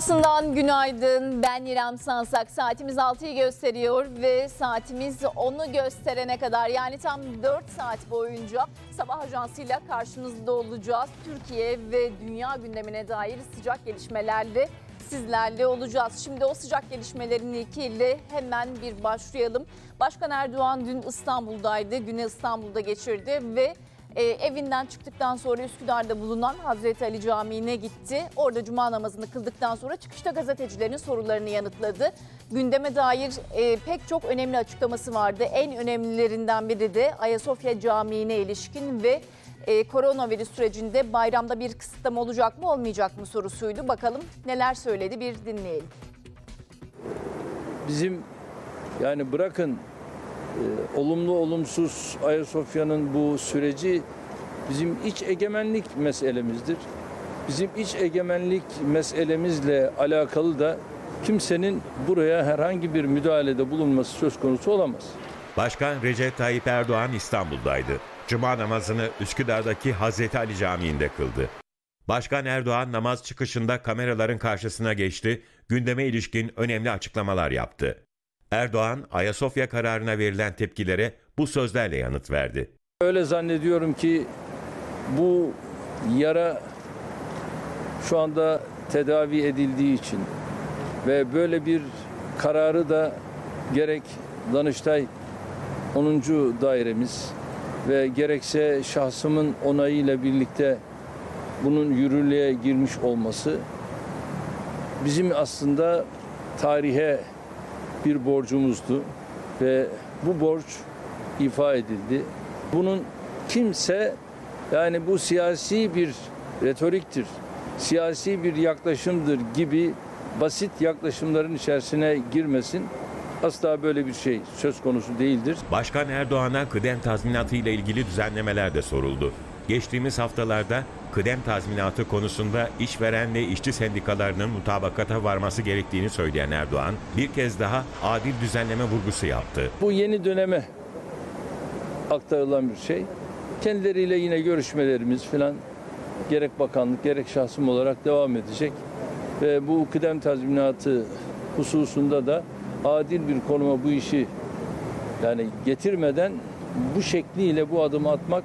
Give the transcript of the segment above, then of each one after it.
Aslından günaydın. Ben İrem Sansak. Saatimiz 6'yı gösteriyor ve saatimiz 10'u gösterene kadar yani tam 4 saat boyunca sabah ajansıyla karşınızda olacağız. Türkiye ve dünya gündemine dair sıcak gelişmelerle sizlerle olacağız. Şimdi o sıcak gelişmelerin ilkiyle hemen bir başlayalım. Başkan Erdoğan dün İstanbul'daydı. Günü İstanbul'da geçirdi ve e, evinden çıktıktan sonra Üsküdar'da bulunan Hazreti Ali Camii'ne gitti. Orada cuma namazını kıldıktan sonra çıkışta gazetecilerin sorularını yanıtladı. Gündeme dair e, pek çok önemli açıklaması vardı. En önemlilerinden biri de Ayasofya Camii'ne ilişkin ve e, koronavirüs sürecinde bayramda bir kısıtlama olacak mı olmayacak mı sorusuydu. Bakalım neler söyledi bir dinleyelim. Bizim yani bırakın olumlu olumsuz Ayasofya'nın bu süreci bizim iç egemenlik meselemizdir. Bizim iç egemenlik meselemizle alakalı da kimsenin buraya herhangi bir müdahalede bulunması söz konusu olamaz. Başkan Recep Tayyip Erdoğan İstanbul'daydı. Cuma namazını Üsküdar'daki Hazreti Ali Camii'nde kıldı. Başkan Erdoğan namaz çıkışında kameraların karşısına geçti, gündeme ilişkin önemli açıklamalar yaptı. Erdoğan, Ayasofya kararına verilen tepkilere bu sözlerle yanıt verdi. Öyle zannediyorum ki bu yara şu anda tedavi edildiği için ve böyle bir kararı da gerek Danıştay 10. dairemiz ve gerekse şahsımın onayıyla birlikte bunun yürürlüğe girmiş olması bizim aslında tarihe bir borcumuzdu ve bu borç ifa edildi. Bunun kimse yani bu siyasi bir retoriktir, siyasi bir yaklaşımdır gibi basit yaklaşımların içerisine girmesin. Asla böyle bir şey söz konusu değildir. Başkan Erdoğan'a kıdem tazminatı ile ilgili düzenlemeler de soruldu. Geçtiğimiz haftalarda kıdem tazminatı konusunda işveren ve işçi sendikalarının mutabakata varması gerektiğini söyleyen Erdoğan, bir kez daha adil düzenleme vurgusu yaptı. Bu yeni döneme aktarılan bir şey. Kendileriyle yine görüşmelerimiz falan gerek bakanlık gerek şahsım olarak devam edecek. Ve bu kıdem tazminatı hususunda da adil bir konuma bu işi yani getirmeden bu şekliyle bu adımı atmak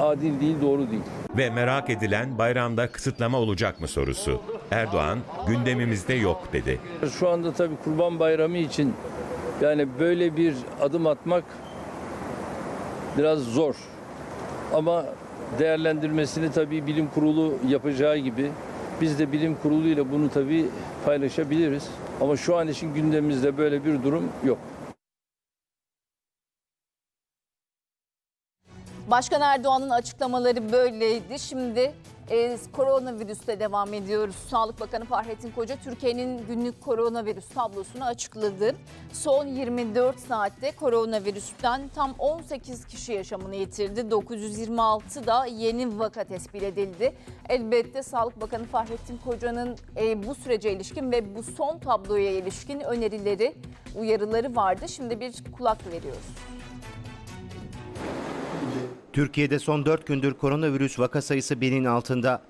adil değil, doğru değil. Ve merak edilen bayramda kısıtlama olacak mı sorusu. Erdoğan gündemimizde yok dedi. Şu anda tabii Kurban Bayramı için yani böyle bir adım atmak biraz zor. Ama değerlendirmesini tabii bilim kurulu yapacağı gibi biz de bilim kurulu ile bunu tabii paylaşabiliriz. Ama şu an için gündemimizde böyle bir durum yok. Başkan Erdoğan'ın açıklamaları böyleydi. Şimdi e, koronavirüste devam ediyoruz. Sağlık Bakanı Fahrettin Koca Türkiye'nin günlük koronavirüs tablosunu açıkladı. Son 24 saatte koronavirüsten tam 18 kişi yaşamını yitirdi. 926 da yeni vaka tespit edildi. Elbette Sağlık Bakanı Fahrettin Koca'nın e, bu sürece ilişkin ve bu son tabloya ilişkin önerileri, uyarıları vardı. Şimdi bir kulak veriyoruz. Türkiye'de son 4 gündür koronavirüs vaka sayısı binin altında.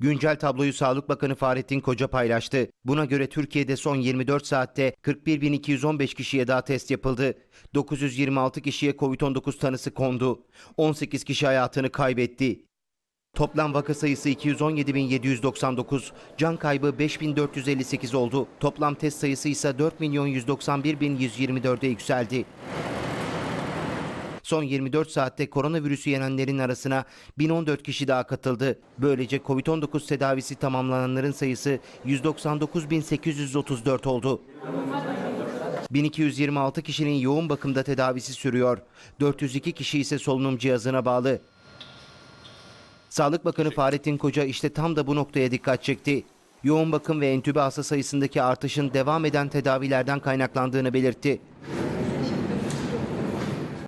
Güncel tabloyu Sağlık Bakanı Fahrettin Koca paylaştı. Buna göre Türkiye'de son 24 saatte 41.215 kişiye daha test yapıldı. 926 kişiye COVID-19 tanısı kondu. 18 kişi hayatını kaybetti. Toplam vaka sayısı 217.799, can kaybı 5.458 oldu. Toplam test sayısı ise 4.191.124'e yükseldi. Son 24 saatte koronavirüsü yenenlerin arasına 1014 kişi daha katıldı. Böylece Covid-19 tedavisi tamamlananların sayısı 199.834 oldu. 1226 kişinin yoğun bakımda tedavisi sürüyor. 402 kişi ise solunum cihazına bağlı. Sağlık Bakanı Fahrettin Koca işte tam da bu noktaya dikkat çekti. Yoğun bakım ve entübe hasta sayısındaki artışın devam eden tedavilerden kaynaklandığını belirtti.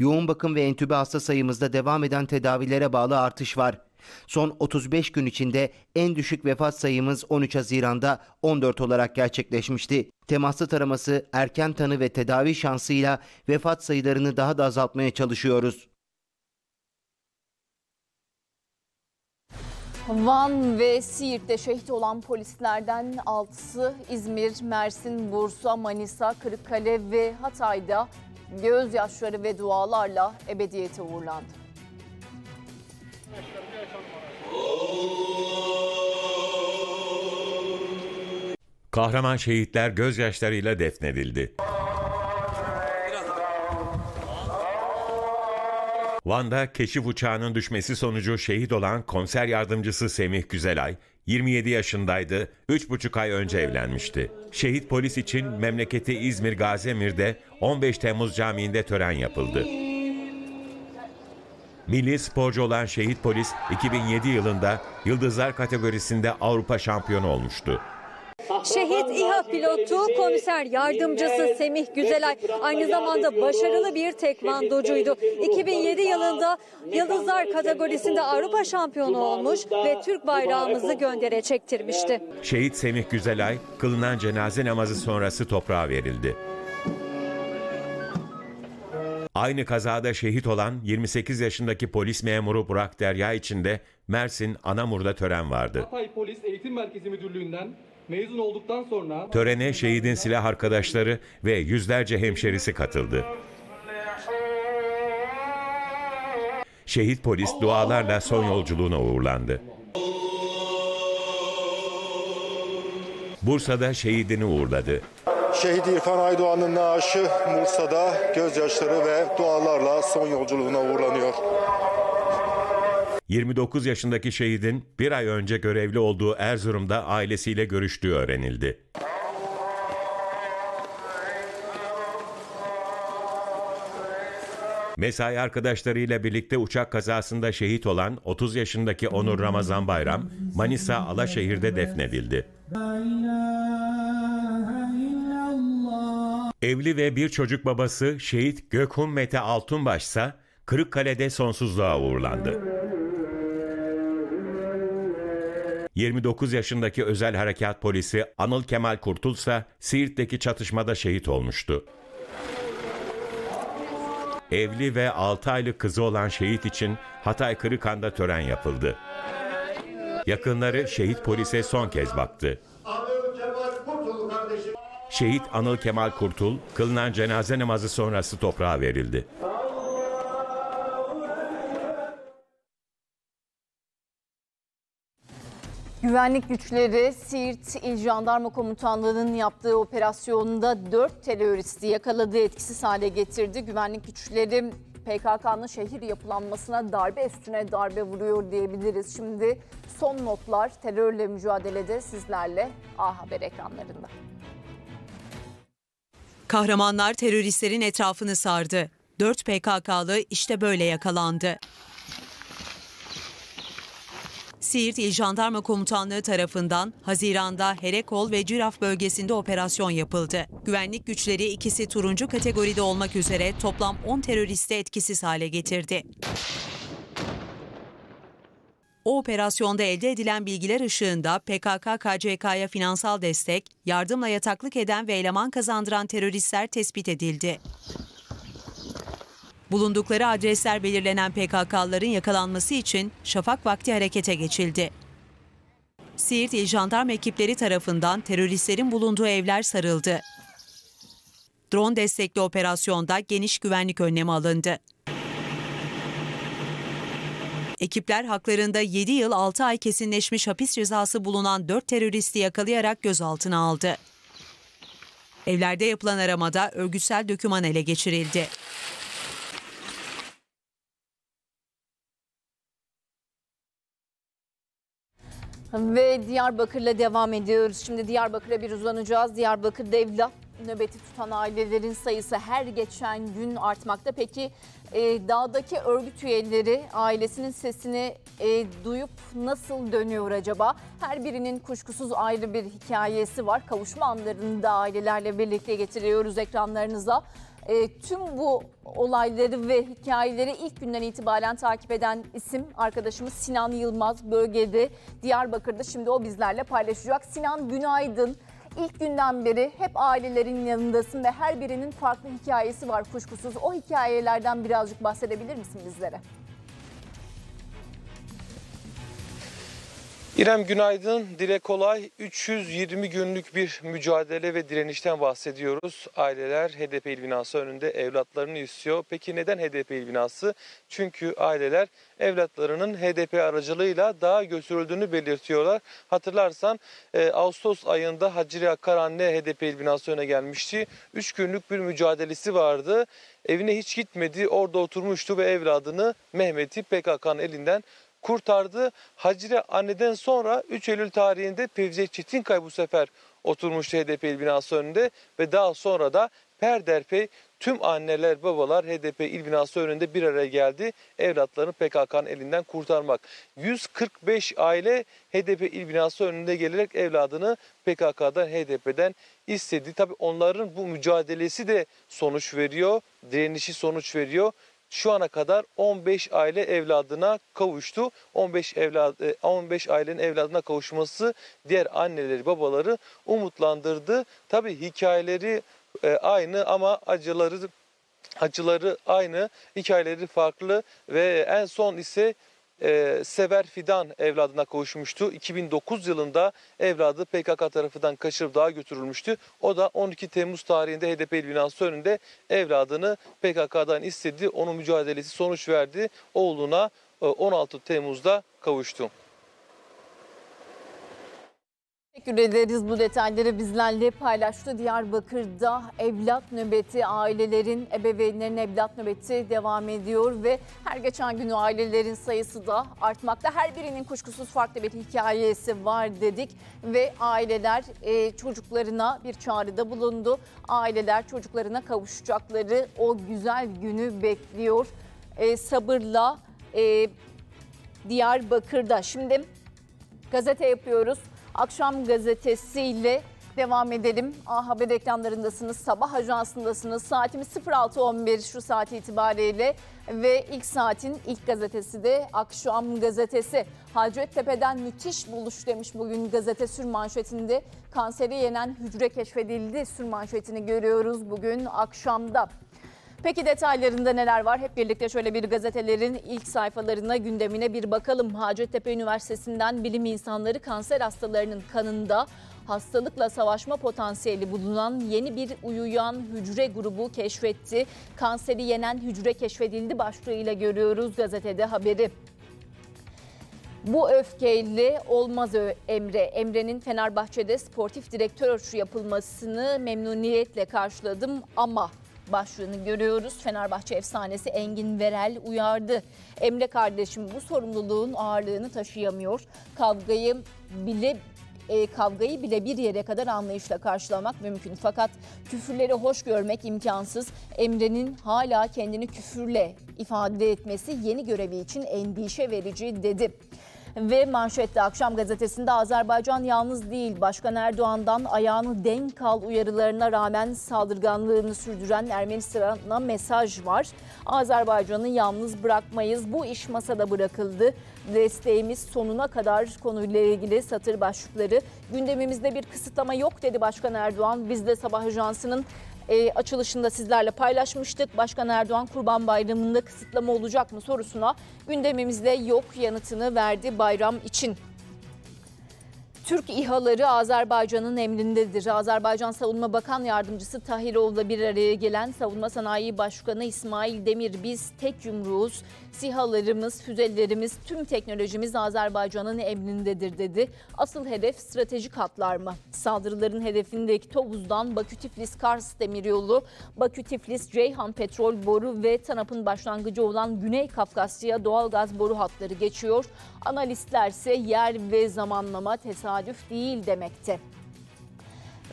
Yoğun bakım ve entübe hasta sayımızda devam eden tedavilere bağlı artış var. Son 35 gün içinde en düşük vefat sayımız 13 Haziran'da 14 olarak gerçekleşmişti. Temaslı taraması, erken tanı ve tedavi şansıyla vefat sayılarını daha da azaltmaya çalışıyoruz. Van ve Siirt'te şehit olan polislerden 6'sı İzmir, Mersin, Bursa, Manisa, Kırıkkale ve Hatay'da gözyaşları ve dualarla ebediyete uğurlandı. Kahraman şehitler gözyaşlarıyla defnedildi. Van'da keşif uçağının düşmesi sonucu şehit olan komiser yardımcısı Semih Güzelay, 27 yaşındaydı, 3,5 ay önce evlenmişti. Şehit polis için memleketi İzmir Gazemir'de 15 Temmuz Camii'nde tören yapıldı. Milli sporcu olan şehit polis 2007 yılında Yıldızlar kategorisinde Avrupa şampiyonu olmuştu. Şehit İHA pilotu komiser yardımcısı Semih Güzelay aynı zamanda başarılı bir tekvandocuydu. 2007 yılında Yıldızlar kategorisinde Avrupa şampiyonu olmuş ve Türk bayrağımızı göndere çektirmişti. Şehit Semih Güzelay kılınan cenaze namazı sonrası toprağa verildi. Aynı kazada şehit olan 28 yaşındaki polis memuru Burak Derya için de Mersin Anamur'da tören vardı. Hatay Polis Eğitim Merkezi Müdürlüğü'nden mezun olduktan sonra Törene şehidin silah arkadaşları ve yüzlerce hemşerisi katıldı. Şehit polis dualarla son yolculuğuna uğurlandı. Bursa'da şehidini uğurladı. Şehit İrfan Aydoğan'ın naaşı Bursa'da gözyaşları ve dualarla son yolculuğuna uğurlanıyor. 29 yaşındaki şehidin bir ay önce görevli olduğu Erzurum'da ailesiyle görüştüğü öğrenildi. Mesai arkadaşlarıyla birlikte uçak kazasında şehit olan 30 yaşındaki Onur Ramazan Bayram, Manisa Alaşehir'de defnedildi. Evli ve bir çocuk babası şehit Gökhun Mete Altunbaş ise Kırıkkale'de sonsuzluğa uğurlandı. 29 yaşındaki özel harekat polisi Anıl Kemal Kurtul ise Siirt'teki çatışmada şehit olmuştu. Evli ve 6 aylık kızı olan şehit için Hatay Kırıkan'da tören yapıldı. Yakınları şehit polise son kez baktı. Şehit Anıl Kemal Kurtul, kılınan cenaze namazı sonrası toprağa verildi. Güvenlik güçleri Siirt İl Jandarma Komutanlığı'nın yaptığı operasyonda 4 teröristi yakaladığı etkisiz hale getirdi. Güvenlik güçleri PKK'nın şehir yapılanmasına darbe üstüne darbe vuruyor diyebiliriz. Şimdi son notlar terörle mücadelede sizlerle A Haber ekranlarında. Kahramanlar teröristlerin etrafını sardı. 4 PKK'lı işte böyle yakalandı. Siirt İl Jandarma Komutanlığı tarafından Haziran'da Herekol ve Ciraf bölgesinde operasyon yapıldı. Güvenlik güçleri ikisi turuncu kategoride olmak üzere toplam 10 teröristi etkisiz hale getirdi. O operasyonda elde edilen bilgiler ışığında PKK-KCK'ya finansal destek, yardımla yataklık eden ve eleman kazandıran teröristler tespit edildi. Bulundukları adresler belirlenen PKK'ların yakalanması için şafak vakti harekete geçildi. Siirt İl Jandarma ekipleri tarafından teröristlerin bulunduğu evler sarıldı. Drone destekli operasyonda geniş güvenlik önlemi alındı. Ekipler haklarında 7 yıl 6 ay kesinleşmiş hapis cezası bulunan 4 teröristi yakalayarak gözaltına aldı. Evlerde yapılan aramada örgütsel döküman ele geçirildi. Ve Diyarbakır'la devam ediyoruz. Şimdi Diyarbakır'a bir uzanacağız. Diyarbakır'da evlat nöbeti tutan ailelerin sayısı her geçen gün artmakta. Peki e, dağdaki örgüt üyeleri ailesinin sesini e, duyup nasıl dönüyor acaba? Her birinin kuşkusuz ayrı bir hikayesi var. Kavuşma anlarını da ailelerle birlikte getiriyoruz ekranlarınıza. E, tüm bu olayları ve hikayeleri ilk günden itibaren takip eden isim arkadaşımız Sinan Yılmaz bölgede Diyarbakır'da şimdi o bizlerle paylaşacak. Sinan günaydın. İlk günden beri hep ailelerin yanındasın ve her birinin farklı hikayesi var kuşkusuz. O hikayelerden birazcık bahsedebilir misin bizlere? İrem günaydın. Dile kolay. 320 günlük bir mücadele ve direnişten bahsediyoruz. Aileler HDP il binası önünde evlatlarını istiyor. Peki neden HDP il binası? Çünkü aileler evlatlarının HDP aracılığıyla daha götürüldüğünü belirtiyorlar. Hatırlarsan e, Ağustos ayında Hacire Karanne HDP il binası önüne gelmişti. 3 günlük bir mücadelesi vardı. Evine hiç gitmedi. Orada oturmuştu ve evladını Mehmet'i PKK'nın elinden kurtardı. Hacire anneden sonra 3 Eylül tarihinde Fevziye Çetinkay bu sefer oturmuştu HDP binası önünde ve daha sonra da perderpey tüm anneler babalar HDP il binası önünde bir araya geldi. Evlatlarını PKK'nın elinden kurtarmak. 145 aile HDP il binası önünde gelerek evladını PKK'dan HDP'den istedi. Tabi onların bu mücadelesi de sonuç veriyor. Direnişi sonuç veriyor. Şu ana kadar 15 aile evladına kavuştu. 15 evlad 15 ailenin evladına kavuşması diğer anneleri, babaları umutlandırdı. Tabii hikayeleri e, aynı ama acıları acıları aynı, hikayeleri farklı ve en son ise e, Sever Fidan evladına kavuşmuştu. 2009 yılında evladı PKK tarafından kaçırıp dağa götürülmüştü. O da 12 Temmuz tarihinde HDP binası önünde evladını PKK'dan istedi. Onun mücadelesi sonuç verdi. Oğluna e, 16 Temmuz'da kavuştu. Teşekkür ederiz bu detayları bizlerle paylaştı. Diyarbakır'da evlat nöbeti, ailelerin, ebeveynlerin evlat nöbeti devam ediyor ve her geçen gün ailelerin sayısı da artmakta. Her birinin kuşkusuz farklı bir hikayesi var dedik ve aileler e, çocuklarına bir çağrıda bulundu. Aileler çocuklarına kavuşacakları o güzel günü bekliyor. E, sabırla e, Diyarbakır'da. Şimdi gazete yapıyoruz. Akşam gazetesiyle devam edelim. A Haber ekranlarındasınız, sabah ajansındasınız. Saatimiz 06.11 şu saat itibariyle ve ilk saatin ilk gazetesi de Akşam gazetesi. Hacettepe'den müthiş buluş demiş bugün gazete sür manşetinde. Kanseri yenen hücre keşfedildi sür manşetini görüyoruz bugün akşamda. Peki detaylarında neler var? Hep birlikte şöyle bir gazetelerin ilk sayfalarına gündemine bir bakalım. Hacettepe Üniversitesi'nden bilim insanları kanser hastalarının kanında hastalıkla savaşma potansiyeli bulunan yeni bir uyuyan hücre grubu keşfetti. Kanseri yenen hücre keşfedildi başlığıyla görüyoruz gazetede haberi. Bu öfkeyle olmaz Emre. Emre'nin Fenerbahçe'de sportif direktör yapılmasını memnuniyetle karşıladım ama başlığını görüyoruz. Fenerbahçe efsanesi Engin Verel uyardı. Emre kardeşim bu sorumluluğun ağırlığını taşıyamıyor. Kavgayı bile e, kavgayı bile bir yere kadar anlayışla karşılamak mümkün. Fakat küfürleri hoş görmek imkansız. Emre'nin hala kendini küfürle ifade etmesi yeni görevi için endişe verici dedi. Ve manşette akşam gazetesinde Azerbaycan yalnız değil. Başkan Erdoğan'dan ayağını denk al uyarılarına rağmen saldırganlığını sürdüren Ermenistan'a mesaj var. Azerbaycan'ı yalnız bırakmayız. Bu iş masada bırakıldı. Desteğimiz sonuna kadar konuyla ilgili satır başlıkları. Gündemimizde bir kısıtlama yok dedi Başkan Erdoğan. Biz de Sabah Ajansı'nın e, açılışında sizlerle paylaşmıştık. Başkan Erdoğan Kurban Bayramı'nda kısıtlama olacak mı sorusuna gündemimizde yok yanıtını verdi bayram için. Türk İHA'ları Azerbaycan'ın emrindedir. Azerbaycan Savunma Bakan Yardımcısı Tahirov'la bir araya gelen Savunma Sanayi Başkanı İsmail Demir biz tek yumruğuz. SİHA'larımız, füzelerimiz, tüm teknolojimiz Azerbaycan'ın emrindedir dedi. Asıl hedef stratejik hatlar mı? Saldırıların hedefindeki Tovuz'dan Bakü-Tiflis-Kars demiryolu, Bakü-Tiflis-Ceyhan petrol boru ve TANAP'ın başlangıcı olan Güney Kafkasya doğalgaz boru hatları geçiyor. Analistlerse yer ve zamanlama tesadüf değil demekte.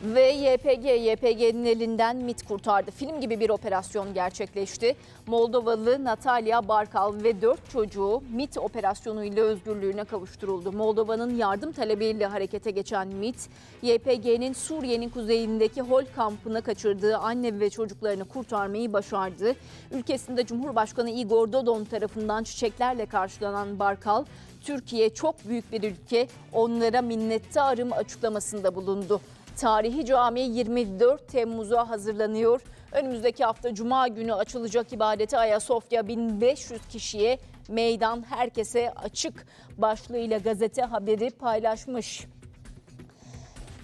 Ve YPG, YPG'nin elinden MIT kurtardı. Film gibi bir operasyon gerçekleşti. Moldovalı Natalya Barkal ve dört çocuğu MIT operasyonuyla özgürlüğüne kavuşturuldu. Moldova'nın yardım talebiyle harekete geçen MIT, YPG'nin Suriye'nin kuzeyindeki Hol kampına kaçırdığı anne ve çocuklarını kurtarmayı başardı. Ülkesinde Cumhurbaşkanı Igor Dodon tarafından çiçeklerle karşılanan Barkal, Türkiye çok büyük bir ülke, onlara minnettarım açıklamasında bulundu. Tarihi cami 24 Temmuz'a hazırlanıyor. Önümüzdeki hafta Cuma günü açılacak ibadete Ayasofya 1500 kişiye Meydan herkese açık başlığıyla gazete haberi paylaşmış.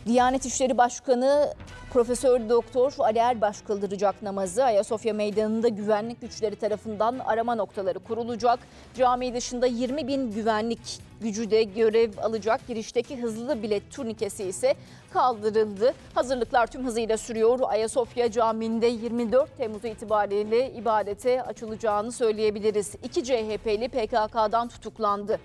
Diyanet İşleri Başkanı Profesör Doktor Ali Erbaş kıldıracak namazı. Ayasofya Meydanı'nda güvenlik güçleri tarafından arama noktaları kurulacak. Cami dışında 20 bin güvenlik gücü de görev alacak. Girişteki hızlı bilet turnikesi ise kaldırıldı. Hazırlıklar tüm hızıyla sürüyor. Ayasofya Camii'nde 24 Temmuz itibariyle ibadete açılacağını söyleyebiliriz. İki CHP'li PKK'dan tutuklandı.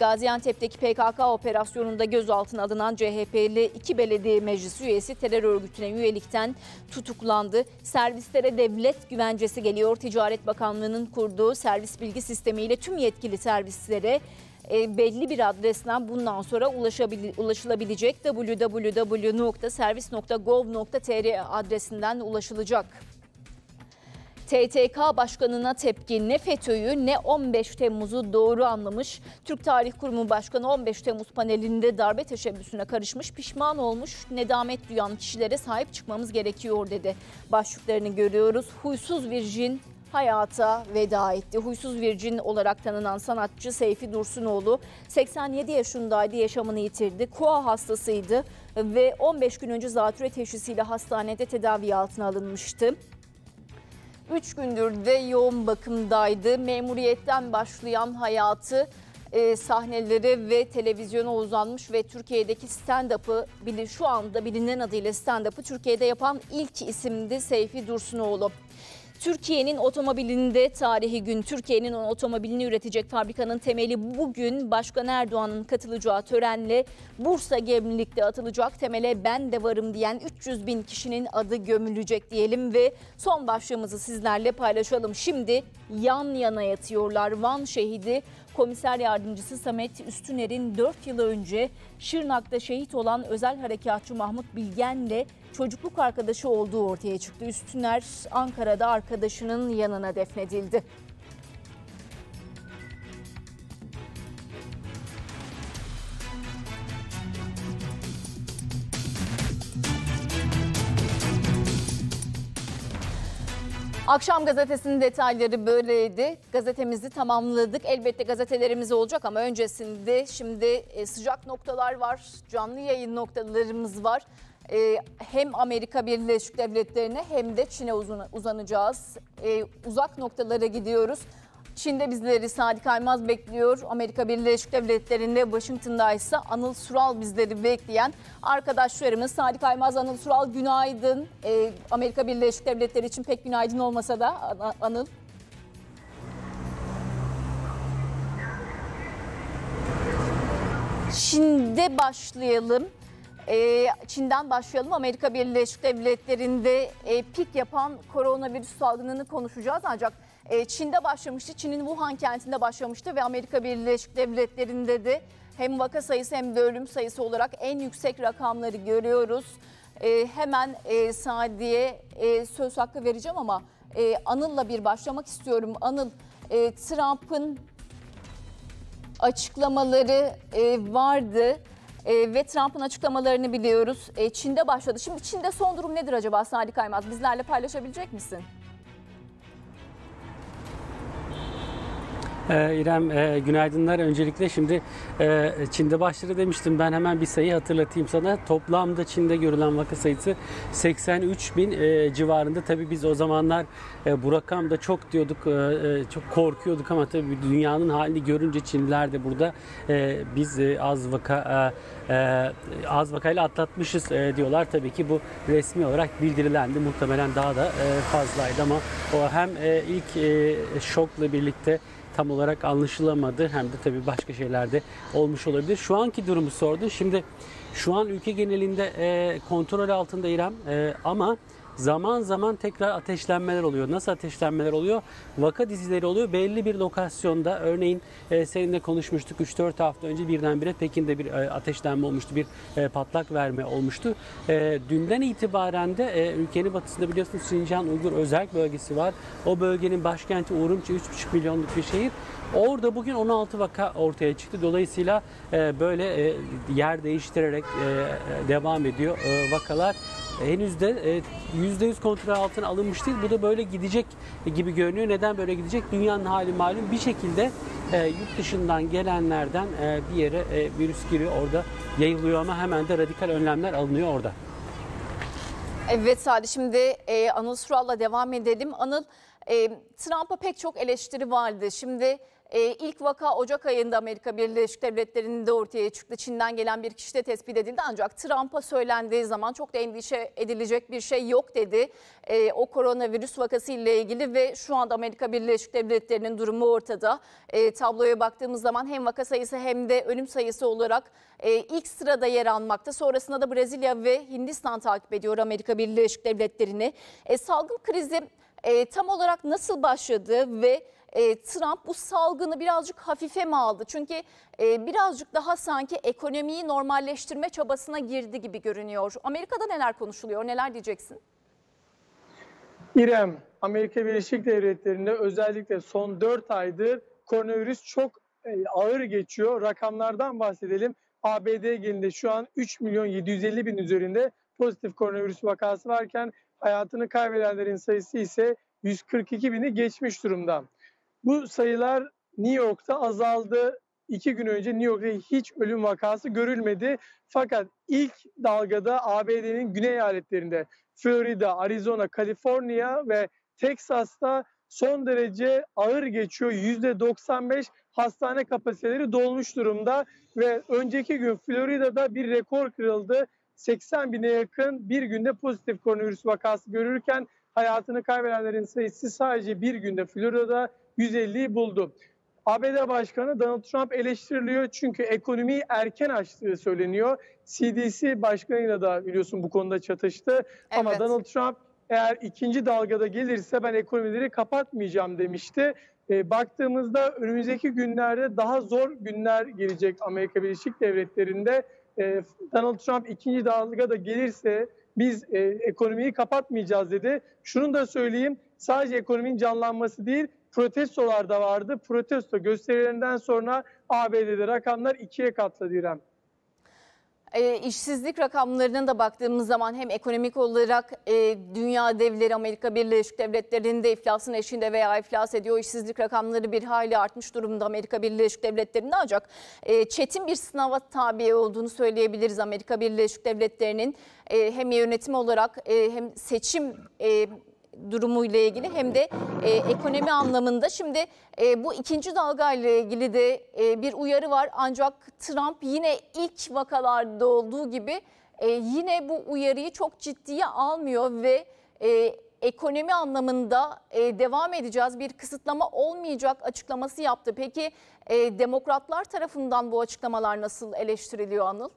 Gaziantep'teki PKK operasyonunda gözaltına alınan CHP'li iki belediye meclis üyesi terör örgütüne üyelikten tutuklandı. Servislere devlet güvencesi geliyor. Ticaret Bakanlığı'nın kurduğu servis bilgi sistemiyle tüm yetkili servislere e, belli bir adresten bundan sonra ulaşılabilecek www.servis.gov.tr adresinden ulaşılacak. TTK Başkanı'na tepki ne FETÖ'yü ne 15 Temmuz'u doğru anlamış. Türk Tarih Kurumu Başkanı 15 Temmuz panelinde darbe teşebbüsüne karışmış, pişman olmuş, nedamet duyan kişilere sahip çıkmamız gerekiyor dedi. Başlıklarını görüyoruz. Huysuz Virjin hayata veda etti. Huysuz Virjin olarak tanınan sanatçı Seyfi Dursunoğlu 87 yaşındaydı, yaşamını yitirdi. Koa hastasıydı ve 15 gün önce zatürre teşhisiyle hastanede tedavi altına alınmıştı. 3 gündür de yoğun bakımdaydı. Memuriyetten başlayan hayatı e, sahnelere ve televizyona uzanmış ve Türkiye'deki stand-up'ı şu anda bilinen adıyla stand-up'ı Türkiye'de yapan ilk isimdi Seyfi Dursunoğlu. Türkiye'nin otomobilinde tarihi gün Türkiye'nin otomobilini üretecek fabrikanın temeli bugün Başkan Erdoğan'ın katılacağı törenle Bursa Gemlilik'te atılacak. Temele ben de varım diyen 300 bin kişinin adı gömülecek diyelim ve son başlığımızı sizlerle paylaşalım. Şimdi yan yana yatıyorlar. Van şehidi Komiser Yardımcısı Samet Üstüner'in 4 yıl önce Şırnak'ta şehit olan özel harekatçı Mahmut Bilgen'le çocukluk arkadaşı olduğu ortaya çıktı. Üstüner Ankara'da arkadaşının yanına defnedildi. Akşam gazetesinin detayları böyleydi. Gazetemizi tamamladık. Elbette gazetelerimiz olacak ama öncesinde şimdi e, sıcak noktalar var. Canlı yayın noktalarımız var. E, Hem Amerika Birleşik Devletleri'ne hem de Çin'e uzun- uzanacağız. E, Uzak noktalara gidiyoruz. Çin'de bizleri Sadi Kaymaz bekliyor. Amerika Birleşik Devletleri'nde Washington'da ise Anıl Sural bizleri bekleyen arkadaşlarımız. Sadi Kaymaz, Anıl Sural günaydın. Ee, Amerika Birleşik Devletleri için pek günaydın olmasa da An- Anıl. Çin'de başlayalım. Ee, Çin'den başlayalım. Amerika Birleşik Devletleri'nde e, pik yapan koronavirüs salgınını konuşacağız. Ancak e, Çin'de başlamıştı. Çin'in Wuhan kentinde başlamıştı ve Amerika Birleşik Devletleri'nde de hem vaka sayısı hem de ölüm sayısı olarak en yüksek rakamları görüyoruz. E, hemen e, Sadi'ye e, söz hakkı vereceğim ama e, Anıl'la bir başlamak istiyorum. Anıl, Trump'ın açıklamaları e, vardı. E, ve Trump'ın açıklamalarını biliyoruz. E, Çin'de başladı. Şimdi Çin'de son durum nedir acaba Sadi Kaymaz? Bizlerle paylaşabilecek misin? Ee, İrem e, günaydınlar. Öncelikle şimdi e, Çin'de başladı demiştim. Ben hemen bir sayı hatırlatayım sana. Toplamda Çin'de görülen vaka sayısı 83 bin e, civarında. Tabii biz o zamanlar e, bu rakamda çok diyorduk, çok korkuyorduk ama tabii dünyanın halini görünce Çinliler de burada biz az vaka e, e, az vakayla atlatmışız diyorlar. Tabii ki bu resmi olarak bildirilendi. Muhtemelen daha da fazlaydı ama o hem ilk şokla birlikte tam olarak anlaşılamadı hem de tabii başka şeyler de olmuş olabilir. Şu anki durumu sordu. Şimdi şu an ülke genelinde e, kontrol altında İrem e, ama zaman zaman tekrar ateşlenmeler oluyor. Nasıl ateşlenmeler oluyor? Vaka dizileri oluyor. Belli bir lokasyonda örneğin e, seninle konuşmuştuk 3-4 hafta önce birdenbire Pekin'de bir e, ateşlenme olmuştu. Bir e, patlak verme olmuştu. E, dünden itibaren de e, ülkenin batısında biliyorsunuz Sincan Uygur özel bölgesi var. O bölgenin başkenti Urumçi 3,5 milyonluk bir şehir. Orada bugün 16 vaka ortaya çıktı. Dolayısıyla e, böyle e, yer değiştirerek e, devam ediyor e, vakalar. Henüz de e, %100 kontrol altına alınmış değil. Bu da böyle gidecek gibi görünüyor. Neden böyle gidecek? Dünyanın hali malum bir şekilde e, yurt dışından gelenlerden e, bir yere e, virüs giriyor orada yayılıyor ama hemen de radikal önlemler alınıyor orada. Evet Sadi şimdi e, Anıl Sural'la devam edelim. Anıl e, Trump'a pek çok eleştiri vardı. Şimdi e, ilk vaka Ocak ayında Amerika Birleşik Devletleri'nde ortaya çıktı. Çin'den gelen bir kişi de tespit edildi. Ancak Trump'a söylendiği zaman çok da endişe edilecek bir şey yok dedi. E, o koronavirüs vakası ile ilgili ve şu anda Amerika Birleşik Devletleri'nin durumu ortada. E, tabloya baktığımız zaman hem vaka sayısı hem de ölüm sayısı olarak e, ilk sırada yer almakta. Sonrasında da Brezilya ve Hindistan takip ediyor Amerika Birleşik Devletleri'ni. E, salgın krizi e, tam olarak nasıl başladı ve e, Trump bu salgını birazcık hafife mi aldı? Çünkü e, birazcık daha sanki ekonomiyi normalleştirme çabasına girdi gibi görünüyor. Amerika'da neler konuşuluyor? Neler diyeceksin? İrem, Amerika Birleşik Devletleri'nde özellikle son 4 aydır koronavirüs çok e, ağır geçiyor. Rakamlardan bahsedelim. ABD genelinde şu an 3 milyon 750 bin üzerinde pozitif koronavirüs vakası varken hayatını kaybedenlerin sayısı ise 142 bini geçmiş durumda. Bu sayılar New York'ta azaldı. İki gün önce New York'ta hiç ölüm vakası görülmedi. Fakat ilk dalgada ABD'nin güney eyaletlerinde Florida, Arizona, Kaliforniya ve Teksas'ta son derece ağır geçiyor. %95 hastane kapasiteleri dolmuş durumda ve önceki gün Florida'da bir rekor kırıldı. 80 bine yakın bir günde pozitif koronavirüs vakası görürken hayatını kaybedenlerin sayısı sadece bir günde Florida'da 150'yi buldu. ABD Başkanı Donald Trump eleştiriliyor çünkü ekonomiyi erken açtığı söyleniyor. CDC başkanıyla da biliyorsun bu konuda çatıştı. Ama Evet. Donald Trump eğer ikinci dalgada gelirse ben ekonomileri kapatmayacağım demişti. E, baktığımızda önümüzdeki günlerde daha zor günler gelecek Amerika Birleşik Devletleri'nde. E, Donald Trump ikinci dalgada gelirse biz e, ekonomiyi kapatmayacağız dedi. Şunu da söyleyeyim sadece ekonominin canlanması değil protestolar da vardı. Protesto gösterilerinden sonra ABD'de rakamlar ikiye katladı İrem. E, işsizlik rakamlarına da baktığımız zaman hem ekonomik olarak e, dünya devleri Amerika Birleşik Devletleri'nde iflasın eşiğinde veya iflas ediyor. İşsizlik rakamları bir hayli artmış durumda Amerika Birleşik Devletleri'nde ancak e, çetin bir sınava tabi olduğunu söyleyebiliriz Amerika Birleşik Devletleri'nin. E, hem yönetim olarak e, hem seçim e, durumu ile ilgili hem de e, ekonomi anlamında. Şimdi e, bu ikinci dalga ile ilgili de e, bir uyarı var ancak Trump yine ilk vakalarda olduğu gibi e, yine bu uyarıyı çok ciddiye almıyor ve e, ekonomi anlamında e, devam edeceğiz bir kısıtlama olmayacak açıklaması yaptı. Peki e, demokratlar tarafından bu açıklamalar nasıl eleştiriliyor Anıl?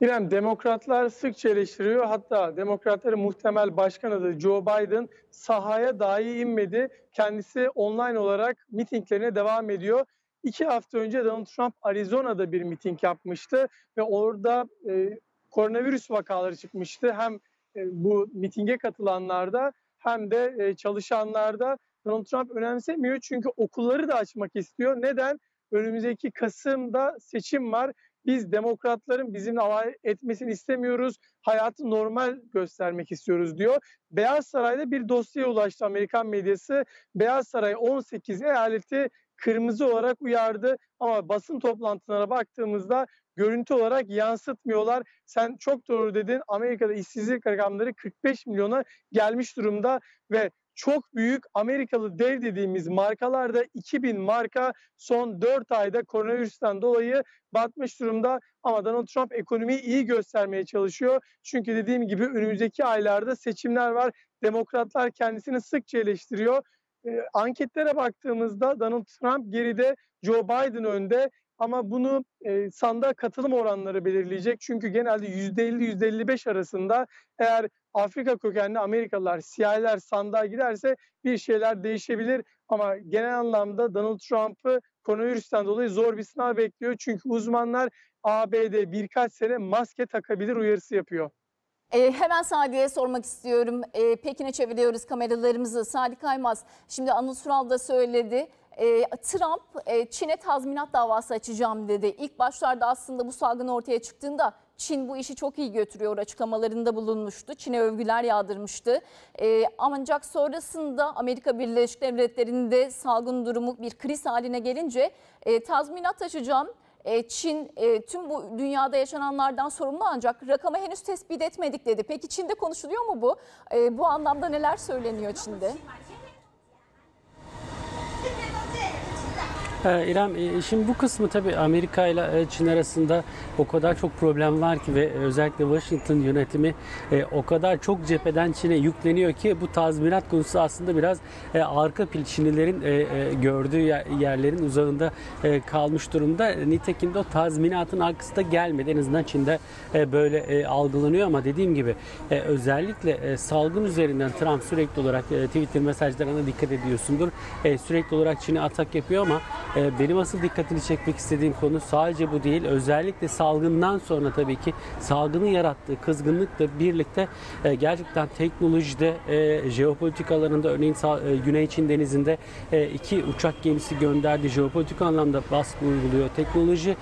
İrem demokratlar sıkça eleştiriyor. Hatta demokratların muhtemel başkan adayı Joe Biden sahaya dahi inmedi. Kendisi online olarak mitinglerine devam ediyor. İki hafta önce Donald Trump Arizona'da bir miting yapmıştı ve orada e, koronavirüs vakaları çıkmıştı. Hem e, bu mitinge katılanlarda hem de e, çalışanlarda Donald Trump önemsemiyor çünkü okulları da açmak istiyor. Neden? Önümüzdeki Kasım'da seçim var biz demokratların bizimle alay etmesini istemiyoruz. Hayatı normal göstermek istiyoruz diyor. Beyaz Saray'da bir dosyaya ulaştı Amerikan medyası. Beyaz Saray 18 eyaleti kırmızı olarak uyardı ama basın toplantılarına baktığımızda görüntü olarak yansıtmıyorlar. Sen çok doğru dedin. Amerika'da işsizlik rakamları 45 milyona gelmiş durumda ve çok büyük Amerikalı dev dediğimiz markalarda 2000 marka son 4 ayda koronavirüsten dolayı batmış durumda. Ama Donald Trump ekonomiyi iyi göstermeye çalışıyor. Çünkü dediğim gibi önümüzdeki aylarda seçimler var. Demokratlar kendisini sıkça eleştiriyor. E, anketlere baktığımızda Donald Trump geride, Joe Biden önde. Ama bunu e, sandığa katılım oranları belirleyecek. Çünkü genelde %50-%55 arasında eğer Afrika kökenli Amerikalılar, siyahiler sandığa giderse bir şeyler değişebilir. Ama genel anlamda Donald Trump'ı koronavirüsten dolayı zor bir sınav bekliyor. Çünkü uzmanlar ABD birkaç sene maske takabilir uyarısı yapıyor. E, hemen Sadi'ye sormak istiyorum. E, Pekin'e çeviriyoruz kameralarımızı. Sadi Kaymaz, şimdi Anıl Sural da söyledi. E, Trump e, Çin'e tazminat davası açacağım dedi. İlk başlarda aslında bu salgın ortaya çıktığında Çin bu işi çok iyi götürüyor açıklamalarında bulunmuştu. Çin'e övgüler yağdırmıştı. Ee, ancak sonrasında Amerika Birleşik Devletleri'nde salgın durumu bir kriz haline gelince e, tazminat açacağım. E, Çin e, tüm bu dünyada yaşananlardan sorumlu ancak rakamı henüz tespit etmedik dedi. Peki Çin'de konuşuluyor mu bu? E, bu anlamda neler söyleniyor Çin'de? İrem, e, şimdi bu kısmı tabii Amerika ile e, Çin arasında o kadar çok problem var ki ve özellikle Washington yönetimi e, o kadar çok cepheden Çin'e yükleniyor ki bu tazminat konusu aslında biraz arka pil Çinlilerin gördüğü yer- yerlerin uzağında kalmış durumda. Nitekim de o tazminatın arkası da gelmedi. En azından Çin'de böyle algılanıyor ama dediğim gibi özellikle salgın üzerinden Trump sürekli olarak Twitter mesajlarına dikkat ediyorsundur. Sürekli olarak Çin'e atak yapıyor ama benim asıl dikkatini çekmek istediğim konu sadece bu değil. Özellikle salgından sonra tabii ki salgının yarattığı kızgınlıkla birlikte e, gerçekten teknolojide, e, jeopolitik alanında örneğin e, Güney Çin denizinde iki uçak gemisi gönderdi. Jeopolitik anlamda baskı uyguluyor. Teknoloji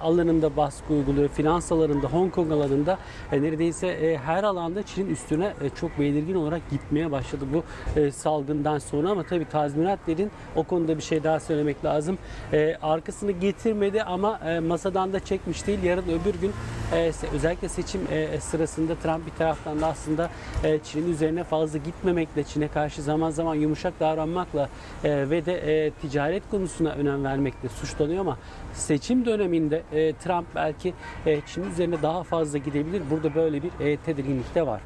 alanında baskı uyguluyor. Finans alanında, Hong Kong alanında neredeyse her alanda Çin'in üstüne çok belirgin olarak gitmeye başladı bu salgından sonra ama tabii tazminat dedin o konuda bir şey daha söylemek lazım. E, arkasını getirmedi ama e, masadan da çekmiş değil. Yarın öbür gün e, özellikle seçim e, sırasında Trump bir taraftan da aslında e, Çin'in üzerine fazla gitmemekle, Çin'e karşı zaman zaman yumuşak davranmakla e, ve de e, ticaret konusuna önem vermekle suçlanıyor ama seçim döneminde e, Trump belki e, Çin üzerine daha fazla gidebilir. Burada böyle bir e, tedirginlik de var.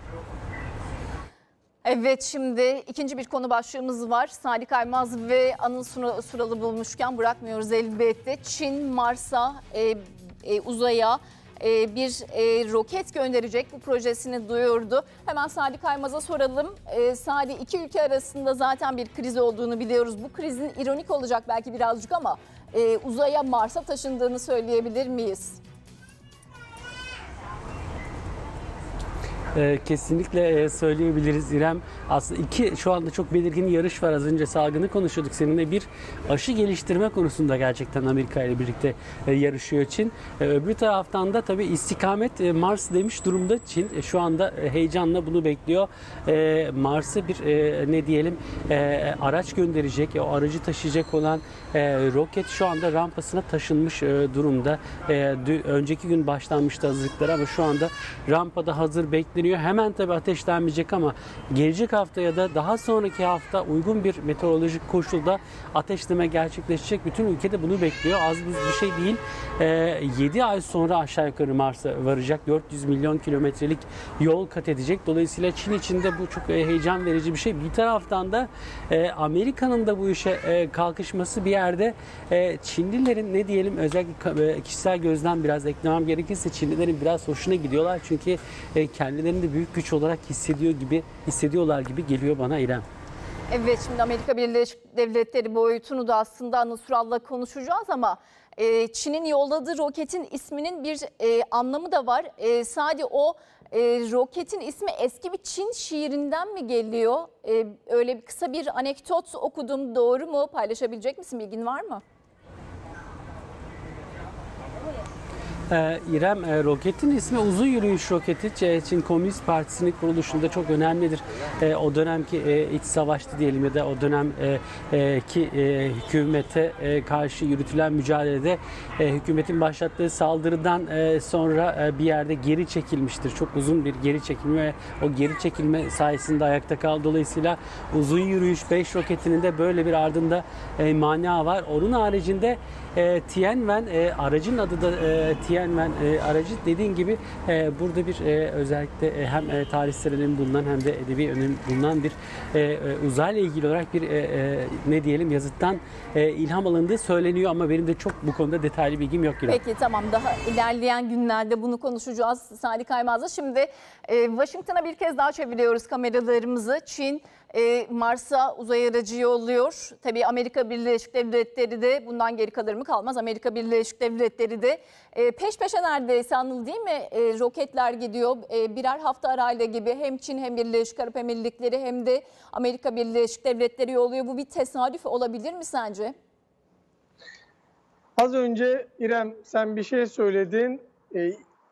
Evet şimdi ikinci bir konu başlığımız var. Salih Aymaz ve Anıl Sura- Suralı bulmuşken bırakmıyoruz elbette. Çin Mars'a, e, e, uzaya e, bir e, roket gönderecek bu projesini duyurdu. Hemen Salih Aymaz'a soralım. E, Salih iki ülke arasında zaten bir kriz olduğunu biliyoruz. Bu krizin ironik olacak belki birazcık ama e, uzaya Mars'a taşındığını söyleyebilir miyiz? Ee, kesinlikle e, söyleyebiliriz İrem. Aslında iki şu anda çok belirgin yarış var. Az önce salgını konuşuyorduk seninle. Bir aşı geliştirme konusunda gerçekten Amerika ile birlikte e, yarışıyor Çin. E, öbür taraftan da tabii istikamet e, Mars demiş durumda Çin. E, şu anda e, heyecanla bunu bekliyor. E, Mars'a bir e, ne diyelim e, araç gönderecek. E, o aracı taşıyacak olan e, roket şu anda rampasına taşınmış e, durumda. E, dü- önceki gün başlanmıştı hazırlıkları ama şu anda rampada hazır bekleniyor. Hemen tabii ateşlenmeyecek ama gelecek hafta ya da daha sonraki hafta uygun bir meteorolojik koşulda ateşleme gerçekleşecek. Bütün ülkede bunu bekliyor. Az buz bir şey değil. E, 7 ay sonra aşağı yukarı Mars'a varacak. 400 milyon kilometrelik yol kat edecek. Dolayısıyla Çin için de bu çok e, heyecan verici bir şey. Bir taraftan da e, Amerika'nın da bu işe e, kalkışması bir yerde e, Çinlilerin ne diyelim özellikle e, kişisel gözden biraz eklemem gerekirse Çinlilerin biraz hoşuna gidiyorlar. Çünkü e, kendilerini de büyük güç olarak hissediyor gibi hissediyorlar gibi geliyor bana İrem. Evet şimdi Amerika Birleşik Devletleri boyutunu da aslında Sural'la konuşacağız ama e, Çin'in yolladığı roketin isminin bir e, anlamı da var. E, sadece o e, roketin ismi eski bir Çin şiirinden mi geliyor? E, öyle kısa bir anekdot okudum doğru mu? Paylaşabilecek misin bilgin var mı? İrem e, roketin ismi uzun yürüyüş roketi. Çin Komünist Partisi'nin kuruluşunda çok önemlidir. E, o dönemki e, iç savaştı diyelim ya da o dönem e, hükümete karşı yürütülen mücadelede hükümetin başlattığı saldırıdan sonra bir yerde geri çekilmiştir. Çok uzun bir geri çekilme o geri çekilme sayesinde ayakta kaldı. Dolayısıyla uzun yürüyüş 5 roketinin de böyle bir ardında mana var. Onun haricinde e, Tianwen e, aracın adı da e, Tianwen e, aracı dediğin gibi e, burada bir e, özellikle e, hem e, tarihsel önem bulunan hem de edebi önem bulunan bir e, e, uzayla ilgili olarak bir e, e, ne diyelim yazıttan e, ilham alındığı söyleniyor ama benim de çok bu konuda detaylı bilgim yok. İrem. Peki tamam daha ilerleyen günlerde bunu konuşacağız Salih Kaymaz'la. Şimdi e, Washington'a bir kez daha çeviriyoruz kameralarımızı. Çin e, Mars'a uzay aracı yolluyor. Tabii Amerika Birleşik Devletleri de bundan geri kalır mı kalmaz. Amerika Birleşik Devletleri de e, peş peşe neredeyse anıl değil mi? E, roketler gidiyor birer hafta arayla gibi hem Çin hem Birleşik Arap Emirlikleri hem de Amerika Birleşik Devletleri yolluyor. Bu bir tesadüf olabilir mi sence? Az önce İrem sen bir şey söyledin.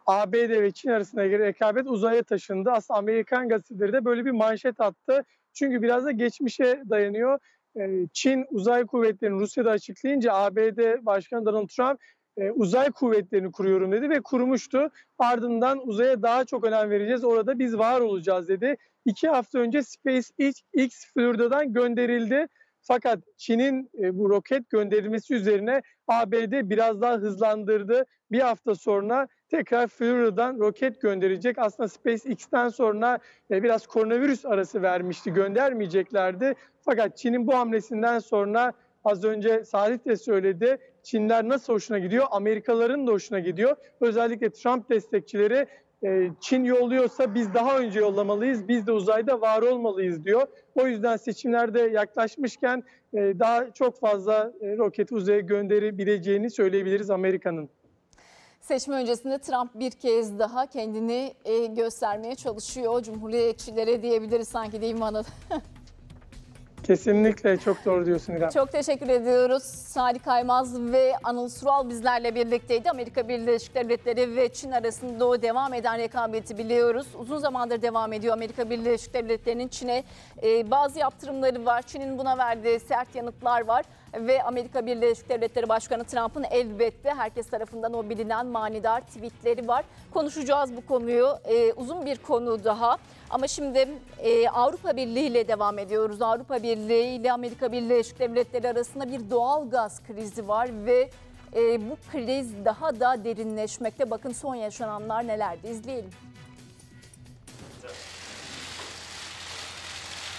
ABD ve Çin arasındaki rekabet uzaya taşındı. Aslında Amerikan gazeteleri de böyle bir manşet attı. Çünkü biraz da geçmişe dayanıyor. Ee, Çin uzay kuvvetlerini Rusya'da açıklayınca ABD Başkanı Donald Trump e, uzay kuvvetlerini kuruyorum dedi ve kurmuştu. Ardından uzaya daha çok önem vereceğiz. Orada biz var olacağız dedi. İki hafta önce SpaceX Florida'dan gönderildi. Fakat Çin'in e, bu roket gönderilmesi üzerine ABD biraz daha hızlandırdı. Bir hafta sonra tekrar Florida'dan roket gönderecek. Aslında SpaceX'ten sonra e, biraz koronavirüs arası vermişti, göndermeyeceklerdi. Fakat Çin'in bu hamlesinden sonra az önce Salih de söyledi. Çinler nasıl hoşuna gidiyor? Amerikalıların da hoşuna gidiyor. Özellikle Trump destekçileri e, Çin yolluyorsa biz daha önce yollamalıyız, biz de uzayda var olmalıyız diyor. O yüzden seçimlerde yaklaşmışken e, daha çok fazla roketi uzaya gönderebileceğini söyleyebiliriz Amerika'nın. Seçim öncesinde Trump bir kez daha kendini göstermeye çalışıyor. Cumhuriyetçilere diyebiliriz sanki değil mi Anıl? Kesinlikle çok doğru diyorsun İrem. Çok teşekkür ediyoruz. Salih Kaymaz ve Anıl Sural bizlerle birlikteydi. Amerika Birleşik Devletleri ve Çin arasında o devam eden rekabeti biliyoruz. Uzun zamandır devam ediyor Amerika Birleşik Devletleri'nin Çin'e e, bazı yaptırımları var. Çin'in buna verdiği sert yanıtlar var ve Amerika Birleşik Devletleri Başkanı Trump'ın elbette herkes tarafından o bilinen manidar tweetleri var. Konuşacağız bu konuyu. Ee, uzun bir konu daha. Ama şimdi e, Avrupa Birliği ile devam ediyoruz. Avrupa Birliği ile Amerika Birleşik Devletleri arasında bir doğal gaz krizi var ve e, bu kriz daha da derinleşmekte. Bakın son yaşananlar nelerdi izleyelim.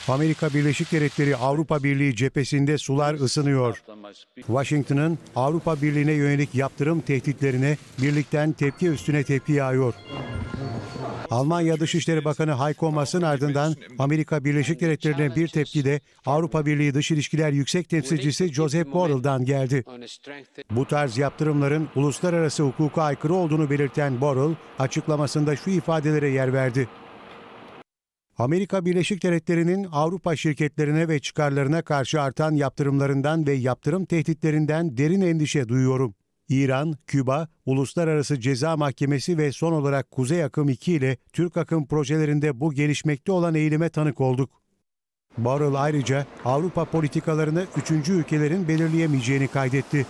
Amerika Birleşik Devletleri Avrupa Birliği cephesinde sular ısınıyor. Washington'ın Avrupa Birliği'ne yönelik yaptırım tehditlerine birlikten tepki üstüne tepki yağıyor. Almanya Dışişleri Bakanı Heiko Maas'ın ardından Amerika Birleşik Devletleri'ne bir tepki de Avrupa Birliği Dış İlişkiler Yüksek Temsilcisi Joseph Borrell'dan geldi. Bu tarz yaptırımların uluslararası hukuka aykırı olduğunu belirten Borrell, açıklamasında şu ifadelere yer verdi. Amerika Birleşik Devletleri'nin Avrupa şirketlerine ve çıkarlarına karşı artan yaptırımlarından ve yaptırım tehditlerinden derin endişe duyuyorum. İran, Küba, Uluslararası Ceza Mahkemesi ve son olarak Kuzey Akım 2 ile Türk Akım projelerinde bu gelişmekte olan eğilime tanık olduk. Borrell ayrıca Avrupa politikalarını üçüncü ülkelerin belirleyemeyeceğini kaydetti.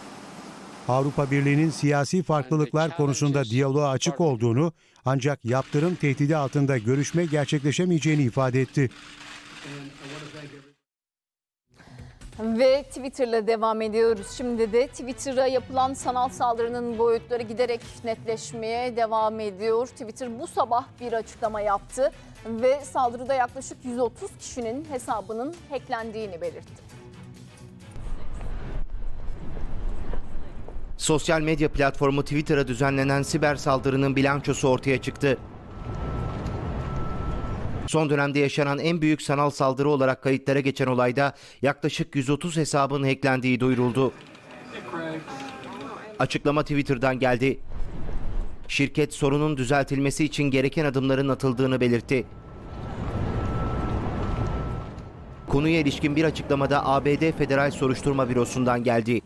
Avrupa Birliği'nin siyasi farklılıklar konusunda diyaloğa açık olduğunu ancak yaptırım tehdidi altında görüşme gerçekleşemeyeceğini ifade etti. Ve Twitter'la devam ediyoruz. Şimdi de Twitter'a yapılan sanal saldırının boyutları giderek netleşmeye devam ediyor. Twitter bu sabah bir açıklama yaptı ve saldırıda yaklaşık 130 kişinin hesabının hacklendiğini belirtti. Sosyal medya platformu Twitter'a düzenlenen siber saldırının bilançosu ortaya çıktı. Son dönemde yaşanan en büyük sanal saldırı olarak kayıtlara geçen olayda yaklaşık 130 hesabın hacklendiği duyuruldu. Açıklama Twitter'dan geldi. Şirket sorunun düzeltilmesi için gereken adımların atıldığını belirtti. Konuya ilişkin bir açıklamada ABD Federal Soruşturma Bürosu'ndan geldi.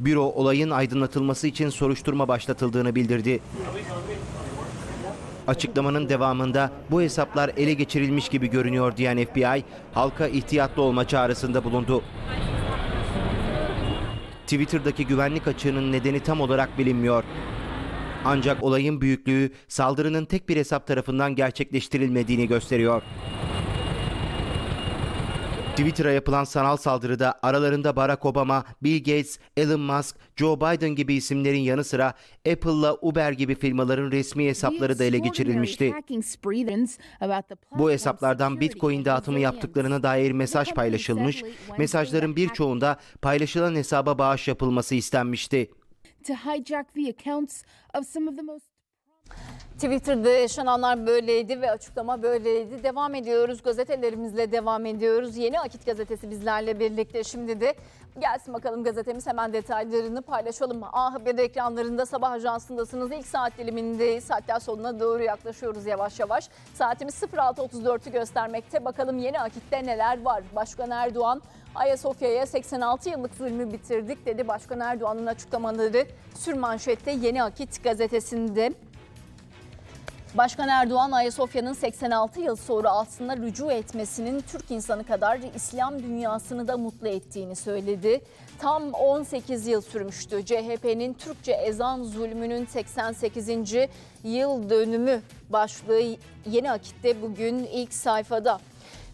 Büro olayın aydınlatılması için soruşturma başlatıldığını bildirdi. Açıklamanın devamında bu hesaplar ele geçirilmiş gibi görünüyor diyen FBI, halka ihtiyatlı olma çağrısında bulundu. Twitter'daki güvenlik açığının nedeni tam olarak bilinmiyor. Ancak olayın büyüklüğü saldırının tek bir hesap tarafından gerçekleştirilmediğini gösteriyor. Twitter'a yapılan sanal saldırıda aralarında Barack Obama, Bill Gates, Elon Musk, Joe Biden gibi isimlerin yanı sıra Apple'la Uber gibi firmaların resmi hesapları da ele geçirilmişti. Bu hesaplardan Bitcoin dağıtımı yaptıklarına dair mesaj paylaşılmış, mesajların birçoğunda paylaşılan hesaba bağış yapılması istenmişti. Twitter'da yaşananlar böyleydi ve açıklama böyleydi. Devam ediyoruz. Gazetelerimizle devam ediyoruz. Yeni Akit gazetesi bizlerle birlikte. Şimdi de gelsin bakalım gazetemiz hemen detaylarını paylaşalım. A Haber ekranlarında sabah ajansındasınız. İlk saat dilimindeyiz. Hatta sonuna doğru yaklaşıyoruz yavaş yavaş. Saatimiz 06.34'ü göstermekte. Bakalım Yeni Akit'te neler var? Başkan Erdoğan Ayasofya'ya 86 yıllık zulmü bitirdik dedi. Başkan Erdoğan'ın açıklamaları sürmanşette Yeni Akit gazetesinde. Başkan Erdoğan Ayasofya'nın 86 yıl sonra aslında rücu etmesinin Türk insanı kadar İslam dünyasını da mutlu ettiğini söyledi. Tam 18 yıl sürmüştü CHP'nin Türkçe ezan zulmünün 88. yıl dönümü başlığı Yeni Akit'te bugün ilk sayfada.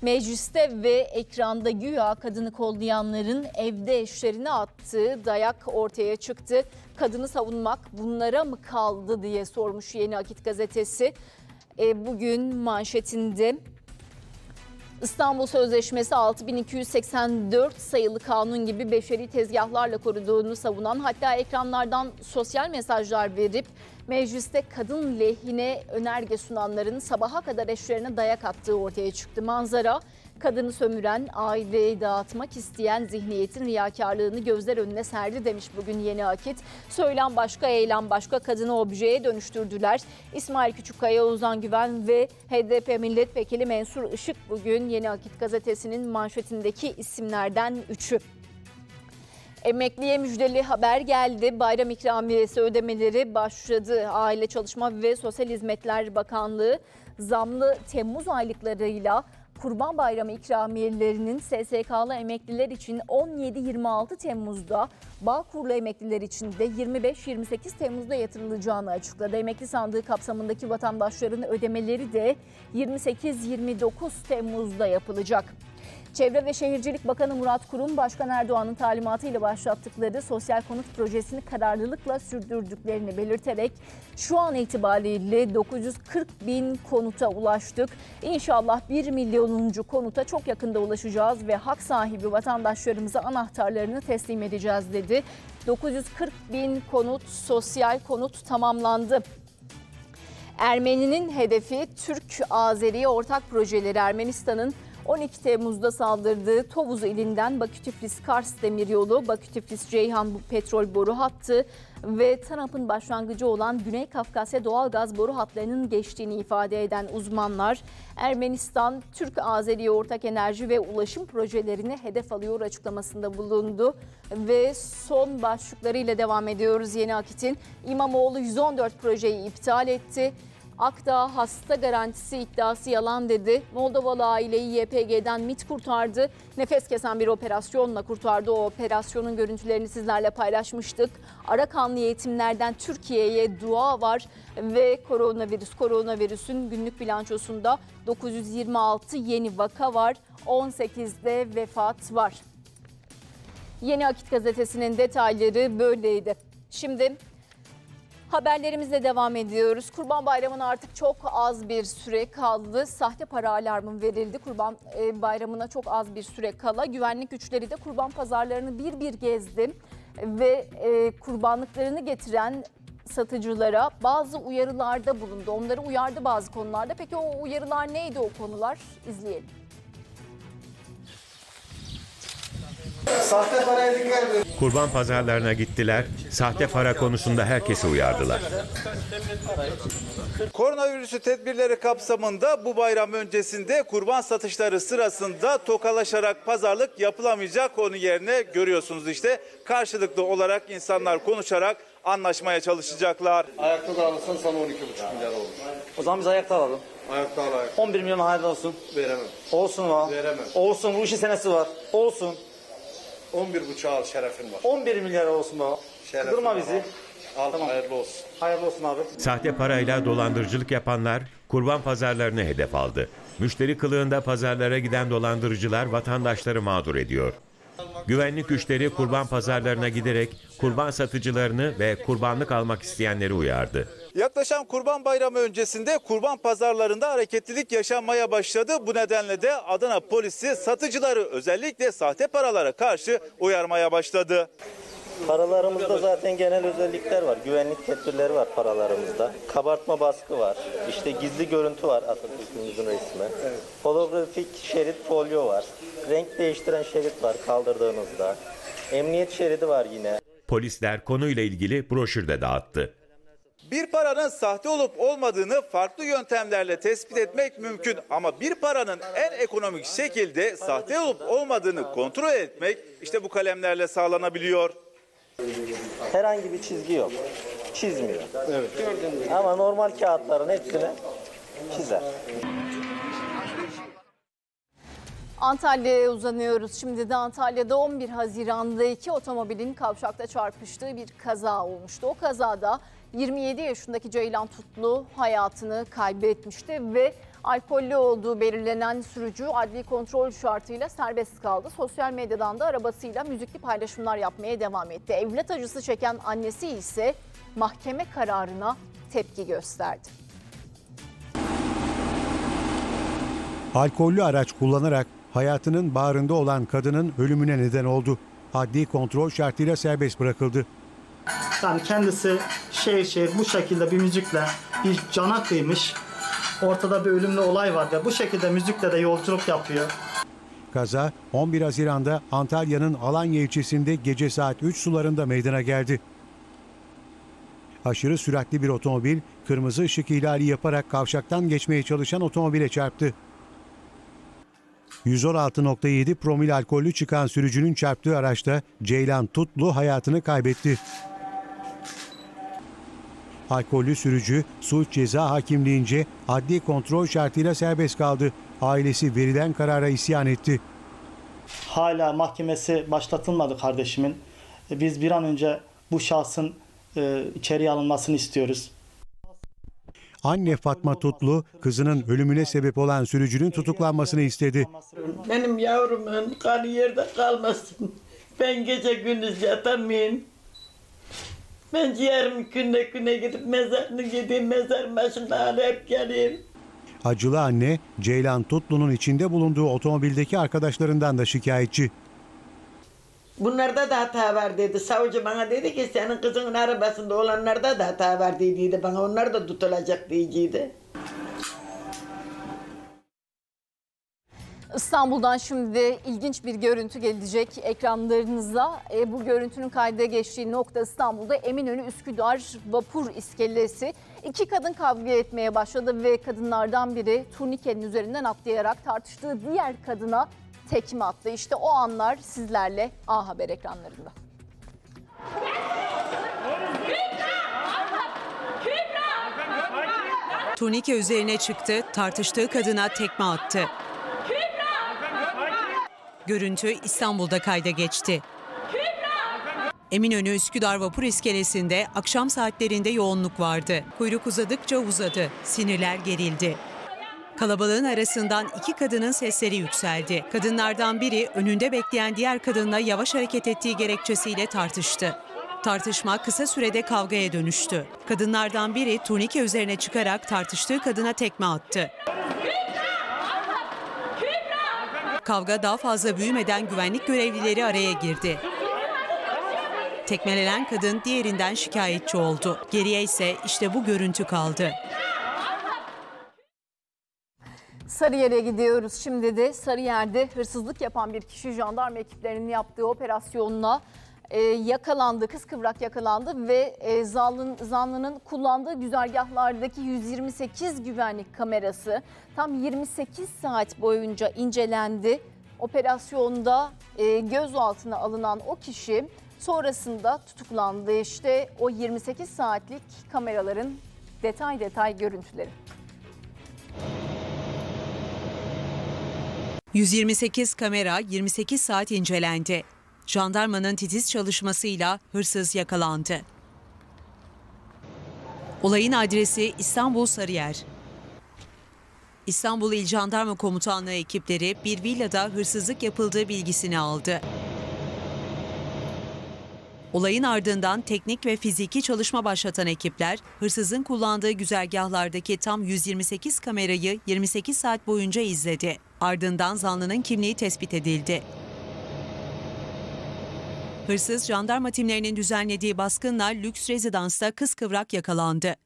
Mecliste ve ekranda güya kadını kollayanların evde eşlerine attığı dayak ortaya çıktı. Kadını savunmak bunlara mı kaldı diye sormuş Yeni Akit gazetesi. E, bugün manşetinde İstanbul Sözleşmesi 6284 sayılı kanun gibi beşeri tezgahlarla koruduğunu savunan hatta ekranlardan sosyal mesajlar verip mecliste kadın lehine önerge sunanların sabaha kadar eşlerine dayak attığı ortaya çıktı. Manzara kadını sömüren, aileyi dağıtmak isteyen zihniyetin riyakarlığını gözler önüne serdi demiş bugün Yeni Akit. Söylem başka, eylem başka kadını objeye dönüştürdüler. İsmail Küçükkaya, Ozan Güven ve HDP milletvekili Mensur Işık bugün Yeni Akit gazetesinin manşetindeki isimlerden üçü. Emekliye müjdeli haber geldi. Bayram ikramiyesi ödemeleri başladı. Aile Çalışma ve Sosyal Hizmetler Bakanlığı zamlı Temmuz aylıklarıyla Kurban Bayramı ikramiyelerinin SSK'lı emekliler için 17-26 Temmuz'da, Bağkurlu emekliler için de 25-28 Temmuz'da yatırılacağını açıkladı. Emekli sandığı kapsamındaki vatandaşların ödemeleri de 28-29 Temmuz'da yapılacak. Çevre ve Şehircilik Bakanı Murat Kurum, Başkan Erdoğan'ın talimatıyla başlattıkları sosyal konut projesini kararlılıkla sürdürdüklerini belirterek şu an itibariyle 940 bin konuta ulaştık. İnşallah 1 milyonuncu konuta çok yakında ulaşacağız ve hak sahibi vatandaşlarımıza anahtarlarını teslim edeceğiz dedi. 940 bin konut, sosyal konut tamamlandı. Ermeni'nin hedefi Türk-Azeri ortak projeleri Ermenistan'ın 12 Temmuz'da saldırdığı Tovuz ilinden Bakü-Tiflis-Kars demiryolu, Bakü-Tiflis-Ceyhan petrol boru hattı ve TANAP'ın başlangıcı olan Güney Kafkasya doğal gaz boru hatlarının geçtiğini ifade eden uzmanlar Ermenistan, Türk-Azeri ortak enerji ve ulaşım projelerini hedef alıyor açıklamasında bulundu. Ve son başlıklarıyla devam ediyoruz Yeni Akit'in. İmamoğlu 114 projeyi iptal etti. Akdağ hasta garantisi iddiası yalan dedi. Moldovalı aileyi YPG'den MIT kurtardı. Nefes kesen bir operasyonla kurtardı. O operasyonun görüntülerini sizlerle paylaşmıştık. Arakanlı yetimlerden Türkiye'ye dua var ve koronavirüs koronavirüsün günlük bilançosunda 926 yeni vaka var. 18'de vefat var. Yeni Akit gazetesinin detayları böyleydi. Şimdi Haberlerimizle devam ediyoruz. Kurban Bayramı'na artık çok az bir süre kaldı. Sahte para alarmı verildi. Kurban e, Bayramı'na çok az bir süre kala güvenlik güçleri de kurban pazarlarını bir bir gezdi ve e, kurbanlıklarını getiren satıcılara bazı uyarılarda bulundu. Onları uyardı bazı konularda. Peki o uyarılar neydi o konular? İzleyelim. Sahte paraya dikkat edin. Kurban pazarlarına gittiler, sahte para konusunda herkesi uyardılar. Koronavirüsü tedbirleri kapsamında bu bayram öncesinde kurban satışları sırasında tokalaşarak pazarlık yapılamayacak. Onun yerine görüyorsunuz işte karşılıklı olarak insanlar konuşarak anlaşmaya çalışacaklar. Ayakta da alırsan sana 12,5 milyar olur. O zaman biz ayakta alalım. Ayakta al 11 milyon hayırlı olsun. Veremem. Olsun va. Veremem. Olsun bu işin senesi var. Olsun. 11,5 al şerefin var. 11 milyar olsun va. Şerefin var. bizi. Al Tamam. hayırlı olsun. Hayırlı olsun abi. Sahte parayla dolandırıcılık yapanlar kurban pazarlarını hedef aldı. Müşteri kılığında pazarlara giden dolandırıcılar vatandaşları mağdur ediyor. Güvenlik güçleri kurban pazarlarına giderek kurban satıcılarını ve kurbanlık almak isteyenleri uyardı. Yaklaşan Kurban Bayramı öncesinde kurban pazarlarında hareketlilik yaşanmaya başladı. Bu nedenle de Adana polisi satıcıları özellikle sahte paralara karşı uyarmaya başladı. Paralarımızda zaten genel özellikler var. Güvenlik tedbirleri var paralarımızda. Kabartma baskı var. İşte gizli görüntü var Atatürk'ümüzün resmi. Holografik şerit folyo var. Renk değiştiren şerit var kaldırdığınızda. Emniyet şeridi var yine. Polisler konuyla ilgili broşür de dağıttı. Bir paranın sahte olup olmadığını farklı yöntemlerle tespit etmek mümkün ama bir paranın en ekonomik şekilde sahte olup olmadığını kontrol etmek işte bu kalemlerle sağlanabiliyor. Herhangi bir çizgi yok. çizmiyor. Ama normal kağıtların hepsini çizer. Antalya'ya uzanıyoruz. Şimdi de Antalya'da 11 Haziran'da iki otomobilin kavşakta çarpıştığı bir kaza olmuştu. O kazada 27 yaşındaki Ceylan Tutlu hayatını kaybetmişti ve alkollü olduğu belirlenen sürücü adli kontrol şartıyla serbest kaldı. Sosyal medyadan da arabasıyla müzikli paylaşımlar yapmaya devam etti. Evlat acısı çeken annesi ise mahkeme kararına tepki gösterdi. Alkollü araç kullanarak hayatının bağrında olan kadının ölümüne neden oldu. Adli kontrol şartıyla serbest bırakıldı. Yani kendisi şehir şehir bu şekilde bir müzikle bir cana kıymış. Ortada bir ölümlü olay var ve bu şekilde müzikle de yolculuk yapıyor. Kaza 11 Haziran'da Antalya'nın Alanya ilçesinde gece saat 3 sularında meydana geldi. Aşırı süratli bir otomobil kırmızı ışık ihlali yaparak kavşaktan geçmeye çalışan otomobile çarptı. 116.7 promil alkollü çıkan sürücünün çarptığı araçta Ceylan Tutlu hayatını kaybetti. Alkollü sürücü suç ceza hakimliğince adli kontrol şartıyla serbest kaldı. Ailesi verilen karara isyan etti. Hala mahkemesi başlatılmadı kardeşimin. E, Biz bir an önce bu şahsın e, içeriye alınmasını istiyoruz. Anne Fatma Tutlu kızının ölümüne sebep olan sürücünün tutuklanmasını istedi. Benim yavrumun kanı yerde kalmasın. Ben gece gündüz yatamayayım. Ben ciğerimi günde güne gidip mezarını gideyim, mezar başında arayıp geleyim. Acılı anne Ceylan Tutlu'nun içinde bulunduğu otomobildeki arkadaşlarından da şikayetçi. Bunlarda da hata var dedi. Savcı bana dedi ki senin kızının arabasında olanlarda da hata var dediydi. Bana onlar da tutulacak diyecekti. İstanbul'dan şimdi ilginç bir görüntü gelecek ekranlarınıza. E, bu görüntünün kayda geçtiği nokta İstanbul'da Eminönü Üsküdar vapur iskelesi. İki kadın kavga etmeye başladı ve kadınlardan biri turnikenin üzerinden atlayarak tartıştığı diğer kadına tekme attı. İşte o anlar sizlerle A Haber ekranlarında. Turnike üzerine çıktı, tartıştığı kadına tekme attı. Görüntü İstanbul'da kayda geçti. Eminönü Üsküdar vapur iskelesinde akşam saatlerinde yoğunluk vardı. Kuyruk uzadıkça uzadı, sinirler gerildi. Kalabalığın arasından iki kadının sesleri yükseldi. Kadınlardan biri önünde bekleyen diğer kadınla yavaş hareket ettiği gerekçesiyle tartıştı. Tartışma kısa sürede kavgaya dönüştü. Kadınlardan biri turnike üzerine çıkarak tartıştığı kadına tekme attı. Kavga daha fazla büyümeden güvenlik görevlileri araya girdi. Tekmelenen kadın diğerinden şikayetçi oldu. Geriye ise işte bu görüntü kaldı. Sarıyer'e gidiyoruz. Şimdi de Sarıyer'de hırsızlık yapan bir kişi jandarma ekiplerinin yaptığı operasyonla e, yakalandı, kıskıvrak yakalandı ve e, zanlının, zanlının kullandığı güzergahlardaki 128 güvenlik kamerası tam 28 saat boyunca incelendi. Operasyonda e, gözaltına alınan o kişi sonrasında tutuklandı. İşte o 28 saatlik kameraların detay detay görüntüleri. 128 kamera 28 saat incelendi. Jandarmanın titiz çalışmasıyla hırsız yakalandı. Olayın adresi İstanbul Sarıyer. İstanbul İl Jandarma Komutanlığı ekipleri bir villada hırsızlık yapıldığı bilgisini aldı. Olayın ardından teknik ve fiziki çalışma başlatan ekipler hırsızın kullandığı güzergahlardaki tam 128 kamerayı 28 saat boyunca izledi. Ardından zanlının kimliği tespit edildi. Hırsız jandarma timlerinin düzenlediği baskınla lüks rezidansta kıskıvrak yakalandı.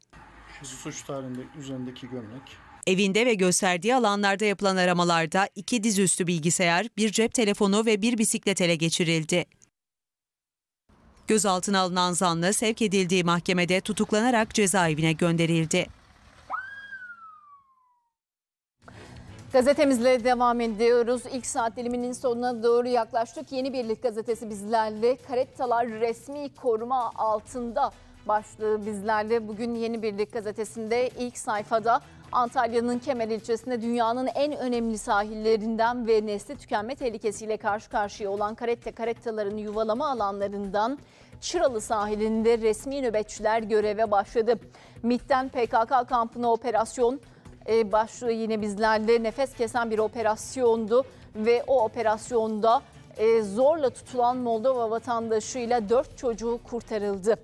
Suç tarihinde üzerindeki gömlek. Evinde ve gösterdiği alanlarda yapılan aramalarda iki dizüstü bilgisayar, bir cep telefonu ve bir bisiklet ele geçirildi. Gözaltına alınan zanlı sevk edildiği mahkemede tutuklanarak cezaevine gönderildi. Gazetemizle devam ediyoruz. İlk saat diliminin sonuna doğru yaklaştık. Yeni Birlik gazetesi bizlerle karettalar resmi koruma altında. başlığı bizlerle. Bugün Yeni Birlik gazetesinde ilk sayfada Antalya'nın Kemer ilçesinde dünyanın en önemli sahillerinden ve nesli tükenme tehlikesiyle karşı karşıya olan karette karettaların yuvalama alanlarından Çıralı sahilinde resmi nöbetçiler göreve başladı. MİT'ten PKK kampına operasyon e, başlığı yine bizlerle nefes kesen bir operasyondu ve o operasyonda e, zorla tutulan Moldova vatandaşıyla 4 çocuğu kurtarıldı.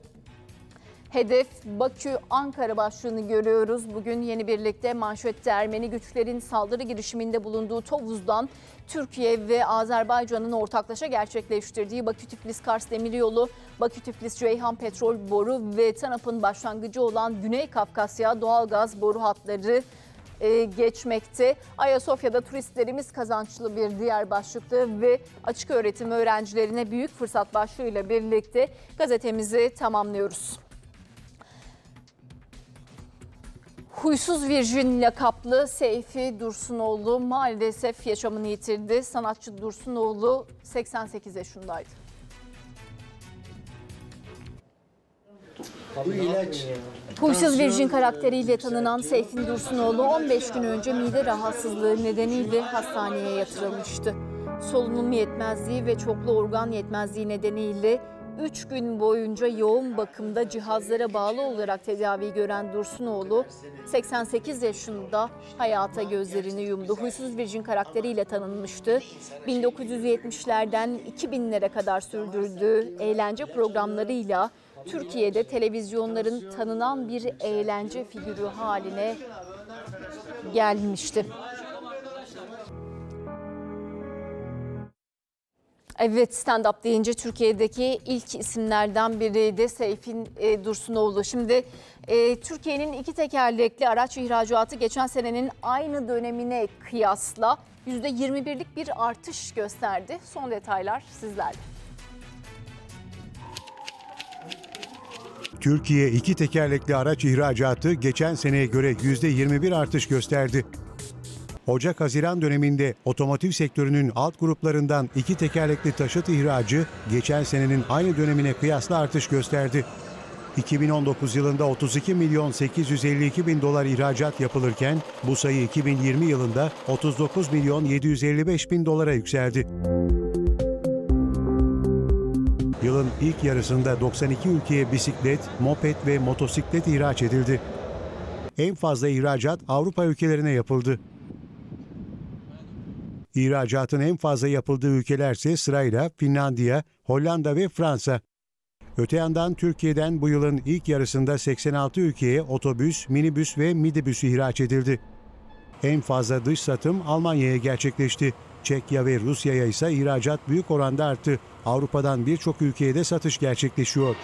Hedef Bakü Ankara başlığını görüyoruz. Bugün yeni birlikte manşette Ermeni güçlerin saldırı girişiminde bulunduğu Tovuz'dan Türkiye ve Azerbaycan'ın ortaklaşa gerçekleştirdiği Bakü Tiflis Kars Demiryolu, Bakü Tiflis Ceyhan Petrol Boru ve TANAP'ın başlangıcı olan Güney Kafkasya doğalgaz boru hatları e, geçmekte. Ayasofya'da turistlerimiz kazançlı bir diğer başlıktı ve açık öğretim öğrencilerine büyük fırsat başlığıyla birlikte gazetemizi tamamlıyoruz. Huysuz Virjin lakaplı Seyfi Dursunoğlu maalesef yaşamını yitirdi. Sanatçı Dursunoğlu 88 yaşındaydı. Bu ilaç. Huysuz Virjin karakteriyle tanınan Seyfin Dursunoğlu 15 gün önce mide rahatsızlığı nedeniyle hastaneye yatırılmıştı. Solunum yetmezliği ve çoklu organ yetmezliği nedeniyle 3 gün boyunca yoğun bakımda cihazlara bağlı olarak tedavi gören Dursunoğlu 88 yaşında hayata gözlerini yumdu. Huysuz Virjin karakteriyle tanınmıştı. 1970'lerden 2000'lere kadar sürdürdüğü eğlence programlarıyla Türkiye'de televizyonların tanınan bir eğlence figürü haline gelmişti. Evet stand-up deyince Türkiye'deki ilk isimlerden biriydi Seyfin e, Dursunoğlu. Şimdi e, Türkiye'nin iki tekerlekli araç ihracatı geçen senenin aynı dönemine kıyasla %21'lik bir artış gösterdi. Son detaylar sizlerle. Türkiye iki tekerlekli araç ihracatı geçen seneye göre %21 artış gösterdi. Ocak-Haziran döneminde otomotiv sektörünün alt gruplarından iki tekerlekli taşıt ihracı geçen senenin aynı dönemine kıyasla artış gösterdi. 2019 yılında 32 milyon 852 bin dolar ihracat yapılırken bu sayı 2020 yılında 39 milyon 755 bin dolara yükseldi. Yılın ilk yarısında 92 ülkeye bisiklet, moped ve motosiklet ihraç edildi. En fazla ihracat Avrupa ülkelerine yapıldı. İhracatın en fazla yapıldığı ülkelerse sırayla Finlandiya, Hollanda ve Fransa. Öte yandan Türkiye'den bu yılın ilk yarısında 86 ülkeye otobüs, minibüs ve midibüs ihraç edildi. En fazla dış satım Almanya'ya gerçekleşti. Çekya ve Rusya'ya ise ihracat büyük oranda arttı. Avrupa'dan birçok ülkeye de satış gerçekleşiyor.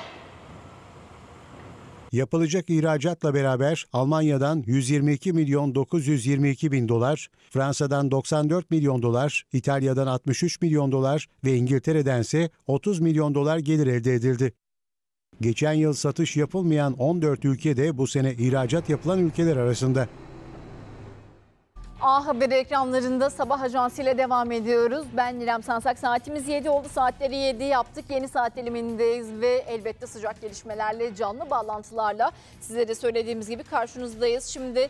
Yapılacak ihracatla beraber Almanya'dan 122 milyon 922 bin dolar, Fransa'dan 94 milyon dolar, İtalya'dan 63 milyon dolar ve İngiltere'den ise 30 milyon dolar gelir elde edildi. Geçen yıl satış yapılmayan 14 ülke de bu sene ihracat yapılan ülkeler arasında. A Haber ekranlarında sabah ajansı ile devam ediyoruz. Ben Nilem Sansak. Saatimiz 7 oldu. Saatleri 7 yaptık. Yeni saat dilimindeyiz ve elbette sıcak gelişmelerle, canlı bağlantılarla size de söylediğimiz gibi karşınızdayız. Şimdi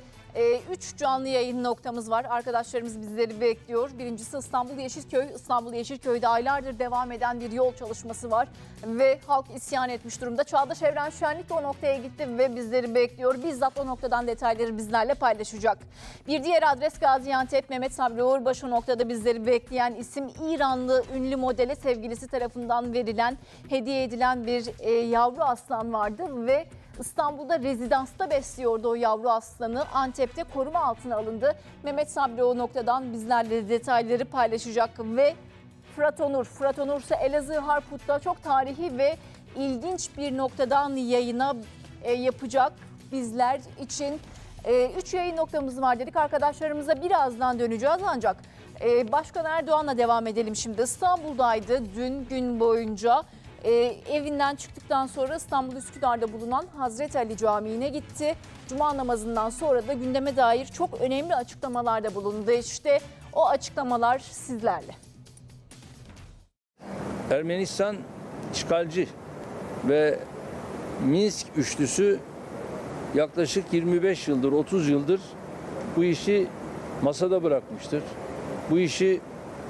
3 e, canlı yayın noktamız var. Arkadaşlarımız bizleri bekliyor. Birincisi İstanbul Yeşilköy. İstanbul Yeşilköy'de aylardır devam eden bir yol çalışması var ve halk isyan etmiş durumda. Çağdaş Evren Şenlik de o noktaya gitti ve bizleri bekliyor. Bizzat o noktadan detayları bizlerle paylaşacak. Bir diğer adres Gaziantep Mehmet Sabri Uğurbaş o noktada bizleri bekleyen isim İranlı ünlü modele sevgilisi tarafından verilen, hediye edilen bir e, yavru aslan vardı ve İstanbul'da rezidansta besliyordu o yavru aslanı. Antep'te koruma altına alındı. Mehmet Sabri o noktadan bizlerle detayları paylaşacak ve Fırat Onur. Fırat Onur ise Elazığ Harput'ta çok tarihi ve ilginç bir noktadan yayına e, yapacak bizler için. E, üç yayın noktamız var dedik. Arkadaşlarımıza birazdan döneceğiz ancak e, Başkan Erdoğan'la devam edelim şimdi. İstanbul'daydı dün gün boyunca. E, evinden çıktıktan sonra İstanbul Üsküdar'da bulunan Hazreti Ali Camii'ne gitti. Cuma namazından sonra da gündeme dair çok önemli açıklamalarda bulundu. İşte o açıklamalar sizlerle. Ermenistan işgalci ve Minsk üçlüsü yaklaşık 25 yıldır, 30 yıldır bu işi masada bırakmıştır. Bu işi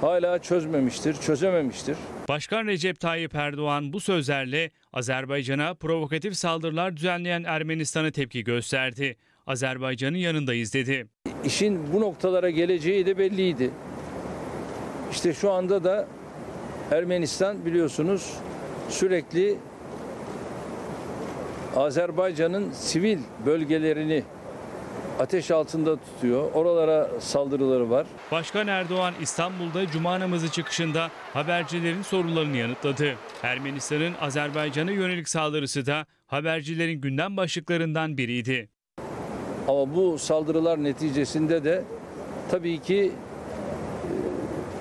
hala çözmemiştir, çözememiştir. Başkan Recep Tayyip Erdoğan bu sözlerle Azerbaycan'a provokatif saldırılar düzenleyen Ermenistan'a tepki gösterdi. Azerbaycan'ın yanındayız dedi. İşin bu noktalara geleceği de belliydi. İşte şu anda da Ermenistan biliyorsunuz sürekli Azerbaycan'ın sivil bölgelerini ateş altında tutuyor. Oralara saldırıları var. Başkan Erdoğan İstanbul'da cuma namazı çıkışında habercilerin sorularını yanıtladı. Ermenistan'ın Azerbaycan'a yönelik saldırısı da habercilerin gündem başlıklarından biriydi. Ama bu saldırılar neticesinde de tabii ki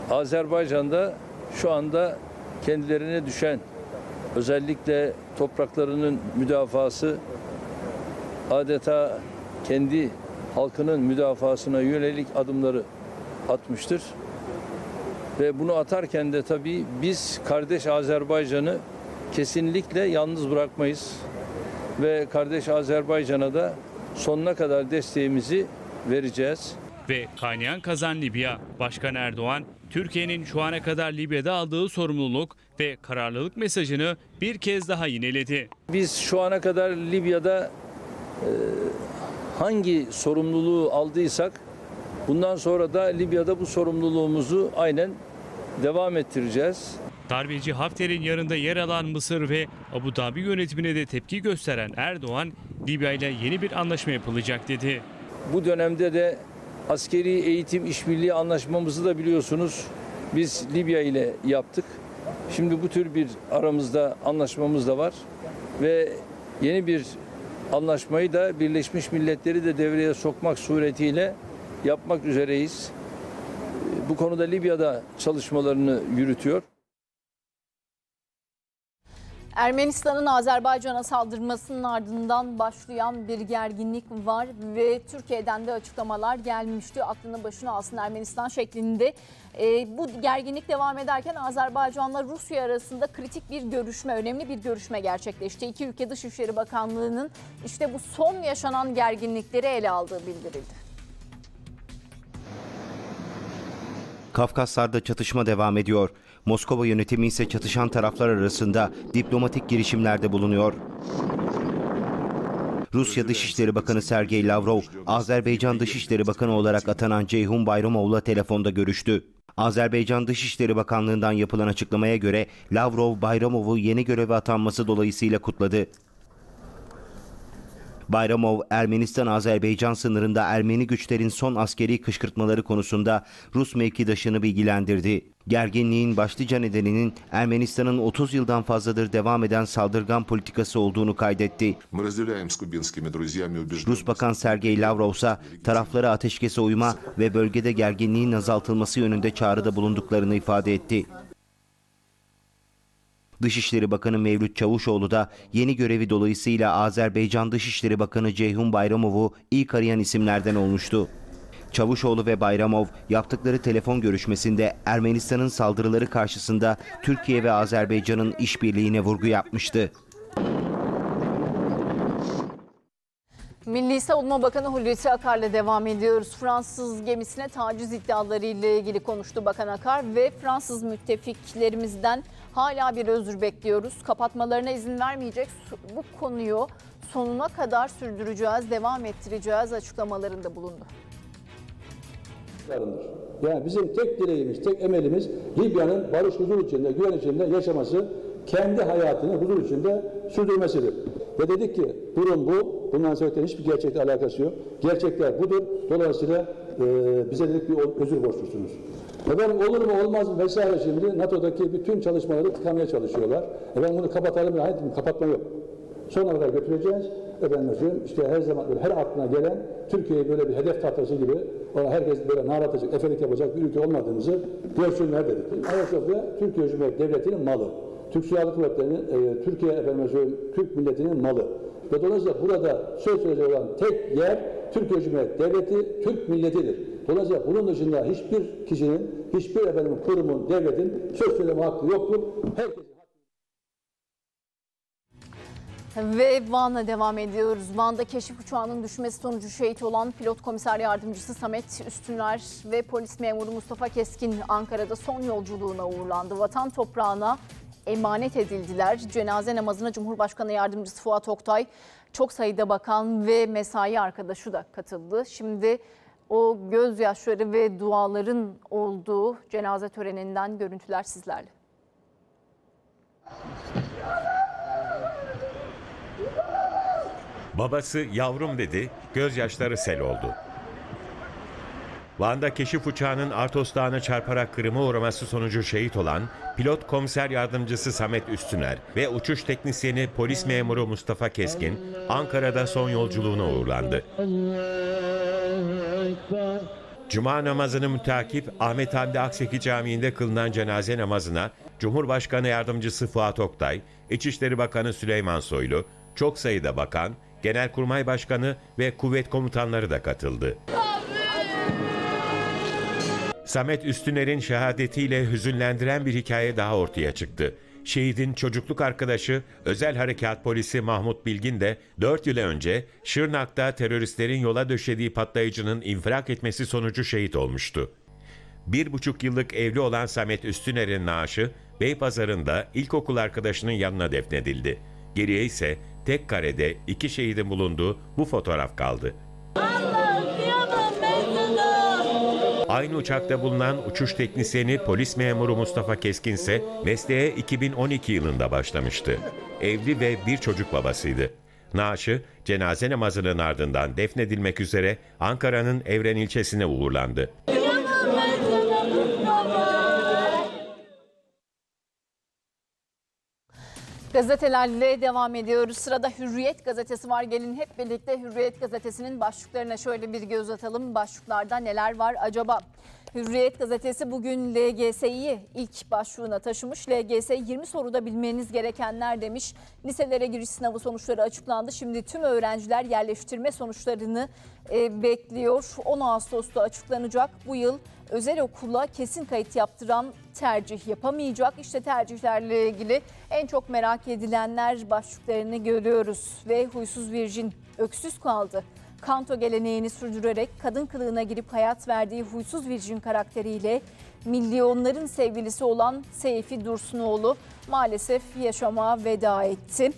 e, Azerbaycan'da şu anda kendilerine düşen özellikle topraklarının müdafası adeta kendi halkının müdafasına yönelik adımları atmıştır. Ve bunu atarken de tabii biz kardeş Azerbaycan'ı kesinlikle yalnız bırakmayız. Ve kardeş Azerbaycan'a da sonuna kadar desteğimizi vereceğiz. Ve kaynayan kazan Libya. Başkan Erdoğan, Türkiye'nin şu ana kadar Libya'da aldığı sorumluluk ve kararlılık mesajını bir kez daha yineledi. Biz şu ana kadar Libya'da e, hangi sorumluluğu aldıysak bundan sonra da Libya'da bu sorumluluğumuzu aynen devam ettireceğiz. Darbeci Hafter'in yanında yer alan Mısır ve Abu Dhabi yönetimine de tepki gösteren Erdoğan, Libya ile yeni bir anlaşma yapılacak dedi. Bu dönemde de askeri eğitim işbirliği anlaşmamızı da biliyorsunuz biz Libya ile yaptık. Şimdi bu tür bir aramızda anlaşmamız da var ve yeni bir anlaşmayı da Birleşmiş Milletleri de devreye sokmak suretiyle yapmak üzereyiz. Bu konuda Libya'da çalışmalarını yürütüyor. Ermenistan'ın Azerbaycan'a saldırmasının ardından başlayan bir gerginlik var ve Türkiye'den de açıklamalar gelmişti. Aklını başına alsın Ermenistan şeklinde. Ee, bu gerginlik devam ederken Azerbaycan'la Rusya arasında kritik bir görüşme, önemli bir görüşme gerçekleşti. İki ülke Dışişleri Bakanlığı'nın işte bu son yaşanan gerginlikleri ele aldığı bildirildi. Kafkaslar'da çatışma devam ediyor. Moskova yönetimi ise çatışan taraflar arasında diplomatik girişimlerde bulunuyor. Rusya Dışişleri Bakanı Sergey Lavrov, Azerbaycan Dışişleri Bakanı olarak atanan Ceyhun Bayramov'la telefonda görüştü. Azerbaycan Dışişleri Bakanlığı'ndan yapılan açıklamaya göre Lavrov Bayramov'u yeni göreve atanması dolayısıyla kutladı. Bayramov, Ermenistan-Azerbaycan sınırında Ermeni güçlerin son askeri kışkırtmaları konusunda Rus mevkidaşını bilgilendirdi. Gerginliğin başlıca nedeninin Ermenistan'ın 30 yıldan fazladır devam eden saldırgan politikası olduğunu kaydetti. Rus Bakan Sergey Lavrov ise taraflara ateşkese uyma ve bölgede gerginliğin azaltılması yönünde çağrıda bulunduklarını ifade etti. Dışişleri Bakanı Mevlüt Çavuşoğlu da yeni görevi dolayısıyla Azerbaycan Dışişleri Bakanı Ceyhun Bayramov'u ilk arayan isimlerden olmuştu. Çavuşoğlu ve Bayramov yaptıkları telefon görüşmesinde Ermenistan'ın saldırıları karşısında Türkiye ve Azerbaycan'ın işbirliğine vurgu yapmıştı. Milli Savunma Bakanı Hulusi Akar'la devam ediyoruz. Fransız gemisine taciz iddiaları ile ilgili konuştu Bakan Akar ve Fransız müttefiklerimizden hala bir özür bekliyoruz. Kapatmalarına izin vermeyecek bu konuyu sonuna kadar sürdüreceğiz, devam ettireceğiz açıklamalarında bulundu. Yani bizim tek dileğimiz, tek emelimiz Libya'nın barış huzur içinde, güven içinde yaşaması, kendi hayatını huzur içinde sürdürmesidir. Ve dedik ki durum bu, bundan sonra hiçbir gerçekle alakası yok. Gerçekler budur. Dolayısıyla e, bize dedik bir özür borçlusunuz. Efendim olur mu olmaz mı vesaire şimdi NATO'daki bütün çalışmaları tıkamaya çalışıyorlar. Efendim bunu kapatalım. Hayır kapatma yok. Sonuna kadar götüreceğiz. Efendim işte her zaman her aklına gelen Türkiye'yi böyle bir hedef tahtası gibi ona herkes böyle nar atacak, efelik yapacak bir ülke olmadığımızı görsünler dedik. Ayasofya Türkiye Cumhuriyeti Devleti'nin malı. Türk Silahlı Kuvvetleri'nin, e, Türkiye efendim Türk milletinin malı. Ve dolayısıyla burada söz söyleyecek olan tek yer Türkiye Cumhuriyeti Devleti, Türk milletidir. Dolayısıyla bunun dışında hiçbir kişinin, hiçbir efendim kurumun, devletin söz söyleme hakkı yoktur. Herkes Ve Van'la devam ediyoruz. Van'da keşif uçağının düşmesi sonucu şehit olan pilot komiser yardımcısı Samet Üstüner ve polis memuru Mustafa Keskin Ankara'da son yolculuğuna uğurlandı. Vatan toprağına emanet edildiler. Cenaze namazına Cumhurbaşkanı Yardımcısı Fuat Oktay, çok sayıda bakan ve mesai arkadaşı da katıldı. Şimdi o gözyaşları ve duaların olduğu cenaze töreninden görüntüler sizlerle. Babası yavrum dedi, gözyaşları sel oldu. Van'da keşif uçağının Artos Dağı'na çarparak kırıma uğraması sonucu şehit olan pilot komiser yardımcısı Samet Üstüner ve uçuş teknisyeni polis memuru Mustafa Keskin Ankara'da son yolculuğuna uğurlandı. Cuma namazını mütakip Ahmet Hamdi Akseki Camii'nde kılınan cenaze namazına Cumhurbaşkanı Yardımcısı Fuat Oktay, İçişleri Bakanı Süleyman Soylu, çok sayıda bakan, Genelkurmay Başkanı ve kuvvet komutanları da katıldı. Samet Üstüner'in şehadetiyle hüzünlendiren bir hikaye daha ortaya çıktı. Şehidin çocukluk arkadaşı Özel Harekat Polisi Mahmut Bilgin de 4 yıl önce Şırnak'ta teröristlerin yola döşediği patlayıcının infilak etmesi sonucu şehit olmuştu. Bir buçuk yıllık evli olan Samet Üstüner'in naaşı Beypazarı'nda ilkokul arkadaşının yanına defnedildi. Geriye ise tek karede iki şehidin bulunduğu bu fotoğraf kaldı. Aynı uçakta bulunan uçuş teknisyeni polis memuru Mustafa Keskin ise mesleğe 2012 yılında başlamıştı. Evli ve bir çocuk babasıydı. Naaşı cenaze namazının ardından defnedilmek üzere Ankara'nın Evren ilçesine uğurlandı. Gazetelerle devam ediyoruz. Sırada Hürriyet gazetesi var. Gelin hep birlikte Hürriyet gazetesinin başlıklarına şöyle bir göz atalım. Başlıklarda neler var acaba? Hürriyet gazetesi bugün LGS'yi ilk başlığına taşımış. LGS 20 soruda bilmeniz gerekenler demiş. Liselere giriş sınavı sonuçları açıklandı. Şimdi tüm öğrenciler yerleştirme sonuçlarını e, bekliyor. 10 Ağustos'ta açıklanacak. Bu yıl özel okula kesin kayıt yaptıran tercih yapamayacak. İşte tercihlerle ilgili en çok merak edilenler başlıklarını görüyoruz. Ve huysuz virjin öksüz kaldı. Kanto geleneğini sürdürerek kadın kılığına girip hayat verdiği huysuz virjin karakteriyle milyonların sevgilisi olan Seyfi Dursunoğlu maalesef yaşama veda etti.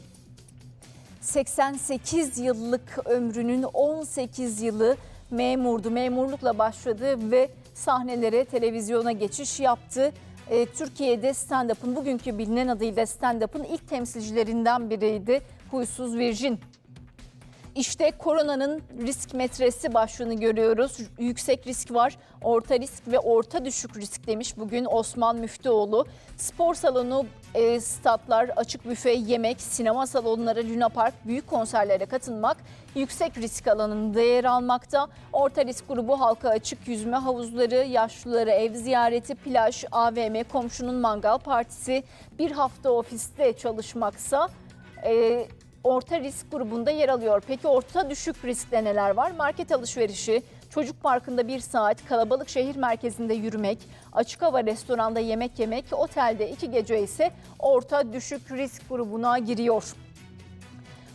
88 yıllık ömrünün 18 yılı memurdu. Memurlukla başladı ve sahnelere, televizyona geçiş yaptı. E, Türkiye'de stand-up'ın bugünkü bilinen adıyla stand-up'ın ilk temsilcilerinden biriydi. Huysuz Virjin. İşte koronanın risk metresi başlığını görüyoruz. Yüksek risk var, orta risk ve orta düşük risk demiş bugün Osman Müftüoğlu. Spor salonu, e, statlar, açık büfe, yemek, sinema salonları, Luna Park, büyük konserlere katılmak yüksek risk alanında yer almakta. Orta risk grubu halka açık yüzme havuzları, yaşlılara ev ziyareti, plaj, AVM, komşunun mangal partisi, bir hafta ofiste çalışmaksa... E, orta risk grubunda yer alıyor. Peki orta düşük riskte neler var? Market alışverişi, çocuk parkında bir saat, kalabalık şehir merkezinde yürümek, açık hava restoranda yemek yemek, otelde iki gece ise orta düşük risk grubuna giriyor.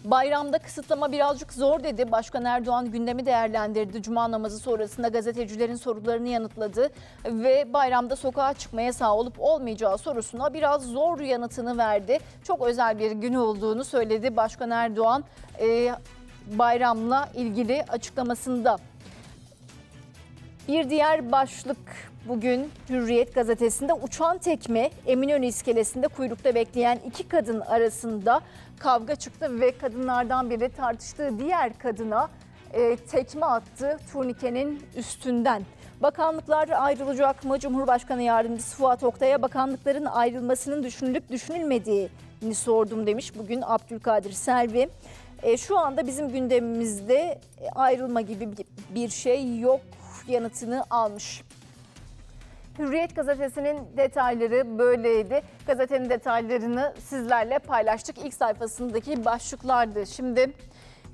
Bayramda kısıtlama birazcık zor dedi. Başkan Erdoğan gündemi değerlendirdi. Cuma namazı sonrasında gazetecilerin sorularını yanıtladı ve bayramda sokağa çıkma yasağı olup olmayacağı sorusuna biraz zor yanıtını verdi. Çok özel bir gün olduğunu söyledi Başkan Erdoğan e, bayramla ilgili açıklamasında. Bir diğer başlık bugün Hürriyet gazetesinde uçan tekme Eminönü iskelesinde kuyrukta bekleyen iki kadın arasında kavga çıktı ve kadınlardan biri tartıştığı diğer kadına e, tekme attı turnikenin üstünden. Bakanlıklar ayrılacak mı? Cumhurbaşkanı Yardımcısı Fuat Oktay'a bakanlıkların ayrılmasının düşünülüp düşünülmediğini sordum demiş bugün Abdülkadir Selvi. E, şu anda bizim gündemimizde ayrılma gibi bir şey yok yanıtını almış. Hürriyet gazetesinin detayları böyleydi. Gazetenin detaylarını sizlerle paylaştık. İlk sayfasındaki başlıklardı. Şimdi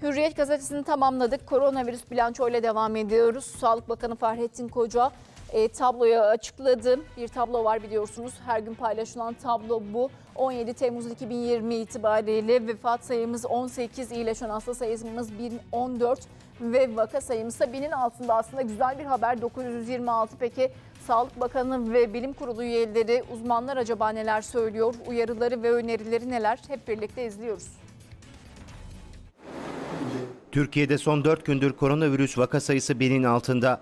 Hürriyet gazetesini tamamladık. Koronavirüs bilançoyla devam ediyoruz. Sağlık Bakanı Fahrettin Koca e, tabloyu açıkladı. Bir tablo var biliyorsunuz. Her gün paylaşılan tablo bu. 17 Temmuz 2020 itibariyle vefat sayımız 18, iyileşen hasta sayımız 1014 ve vaka sayımız ise binin altında aslında güzel bir haber 926. Peki Sağlık Bakanı ve Bilim Kurulu üyeleri uzmanlar acaba neler söylüyor? Uyarıları ve önerileri neler? Hep birlikte izliyoruz. Türkiye'de son 4 gündür koronavirüs vaka sayısı binin altında.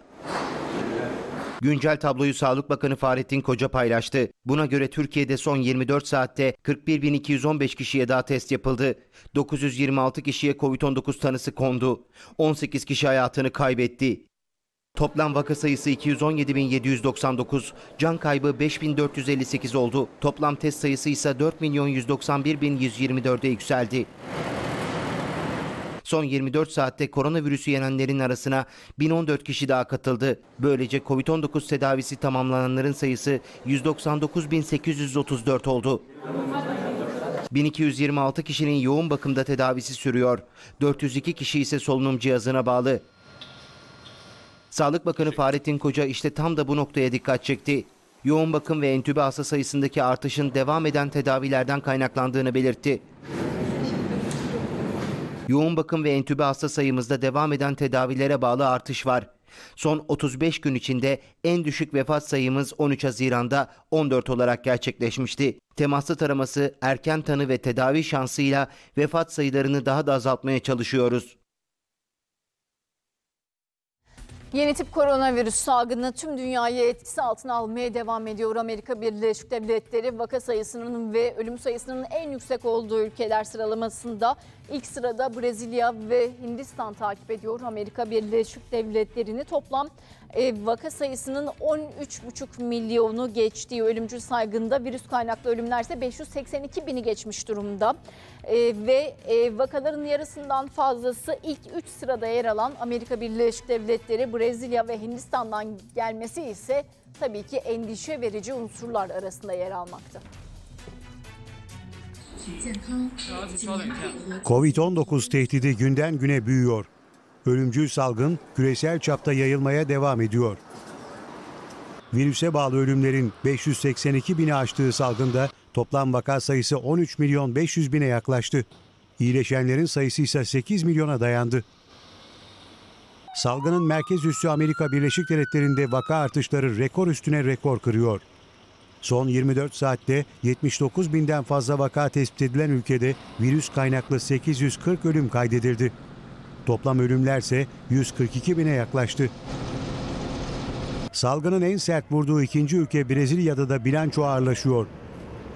Güncel tabloyu Sağlık Bakanı Fahrettin Koca paylaştı. Buna göre Türkiye'de son 24 saatte 41.215 kişiye daha test yapıldı. 926 kişiye COVID-19 tanısı kondu. 18 kişi hayatını kaybetti. Toplam vaka sayısı 217.799, can kaybı 5.458 oldu. Toplam test sayısı ise 4.191.124'e yükseldi. Son 24 saatte koronavirüsü yenenlerin arasına 1014 kişi daha katıldı. Böylece Covid-19 tedavisi tamamlananların sayısı 199.834 oldu. 1226 kişinin yoğun bakımda tedavisi sürüyor. 402 kişi ise solunum cihazına bağlı. Sağlık Bakanı Fahrettin Koca işte tam da bu noktaya dikkat çekti. Yoğun bakım ve entübe hasta sayısındaki artışın devam eden tedavilerden kaynaklandığını belirtti. Yoğun bakım ve entübe hasta sayımızda devam eden tedavilere bağlı artış var. Son 35 gün içinde en düşük vefat sayımız 13 Haziran'da 14 olarak gerçekleşmişti. Temaslı taraması, erken tanı ve tedavi şansıyla vefat sayılarını daha da azaltmaya çalışıyoruz. Yeni tip koronavirüs salgını tüm dünyayı etkisi altına almaya devam ediyor. Amerika Birleşik Devletleri vaka sayısının ve ölüm sayısının en yüksek olduğu ülkeler sıralamasında ilk sırada Brezilya ve Hindistan takip ediyor. Amerika Birleşik Devletleri'ni toplam e, vaka sayısının 13,5 milyonu geçtiği ölümcül saygında virüs kaynaklı ölümler ise 582 bini geçmiş durumda. E, ve e, vakaların yarısından fazlası ilk 3 sırada yer alan Amerika Birleşik Devletleri, Brezilya ve Hindistan'dan gelmesi ise tabii ki endişe verici unsurlar arasında yer almakta. Covid-19 tehdidi günden güne büyüyor. Ölümcül salgın küresel çapta yayılmaya devam ediyor. Virüse bağlı ölümlerin 582 bini aştığı salgında toplam vaka sayısı 13 milyon 500 bine yaklaştı. İyileşenlerin sayısı ise 8 milyona dayandı. Salgının merkez üssü Amerika Birleşik Devletleri'nde vaka artışları rekor üstüne rekor kırıyor. Son 24 saatte 79 binden fazla vaka tespit edilen ülkede virüs kaynaklı 840 ölüm kaydedildi. Toplam ölümlerse 142 bine yaklaştı. Salgının en sert vurduğu ikinci ülke Brezilya'da da bilanço ağırlaşıyor.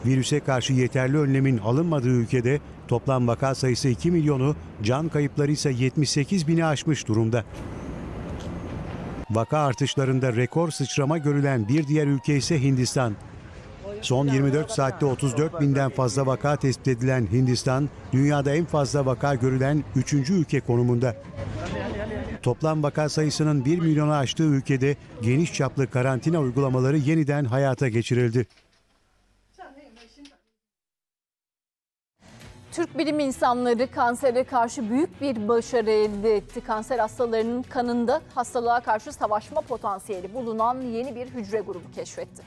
Virüse karşı yeterli önlemin alınmadığı ülkede toplam vaka sayısı 2 milyonu, can kayıpları ise 78 bini aşmış durumda. Vaka artışlarında rekor sıçrama görülen bir diğer ülke ise Hindistan. Son 24 saatte 34 binden fazla vaka tespit edilen Hindistan, dünyada en fazla vaka görülen 3. ülke konumunda. Toplam vaka sayısının 1 milyonu aştığı ülkede geniş çaplı karantina uygulamaları yeniden hayata geçirildi. Türk bilim insanları kansere karşı büyük bir başarı elde etti. Kanser hastalarının kanında hastalığa karşı savaşma potansiyeli bulunan yeni bir hücre grubu keşfetti.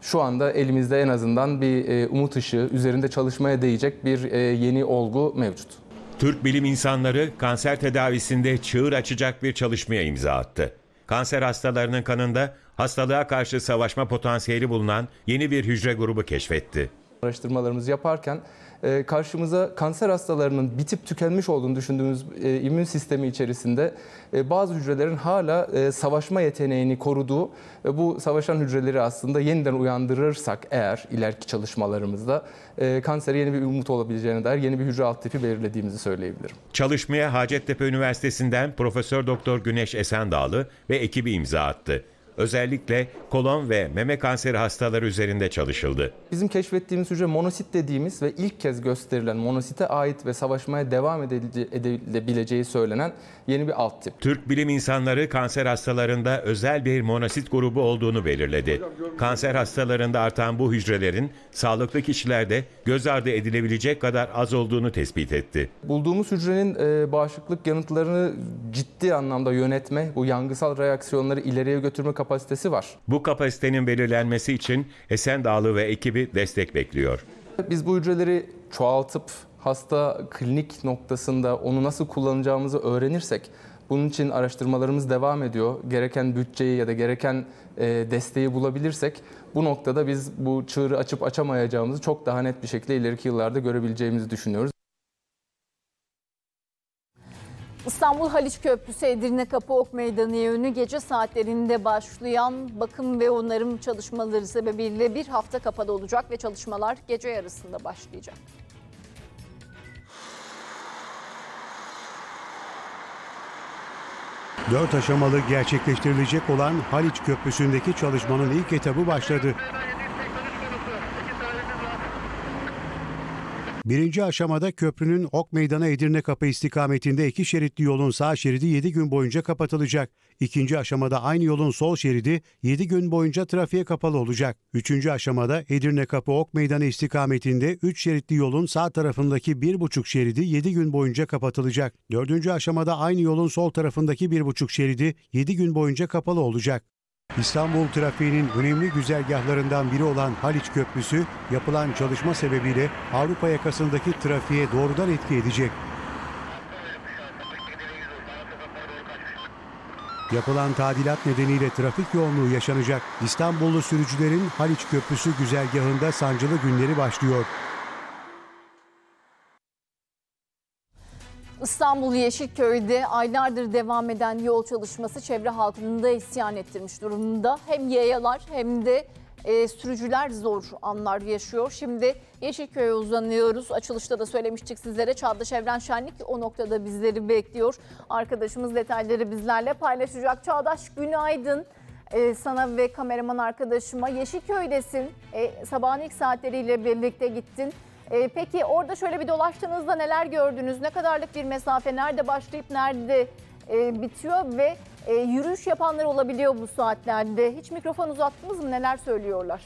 Şu anda elimizde en azından bir e, umut ışığı, üzerinde çalışmaya değecek bir e, yeni olgu mevcut. Türk bilim insanları kanser tedavisinde çığır açacak bir çalışmaya imza attı. Kanser hastalarının kanında hastalığa karşı savaşma potansiyeli bulunan yeni bir hücre grubu keşfetti. Araştırmalarımızı yaparken e, karşımıza kanser hastalarının bitip tükenmiş olduğunu düşündüğümüz e, immün sistemi içerisinde e, bazı hücrelerin hala savaşma yeteneğini koruduğu ve bu savaşan hücreleri aslında yeniden uyandırırsak eğer ileriki çalışmalarımızda kansere yeni bir umut olabileceğine dair yeni bir hücre alt tipi belirlediğimizi söyleyebilirim. Çalışmaya Hacettepe Üniversitesi'nden Profesör Doktor Güneş Esendağlı ve ekibi imza attı. Özellikle kolon ve meme kanseri hastaları üzerinde çalışıldı. Bizim keşfettiğimiz hücre monosit dediğimiz ve ilk kez gösterilen monosite ait ve savaşmaya devam edilebileceği söylenen yeni bir alt tip. Türk bilim insanları kanser hastalarında özel bir monosit grubu olduğunu belirledi. Kanser hastalarında artan bu hücrelerin sağlıklı kişilerde göz ardı edilebilecek kadar az olduğunu tespit etti. Bulduğumuz hücrenin e, bağışıklık yanıtlarını ciddi anlamda yönetme, bu yangısal reaksiyonları ileriye götürme kapasitesi var. Bu kapasitenin belirlenmesi için Esen Dağlı ve ekibi destek bekliyor. Biz bu hücreleri çoğaltıp hasta klinik noktasında onu nasıl kullanacağımızı öğrenirsek bunun için araştırmalarımız devam ediyor. Gereken bütçeyi ya da gereken e, desteği bulabilirsek bu noktada biz bu çığırı açıp açamayacağımızı çok daha net bir şekilde ileriki yıllarda görebileceğimizi düşünüyoruz. İstanbul Haliç Köprüsü Edirne Kapı Ok Meydanı yönü gece saatlerinde başlayan bakım ve onarım çalışmaları sebebiyle bir hafta kapalı olacak ve çalışmalar gece yarısında başlayacak. Dört aşamalı gerçekleştirilecek olan Haliç Köprüsü'ndeki çalışmanın ilk etabı başladı. Birinci aşamada köprünün Ok Meydanı Edirne Kapı istikametinde iki şeritli yolun sağ şeridi 7 gün boyunca kapatılacak. İkinci aşamada aynı yolun sol şeridi 7 gün boyunca trafiğe kapalı olacak. Üçüncü aşamada Edirne Kapı Ok Meydanı istikametinde 3 şeritli yolun sağ tarafındaki 1,5 şeridi 7 gün boyunca kapatılacak. Dördüncü aşamada aynı yolun sol tarafındaki 1,5 şeridi 7 gün boyunca kapalı olacak. İstanbul trafiğinin önemli güzergahlarından biri olan Haliç Köprüsü yapılan çalışma sebebiyle Avrupa yakasındaki trafiğe doğrudan etki edecek. Yapılan tadilat nedeniyle trafik yoğunluğu yaşanacak. İstanbullu sürücülerin Haliç Köprüsü güzergahında sancılı günleri başlıyor. İstanbul Yeşilköy'de aylardır devam eden yol çalışması çevre halkını da isyan ettirmiş durumda. Hem yayalar hem de e, sürücüler zor anlar yaşıyor. Şimdi Yeşilköy'e uzanıyoruz. Açılışta da söylemiştik sizlere. Çağdaş Evren Şenlik o noktada bizleri bekliyor. Arkadaşımız detayları bizlerle paylaşacak. Çağdaş günaydın. Ee, sana ve kameraman arkadaşıma Yeşilköy'desin. Ee, sabahın ilk saatleriyle birlikte gittin. Ee, peki orada şöyle bir dolaştığınızda neler gördünüz? Ne kadarlık bir mesafe? Nerede başlayıp nerede e, bitiyor? Ve e, yürüyüş yapanlar olabiliyor bu saatlerde. Hiç mikrofon uzattınız mı? Neler söylüyorlar?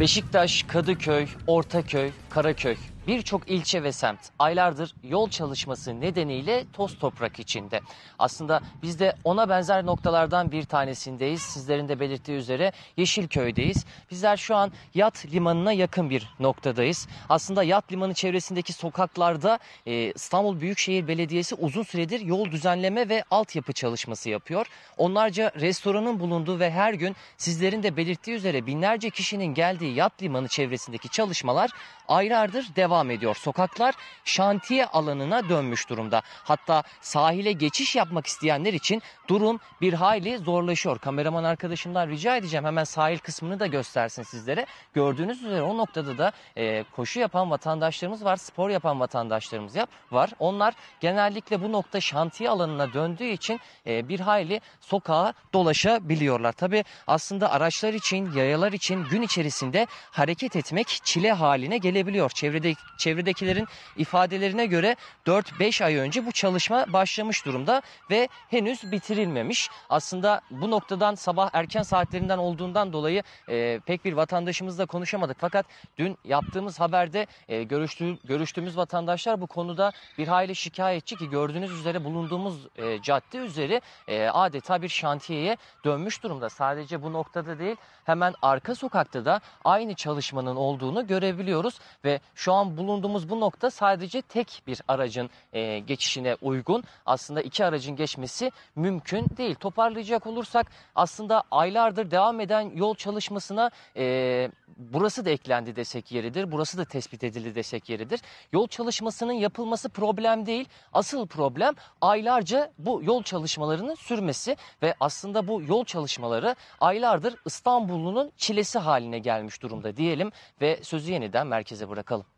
Beşiktaş, Kadıköy, Ortaköy, Karaköy birçok ilçe ve semt aylardır yol çalışması nedeniyle toz toprak içinde. Aslında biz de ona benzer noktalardan bir tanesindeyiz. Sizlerin de belirttiği üzere Yeşilköy'deyiz. Bizler şu an yat limanına yakın bir noktadayız. Aslında yat limanı çevresindeki sokaklarda e, İstanbul Büyükşehir Belediyesi uzun süredir yol düzenleme ve altyapı çalışması yapıyor. Onlarca restoranın bulunduğu ve her gün sizlerin de belirttiği üzere binlerce kişinin geldiği yat limanı çevresindeki çalışmalar aylardır devam ediyor. Sokaklar şantiye alanına dönmüş durumda. Hatta sahile geçiş yapmak isteyenler için durum bir hayli zorlaşıyor. Kameraman arkadaşımdan rica edeceğim hemen sahil kısmını da göstersin sizlere. Gördüğünüz üzere o noktada da e, koşu yapan vatandaşlarımız var, spor yapan vatandaşlarımız var. Onlar genellikle bu nokta şantiye alanına döndüğü için e, bir hayli sokağa dolaşabiliyorlar. Tabi aslında araçlar için, yayalar için gün içerisinde hareket etmek çile haline gelebiliyor. Çevrede, çevredekilerin ifadelerine göre 4-5 ay önce bu çalışma başlamış durumda ve henüz bitirilmemiş. Aslında bu noktadan sabah erken saatlerinden olduğundan dolayı e, pek bir vatandaşımızla konuşamadık. Fakat dün yaptığımız haberde e, görüştüğü, görüştüğümüz vatandaşlar bu konuda bir hayli şikayetçi ki gördüğünüz üzere bulunduğumuz e, cadde üzeri e, adeta bir şantiyeye dönmüş durumda. Sadece bu noktada değil hemen arka sokakta da aynı çalışmanın olduğunu görebiliyoruz ve şu an bulunduğumuz bu nokta sadece tek bir aracın e, geçişine uygun. Aslında iki aracın geçmesi mümkün değil. Toparlayacak olursak aslında aylardır devam eden yol çalışmasına e, burası da eklendi desek yeridir. Burası da tespit edildi desek yeridir. Yol çalışmasının yapılması problem değil. Asıl problem aylarca bu yol çalışmalarının sürmesi ve aslında bu yol çalışmaları aylardır İstanbullunun çilesi haline gelmiş durumda diyelim ve sözü yeniden merkeze bırakalım.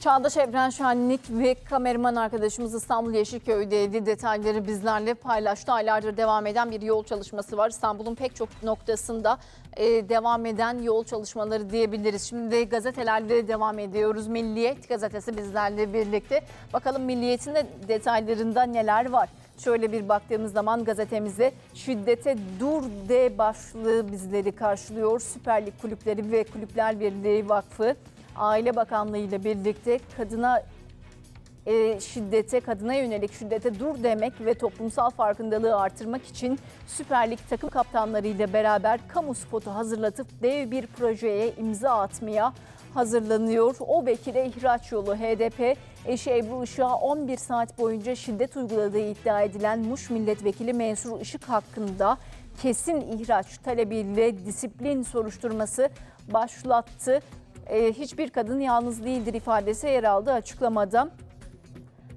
Çağdaş Evren Şenlik ve kameraman arkadaşımız İstanbul Yeşilköy'deydi. Detayları bizlerle paylaştı. Aylardır devam eden bir yol çalışması var. İstanbul'un pek çok noktasında e, devam eden yol çalışmaları diyebiliriz. Şimdi gazetelerde devam ediyoruz. Milliyet gazetesi bizlerle birlikte. Bakalım Milliyet'in de detaylarında neler var? Şöyle bir baktığımız zaman gazetemize şiddete dur de başlığı bizleri karşılıyor. Süper Lig Kulüpleri ve Kulüpler Birliği Vakfı Aile Bakanlığı ile birlikte kadına e, şiddete, kadına yönelik şiddete dur demek ve toplumsal farkındalığı artırmak için Süper Lig takım kaptanları ile beraber kamu spotu hazırlatıp dev bir projeye imza atmaya hazırlanıyor. O Bekir'e ihraç yolu HDP eşi Ebru Işık'a 11 saat boyunca şiddet uyguladığı iddia edilen Muş Milletvekili Mensur Işık hakkında kesin ihraç talebiyle disiplin soruşturması başlattı. Ee, hiçbir kadın yalnız değildir ifadesi yer aldı açıklamada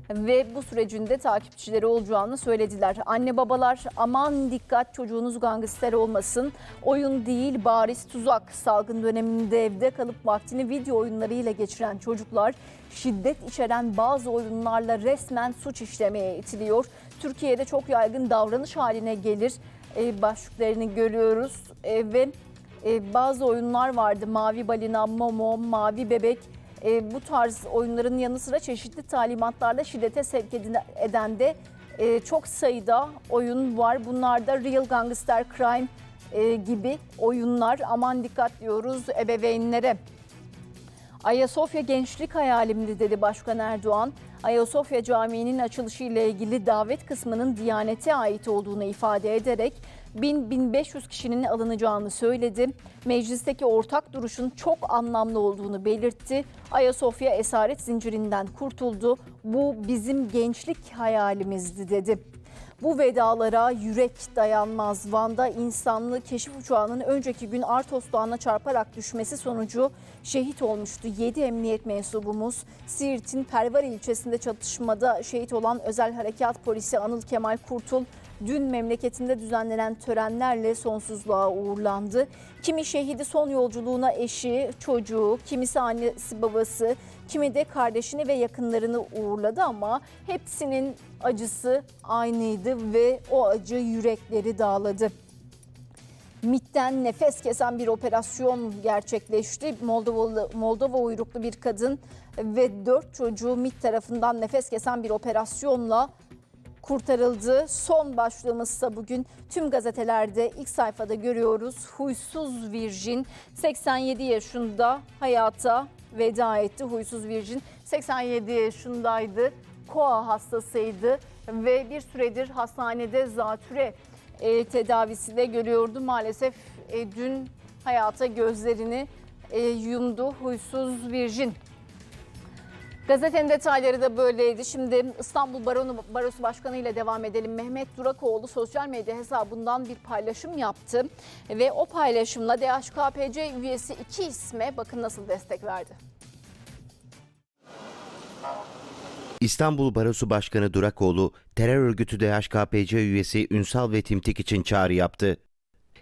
ve bu sürecin de takipçileri olacağını söylediler. Anne babalar aman dikkat çocuğunuz gangster olmasın. Oyun değil bariz tuzak. Salgın döneminde evde kalıp vaktini video oyunlarıyla geçiren çocuklar şiddet içeren bazı oyunlarla resmen suç işlemeye itiliyor. Türkiye'de çok yaygın davranış haline gelir e, başlıklarını görüyoruz E, ve e, bazı oyunlar vardı. Mavi balina, momo, mavi bebek e, bu tarz oyunların yanı sıra çeşitli talimatlarla şiddete sevk eden de e, çok sayıda oyun var. Bunlar da Real Gangster Crime e, gibi oyunlar. Aman dikkat diyoruz ebeveynlere. Ayasofya gençlik hayalimdi dedi Başkan Erdoğan. Ayasofya Camii'nin açılışı ile ilgili davet kısmının Diyanet'e ait olduğunu ifade ederek 1000-1500 kişinin alınacağını söyledi. Meclisteki ortak duruşun çok anlamlı olduğunu belirtti. Ayasofya esaret zincirinden kurtuldu. Bu bizim gençlik hayalimizdi dedi. Bu vedalara yürek dayanmaz. Van'da insanlı keşif uçağının önceki gün Artos Dağı'na çarparak düşmesi sonucu şehit olmuştu. 7 emniyet mensubumuz Siirt'in Pervar ilçesinde çatışmada şehit olan Özel Harekat Polisi Anıl Kemal Kurtul dün memleketinde düzenlenen törenlerle sonsuzluğa uğurlandı. Kimi şehidi son yolculuğuna eşi, çocuğu, kimisi annesi babası, kimi de kardeşini ve yakınlarını uğurladı ama hepsinin acısı aynıydı ve o acı yürekleri dağladı. MIT'ten nefes kesen bir operasyon gerçekleşti. Moldova, Moldova uyruklu bir kadın ve dört çocuğu MIT tarafından nefes kesen bir operasyonla kurtarıldı. Son başlığımızsa bugün tüm gazetelerde ilk sayfada görüyoruz. Huysuz Virjin 87 yaşında hayata veda etti. Huysuz Virjin 87 yaşındaydı. Koa hastasıydı ve bir süredir hastanede zatüre e, tedavisinde görüyordu. Maalesef e, dün hayata gözlerini e, yumdu Huysuz Virjin. Gazetenin detayları da böyleydi. Şimdi İstanbul Baronu, Barosu Başkanı ile devam edelim. Mehmet Durakoğlu sosyal medya hesabından bir paylaşım yaptı. Ve o paylaşımla DHKPC üyesi iki isme bakın nasıl destek verdi. İstanbul Barosu Başkanı Durakoğlu, terör örgütü DHKPC üyesi Ünsal ve Timtik için çağrı yaptı.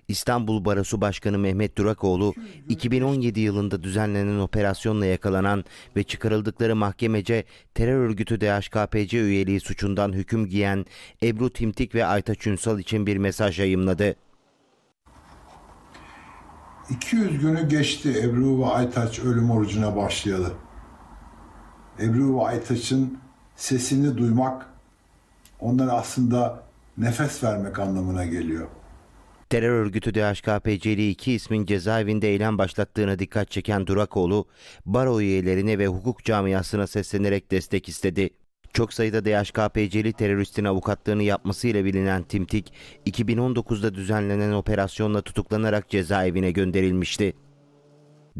İstanbul Barosu Başkanı Mehmet Durakoğlu, 2017 yılında düzenlenen operasyonla yakalanan ve çıkarıldıkları mahkemece terör örgütü DHKPC üyeliği suçundan hüküm giyen Ebru Timtik ve Aytaç Ünsal için bir mesaj yayımladı. 200 günü geçti Ebru ve Aytaç ölüm orucuna başlayalı. Ebru ve Aytaç'ın sesini duymak onlara aslında nefes vermek anlamına geliyor. Terör örgütü DHKPC'li iki ismin cezaevinde eylem başlattığına dikkat çeken Durakoğlu, baro üyelerine ve hukuk camiasına seslenerek destek istedi. Çok sayıda DHKPC'li teröristin avukatlığını yapmasıyla bilinen Timtik, 2019'da düzenlenen operasyonla tutuklanarak cezaevine gönderilmişti.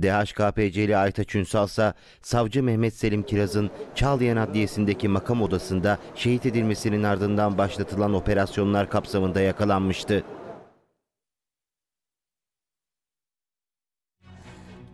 DHKPC'li Aytaç Ünsal ise savcı Mehmet Selim Kiraz'ın Çağlayan Adliyesi'ndeki makam odasında şehit edilmesinin ardından başlatılan operasyonlar kapsamında yakalanmıştı.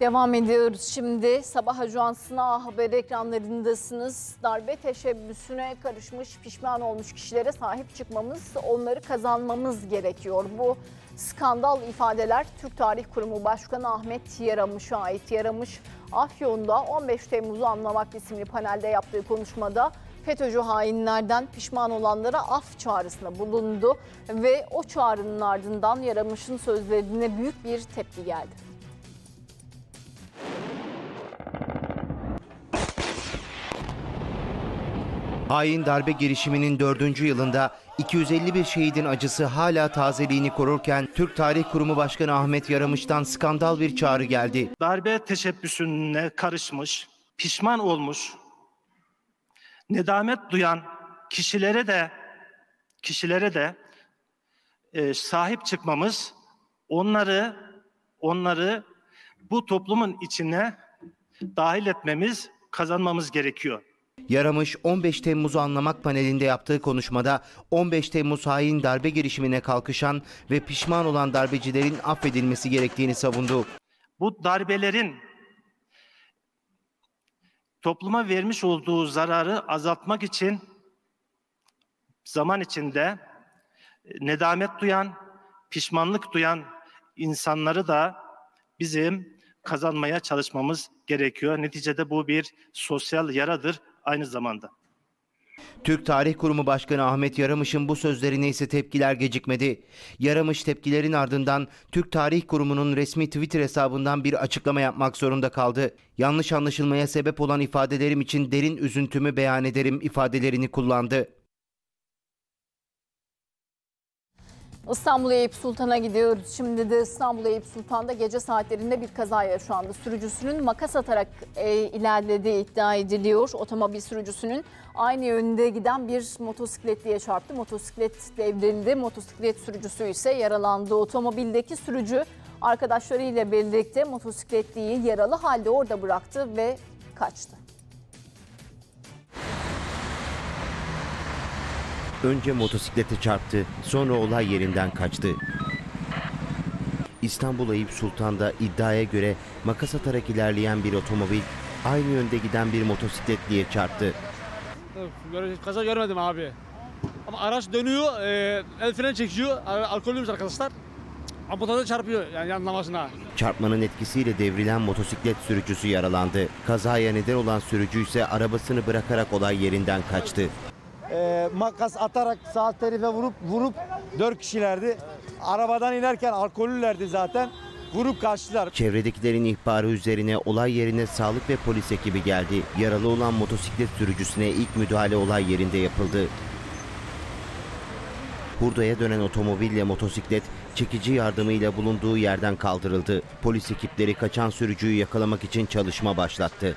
Devam ediyoruz şimdi. Sabah Ajansı'na haber ekranlarındasınız. Darbe teşebbüsüne karışmış, pişman olmuş kişilere sahip çıkmamız, onları kazanmamız gerekiyor. Bu skandal ifadeler Türk Tarih Kurumu Başkanı Ahmet Yaramış'a ait. Yaramış, Afyon'da 15 Temmuz'u anlamak isimli panelde yaptığı konuşmada FETÖ'cü hainlerden pişman olanlara af çağrısında bulundu ve o çağrının ardından Yaramış'ın sözlerine büyük bir tepki geldi. Hain darbe girişiminin dördüncü yılında 251 şehidin acısı hala tazeliğini korurken Türk Tarih Kurumu Başkanı Ahmet Yaramış'tan skandal bir çağrı geldi. Darbe teşebbüsüne karışmış, pişman olmuş, nedamet duyan kişilere de kişilere de e, sahip çıkmamız, onları onları bu toplumun içine dahil etmemiz, kazanmamız gerekiyor. Yaramış 15 Temmuz'u anlamak panelinde yaptığı konuşmada 15 Temmuz hain darbe girişimine kalkışan ve pişman olan darbecilerin affedilmesi gerektiğini savundu. Bu darbelerin topluma vermiş olduğu zararı azaltmak için zaman içinde nedamet duyan, pişmanlık duyan insanları da bizim kazanmaya çalışmamız gerekiyor. Neticede bu bir sosyal yaradır aynı zamanda. Türk Tarih Kurumu Başkanı Ahmet Yaramış'ın bu sözlerine ise tepkiler gecikmedi. Yaramış tepkilerin ardından Türk Tarih Kurumu'nun resmi Twitter hesabından bir açıklama yapmak zorunda kaldı. Yanlış anlaşılmaya sebep olan ifadelerim için derin üzüntümü beyan ederim ifadelerini kullandı. İstanbul Eyüp Sultan'a gidiyoruz. Şimdi de İstanbul Eyüp Sultan'da gece saatlerinde bir kaza yaşandı. Sürücüsünün makas atarak e, ilerlediği iddia ediliyor. Otomobil sürücüsünün aynı yönde giden bir motosikletliye çarptı. Motosiklet devrildi. Motosiklet sürücüsü ise yaralandı. Otomobildeki sürücü arkadaşlarıyla birlikte motosikletliyi yaralı halde orada bıraktı ve kaçtı. Önce motosiklete çarptı, sonra olay yerinden kaçtı. İstanbul Eyüp Sultan'da iddiaya göre makas atarak ilerleyen bir otomobil aynı yönde giden bir motosikletliye çarptı. Kaza görmedim abi. Ama araç dönüyor, e, el freni çekiyor. Al- Alkollüymüş arkadaşlar. Amputata çarpıyor yani yanlamasına. Çarpmanın etkisiyle devrilen motosiklet sürücüsü yaralandı. Kazaya neden olan sürücü ise arabasını bırakarak olay yerinden kaçtı. E, makas atarak sağ tarife vurup vurup dört kişilerdi. Arabadan inerken alkollülerdi zaten. Vurup kaçtılar. Çevredekilerin ihbarı üzerine olay yerine sağlık ve polis ekibi geldi. Yaralı olan motosiklet sürücüsüne ilk müdahale olay yerinde yapıldı. Hurdaya dönen otomobille motosiklet çekici yardımıyla bulunduğu yerden kaldırıldı. Polis ekipleri kaçan sürücüyü yakalamak için çalışma başlattı.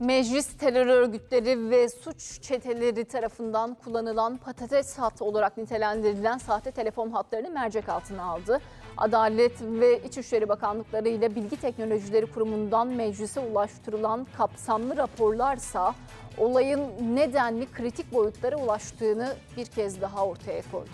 Meclis terör örgütleri ve suç çeteleri tarafından kullanılan patates hat olarak nitelendirilen sahte telefon hatlarını mercek altına aldı. Adalet ve İçişleri Bakanlıkları ile Bilgi Teknolojileri Kurumu'ndan meclise ulaştırılan kapsamlı raporlarsa olayın nedenli kritik boyutlara ulaştığını bir kez daha ortaya koydu.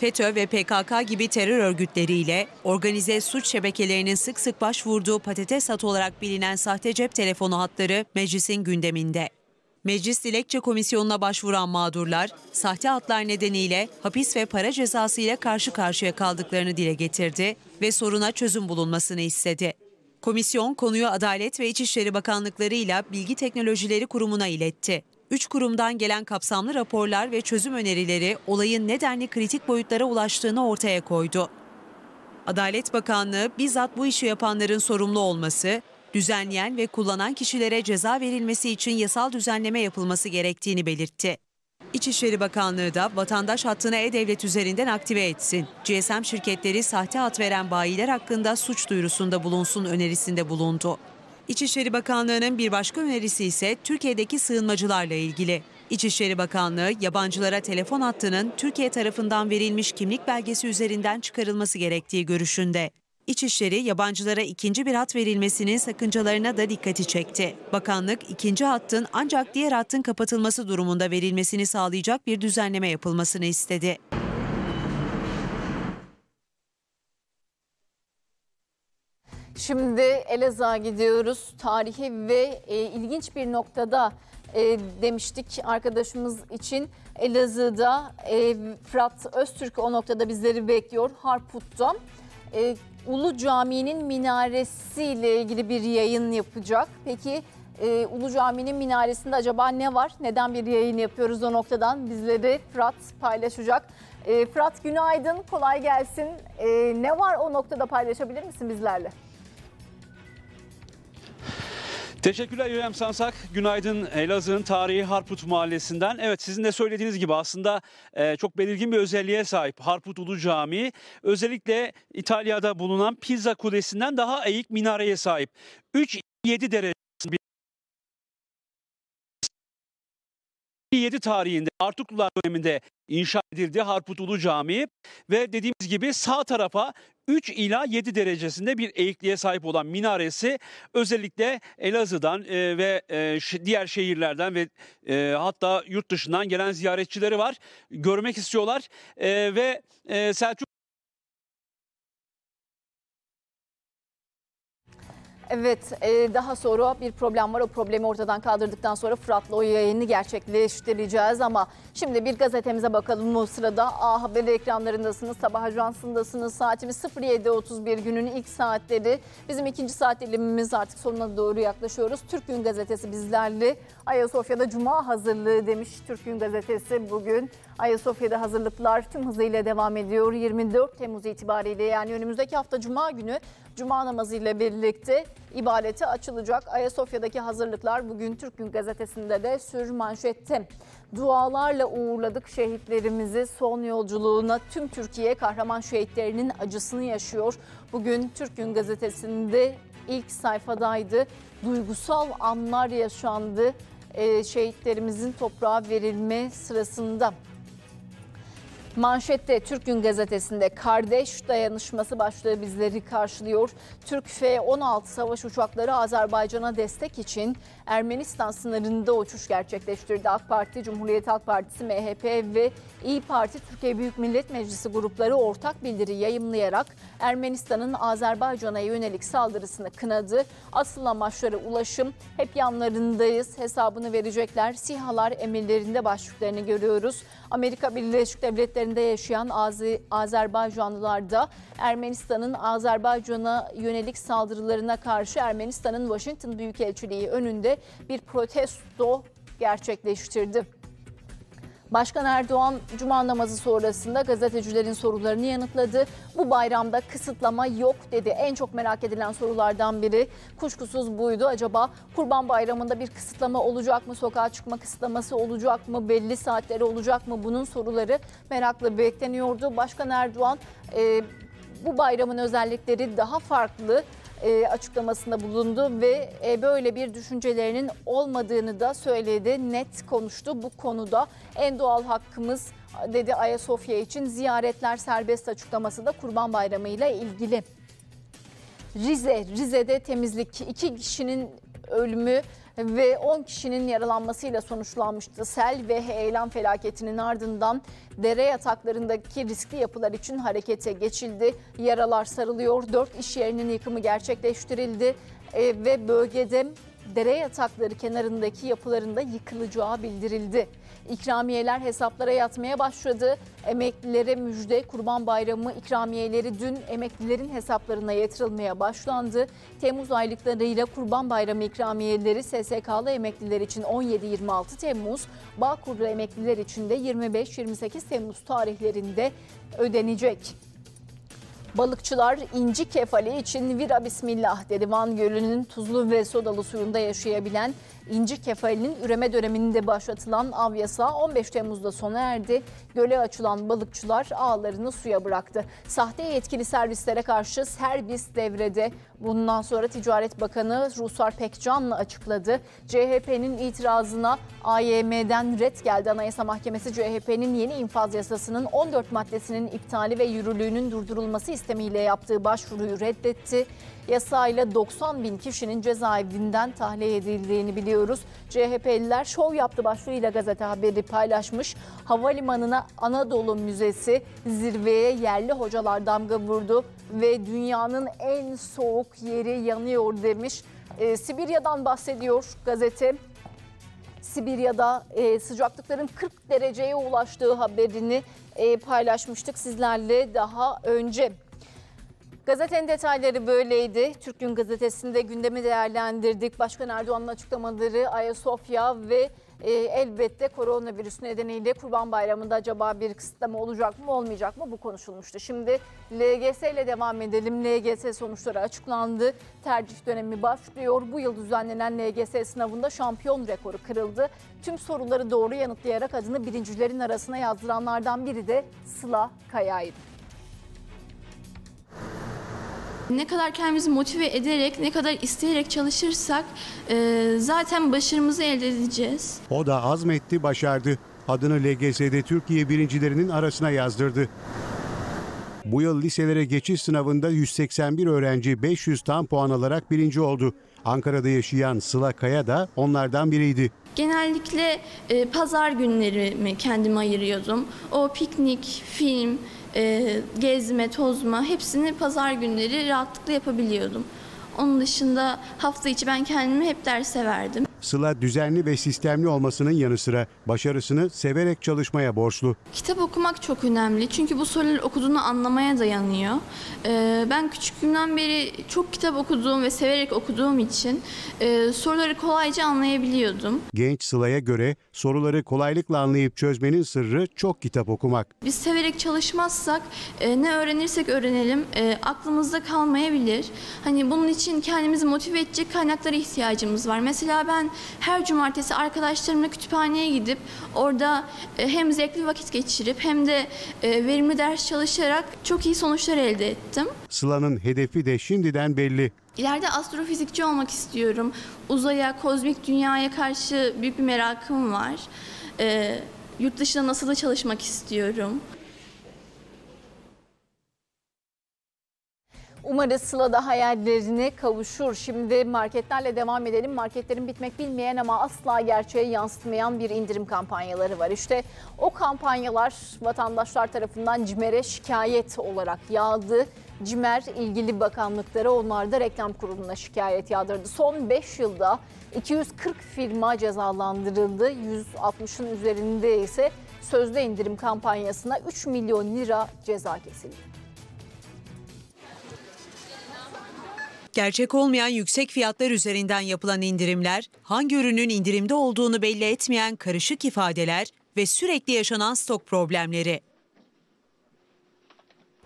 FETÖ ve PKK gibi terör örgütleriyle organize suç şebekelerinin sık sık başvurduğu patates hat olarak bilinen sahte cep telefonu hatları meclisin gündeminde. Meclis Dilekçe Komisyonu'na başvuran mağdurlar, sahte hatlar nedeniyle hapis ve para cezası ile karşı karşıya kaldıklarını dile getirdi ve soruna çözüm bulunmasını istedi. Komisyon konuyu Adalet ve İçişleri Bakanlıkları ile Bilgi Teknolojileri Kurumu'na iletti. Üç kurumdan gelen kapsamlı raporlar ve çözüm önerileri olayın nedenli kritik boyutlara ulaştığını ortaya koydu. Adalet Bakanlığı bizzat bu işi yapanların sorumlu olması, düzenleyen ve kullanan kişilere ceza verilmesi için yasal düzenleme yapılması gerektiğini belirtti. İçişleri Bakanlığı da vatandaş hattını e-devlet üzerinden aktive etsin. GSM şirketleri sahte hat veren bayiler hakkında suç duyurusunda bulunsun önerisinde bulundu. İçişleri Bakanlığı'nın bir başka önerisi ise Türkiye'deki sığınmacılarla ilgili. İçişleri Bakanlığı yabancılara telefon hattının Türkiye tarafından verilmiş kimlik belgesi üzerinden çıkarılması gerektiği görüşünde. İçişleri yabancılara ikinci bir hat verilmesinin sakıncalarına da dikkati çekti. Bakanlık ikinci hattın ancak diğer hattın kapatılması durumunda verilmesini sağlayacak bir düzenleme yapılmasını istedi. Şimdi Elazığ'a gidiyoruz. Tarihi ve e, ilginç bir noktada e, demiştik arkadaşımız için. Elazığ'da e, Fırat Öztürk o noktada bizleri bekliyor. Harput'ta. E, Ulu Cami'nin minaresiyle ilgili bir yayın yapacak. Peki e, Ulu Cami'nin minaresinde acaba ne var? Neden bir yayın yapıyoruz o noktadan? Bizleri Fırat paylaşacak. E, Fırat günaydın, kolay gelsin. E, ne var o noktada paylaşabilir misin bizlerle? Teşekkürler Yönem Sansak. Günaydın Elazığ'ın tarihi Harput Mahallesi'nden. Evet sizin de söylediğiniz gibi aslında e, çok belirgin bir özelliğe sahip Harput Ulu Camii. Özellikle İtalya'da bulunan Pizza Kulesi'nden daha eğik minareye sahip. 3-7 derece 7 tarihinde Artuklular döneminde inşa edildi Harput Ulu Camii ve dediğimiz gibi sağ tarafa 3 ila 7 derecesinde bir eğikliğe sahip olan minaresi özellikle Elazığ'dan e, ve e, diğer şehirlerden ve e, hatta yurt dışından gelen ziyaretçileri var. Görmek istiyorlar e, ve e, Selçuk Evet e, daha sonra bir problem var. O problemi ortadan kaldırdıktan sonra Fırat'la o yayını gerçekleştireceğiz. Ama şimdi bir gazetemize bakalım bu sırada. A Haber ekranlarındasınız, Sabah Ajansı'ndasınız. Saatimiz 07.31 günün ilk saatleri. Bizim ikinci saat dilimimiz artık sonuna doğru yaklaşıyoruz. Türk Gün Gazetesi bizlerle. Ayasofya'da Cuma hazırlığı demiş Türk Gün Gazetesi bugün. Ayasofya'da hazırlıklar tüm hızıyla devam ediyor. 24 Temmuz itibariyle yani önümüzdeki hafta Cuma günü Cuma namazı ile birlikte ibadete açılacak. Ayasofya'daki hazırlıklar bugün Türk Gün Gazetesi'nde de sür manşette. Dualarla uğurladık şehitlerimizi son yolculuğuna tüm Türkiye kahraman şehitlerinin acısını yaşıyor. Bugün Türk Gün Gazetesi'nde ilk sayfadaydı. Duygusal anlar yaşandı e, şehitlerimizin toprağa verilme sırasında. Manşette Türk Gün Gazetesi'nde kardeş dayanışması başlığı bizleri karşılıyor. Türk F-16 savaş uçakları Azerbaycan'a destek için Ermenistan sınırında uçuş gerçekleştirdi. AK Parti, Cumhuriyet Halk Partisi, MHP ve İyi Parti Türkiye Büyük Millet Meclisi grupları ortak bildiri yayımlayarak Ermenistan'ın Azerbaycan'a yönelik saldırısını kınadı. Asıl amaçları ulaşım, hep yanlarındayız hesabını verecekler. SİHA'lar emirlerinde başlıklarını görüyoruz. Amerika Birleşik Devletleri'nde yaşayan Azi, Azerbaycanlılar da Ermenistan'ın Azerbaycan'a yönelik saldırılarına karşı Ermenistan'ın Washington Büyükelçiliği önünde bir protesto gerçekleştirdi. Başkan Erdoğan Cuma namazı sonrasında gazetecilerin sorularını yanıtladı. Bu bayramda kısıtlama yok dedi. En çok merak edilen sorulardan biri kuşkusuz buydu. Acaba Kurban Bayramı'nda bir kısıtlama olacak mı? Sokağa çıkma kısıtlaması olacak mı? Belli saatleri olacak mı? Bunun soruları merakla bekleniyordu. Başkan Erdoğan e, bu bayramın özellikleri daha farklı e, açıklamasında bulundu ve e, böyle bir düşüncelerinin olmadığını da söyledi. Net konuştu bu konuda. En doğal hakkımız dedi Ayasofya için ziyaretler serbest açıklaması da Kurban Bayramı ile ilgili. Rize, Rize'de temizlik iki kişinin ölümü ve 10 kişinin yaralanmasıyla sonuçlanmıştı. Sel ve heyelan felaketinin ardından dere yataklarındaki riskli yapılar için harekete geçildi. Yaralar sarılıyor. 4 iş yerinin yıkımı gerçekleştirildi e, ve bölgede dere yatakları kenarındaki yapılarında yıkılacağı bildirildi. İkramiyeler hesaplara yatmaya başladı. Emeklilere müjde Kurban Bayramı ikramiyeleri dün emeklilerin hesaplarına yatırılmaya başlandı. Temmuz aylıklarıyla Kurban Bayramı ikramiyeleri SSK'lı emekliler için 17-26 Temmuz, Bağkurlu emekliler için de 25-28 Temmuz tarihlerinde ödenecek. Balıkçılar inci kefali için vira bismillah dedi. Van Gölü'nün tuzlu ve sodalı suyunda yaşayabilen incir kefalinin üreme döneminde başlatılan av yasağı 15 Temmuz'da sona erdi. Göle açılan balıkçılar ağlarını suya bıraktı. Sahte yetkili servislere karşı serbest devrede. Bundan sonra Ticaret Bakanı Rusar Pekcan'la açıkladı. CHP'nin itirazına AYM'den red geldi. Anayasa Mahkemesi CHP'nin yeni infaz yasasının 14 maddesinin iptali ve yürürlüğünün durdurulması istedi sistemiyle yaptığı başvuruyu reddetti. Yasayla 90 bin kişinin cezaevinden tahliye edildiğini biliyoruz. CHP'liler şov yaptı başlığıyla gazete haberi paylaşmış. Havalimanına Anadolu Müzesi zirveye yerli hocalar damga vurdu ve dünyanın en soğuk yeri yanıyor demiş. Ee, Sibirya'dan bahsediyor gazete. Sibirya'da e, sıcaklıkların 40 dereceye ulaştığı haberini e, paylaşmıştık sizlerle daha önce. Gazetenin detayları böyleydi. Türk Gün Gazetesi'nde gündemi değerlendirdik. Başkan Erdoğan'ın açıklamaları Ayasofya ve e, elbette koronavirüs nedeniyle Kurban Bayramı'nda acaba bir kısıtlama olacak mı olmayacak mı bu konuşulmuştu. Şimdi LGS ile devam edelim. LGS sonuçları açıklandı. Tercih dönemi başlıyor. Bu yıl düzenlenen LGS sınavında şampiyon rekoru kırıldı. Tüm soruları doğru yanıtlayarak adını birincilerin arasına yazdıranlardan biri de Sıla Kaya'ydı. Ne kadar kendimizi motive ederek, ne kadar isteyerek çalışırsak e, zaten başarımızı elde edeceğiz. O da azmetti, başardı. Adını LGS'de Türkiye birincilerinin arasına yazdırdı. Bu yıl liselere geçiş sınavında 181 öğrenci 500 tam puan alarak birinci oldu. Ankara'da yaşayan Sıla Kaya da onlardan biriydi. Genellikle e, pazar günlerimi kendime ayırıyordum. O piknik, film, e, gezme, tozma hepsini pazar günleri rahatlıkla yapabiliyordum. Onun dışında hafta içi ben kendimi hep derse verdim. Sıla düzenli ve sistemli olmasının yanı sıra başarısını severek çalışmaya borçlu. Kitap okumak çok önemli çünkü bu soruları okuduğunu anlamaya dayanıyor. Ee, ben küçüklüğümden beri çok kitap okuduğum ve severek okuduğum için e, soruları kolayca anlayabiliyordum. Genç Sıla'ya göre soruları kolaylıkla anlayıp çözmenin sırrı çok kitap okumak. Biz severek çalışmazsak e, ne öğrenirsek öğrenelim e, aklımızda kalmayabilir. Hani bunun için kendimizi motive edecek kaynaklara ihtiyacımız var. Mesela ben her cumartesi arkadaşlarımla kütüphaneye gidip orada e, hem zevkli vakit geçirip hem de e, verimli ders çalışarak çok iyi sonuçlar elde ettim. Sıla'nın hedefi de şimdiden belli. İleride astrofizikçi olmak istiyorum. Uzaya, kozmik dünyaya karşı büyük bir merakım var. E, yurt dışında NASA'da çalışmak istiyorum. Umarız Sıla da hayallerine kavuşur. Şimdi marketlerle devam edelim. Marketlerin bitmek bilmeyen ama asla gerçeğe yansıtmayan bir indirim kampanyaları var. İşte o kampanyalar vatandaşlar tarafından CİMER'e şikayet olarak yağdı. CİMER ilgili bakanlıklara onlar da reklam kuruluna şikayet yağdırdı. Son 5 yılda 240 firma cezalandırıldı. 160'ın üzerinde ise sözde indirim kampanyasına 3 milyon lira ceza kesildi. Gerçek olmayan yüksek fiyatlar üzerinden yapılan indirimler, hangi ürünün indirimde olduğunu belli etmeyen karışık ifadeler ve sürekli yaşanan stok problemleri.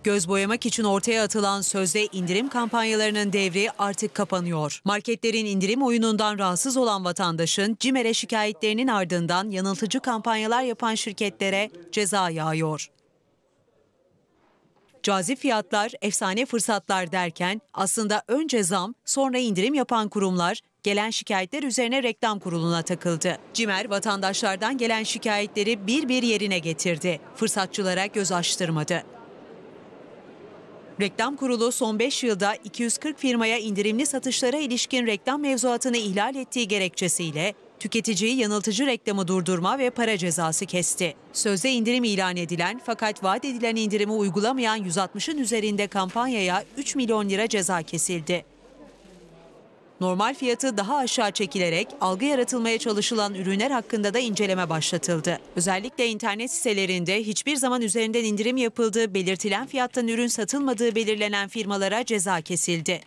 Göz boyamak için ortaya atılan sözde indirim kampanyalarının devri artık kapanıyor. Marketlerin indirim oyunundan rahatsız olan vatandaşın CİMER'e şikayetlerinin ardından yanıltıcı kampanyalar yapan şirketlere ceza yağıyor. Cazip fiyatlar, efsane fırsatlar derken aslında önce zam, sonra indirim yapan kurumlar gelen şikayetler üzerine reklam kuruluna takıldı. Cimer vatandaşlardan gelen şikayetleri bir bir yerine getirdi. Fırsatçılara göz açtırmadı. Reklam kurulu son 5 yılda 240 firmaya indirimli satışlara ilişkin reklam mevzuatını ihlal ettiği gerekçesiyle tüketiciyi yanıltıcı reklamı durdurma ve para cezası kesti. Sözde indirim ilan edilen fakat vaat edilen indirimi uygulamayan 160'ın üzerinde kampanyaya 3 milyon lira ceza kesildi. Normal fiyatı daha aşağı çekilerek algı yaratılmaya çalışılan ürünler hakkında da inceleme başlatıldı. Özellikle internet sitelerinde hiçbir zaman üzerinden indirim yapıldığı belirtilen fiyattan ürün satılmadığı belirlenen firmalara ceza kesildi.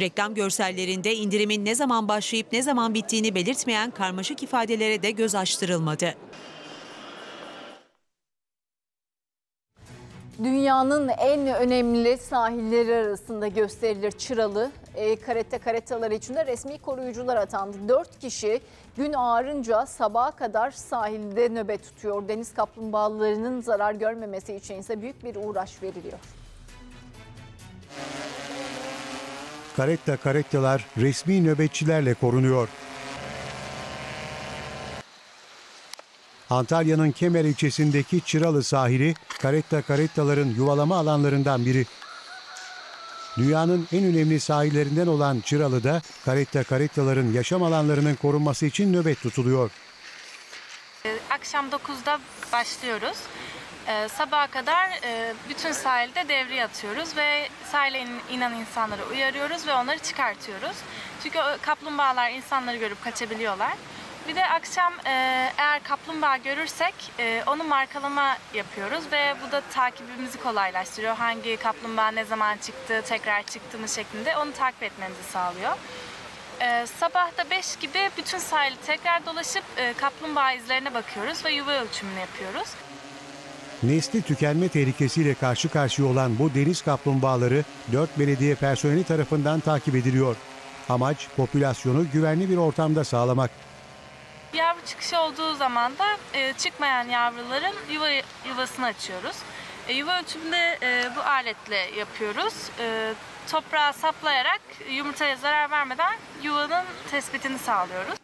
Reklam görsellerinde indirimin ne zaman başlayıp ne zaman bittiğini belirtmeyen karmaşık ifadelere de göz açtırılmadı. Dünyanın en önemli sahilleri arasında gösterilir Çıralı. E, karette karetalar içinde resmi koruyucular atandı. Dört kişi gün ağarınca sabaha kadar sahilde nöbet tutuyor. Deniz kaplumbağalarının zarar görmemesi için ise büyük bir uğraş veriliyor. Karetta karettalar resmi nöbetçilerle korunuyor. Antalya'nın Kemer ilçesindeki Çıralı sahili karetta karettaların yuvalama alanlarından biri. Dünyanın en önemli sahillerinden olan Çıralı'da karetta karettaların yaşam alanlarının korunması için nöbet tutuluyor. Ee, Akşam 9'da başlıyoruz. Ee, sabaha kadar e, bütün sahilde devriye atıyoruz ve sahile in- inen insanları uyarıyoruz ve onları çıkartıyoruz. Çünkü kaplumbağalar insanları görüp kaçabiliyorlar. Bir de akşam e, eğer kaplumbağa görürsek e, onu markalama yapıyoruz ve bu da takibimizi kolaylaştırıyor. Hangi kaplumbağa ne zaman çıktı, tekrar çıktı mı şeklinde onu takip etmemizi sağlıyor. Ee, sabah da 5 gibi bütün sahili tekrar dolaşıp e, kaplumbağa izlerine bakıyoruz ve yuva ölçümünü yapıyoruz. Nesli tükenme tehlikesiyle karşı karşıya olan bu deniz kaplumbağaları 4 belediye personeli tarafından takip ediliyor. Amaç popülasyonu güvenli bir ortamda sağlamak. Yavru çıkışı olduğu zaman da e, çıkmayan yavruların yuva yuvasını açıyoruz. E, yuva ölçümünde e, bu aletle yapıyoruz. E, toprağa saplayarak yumurtaya zarar vermeden yuvanın tespitini sağlıyoruz.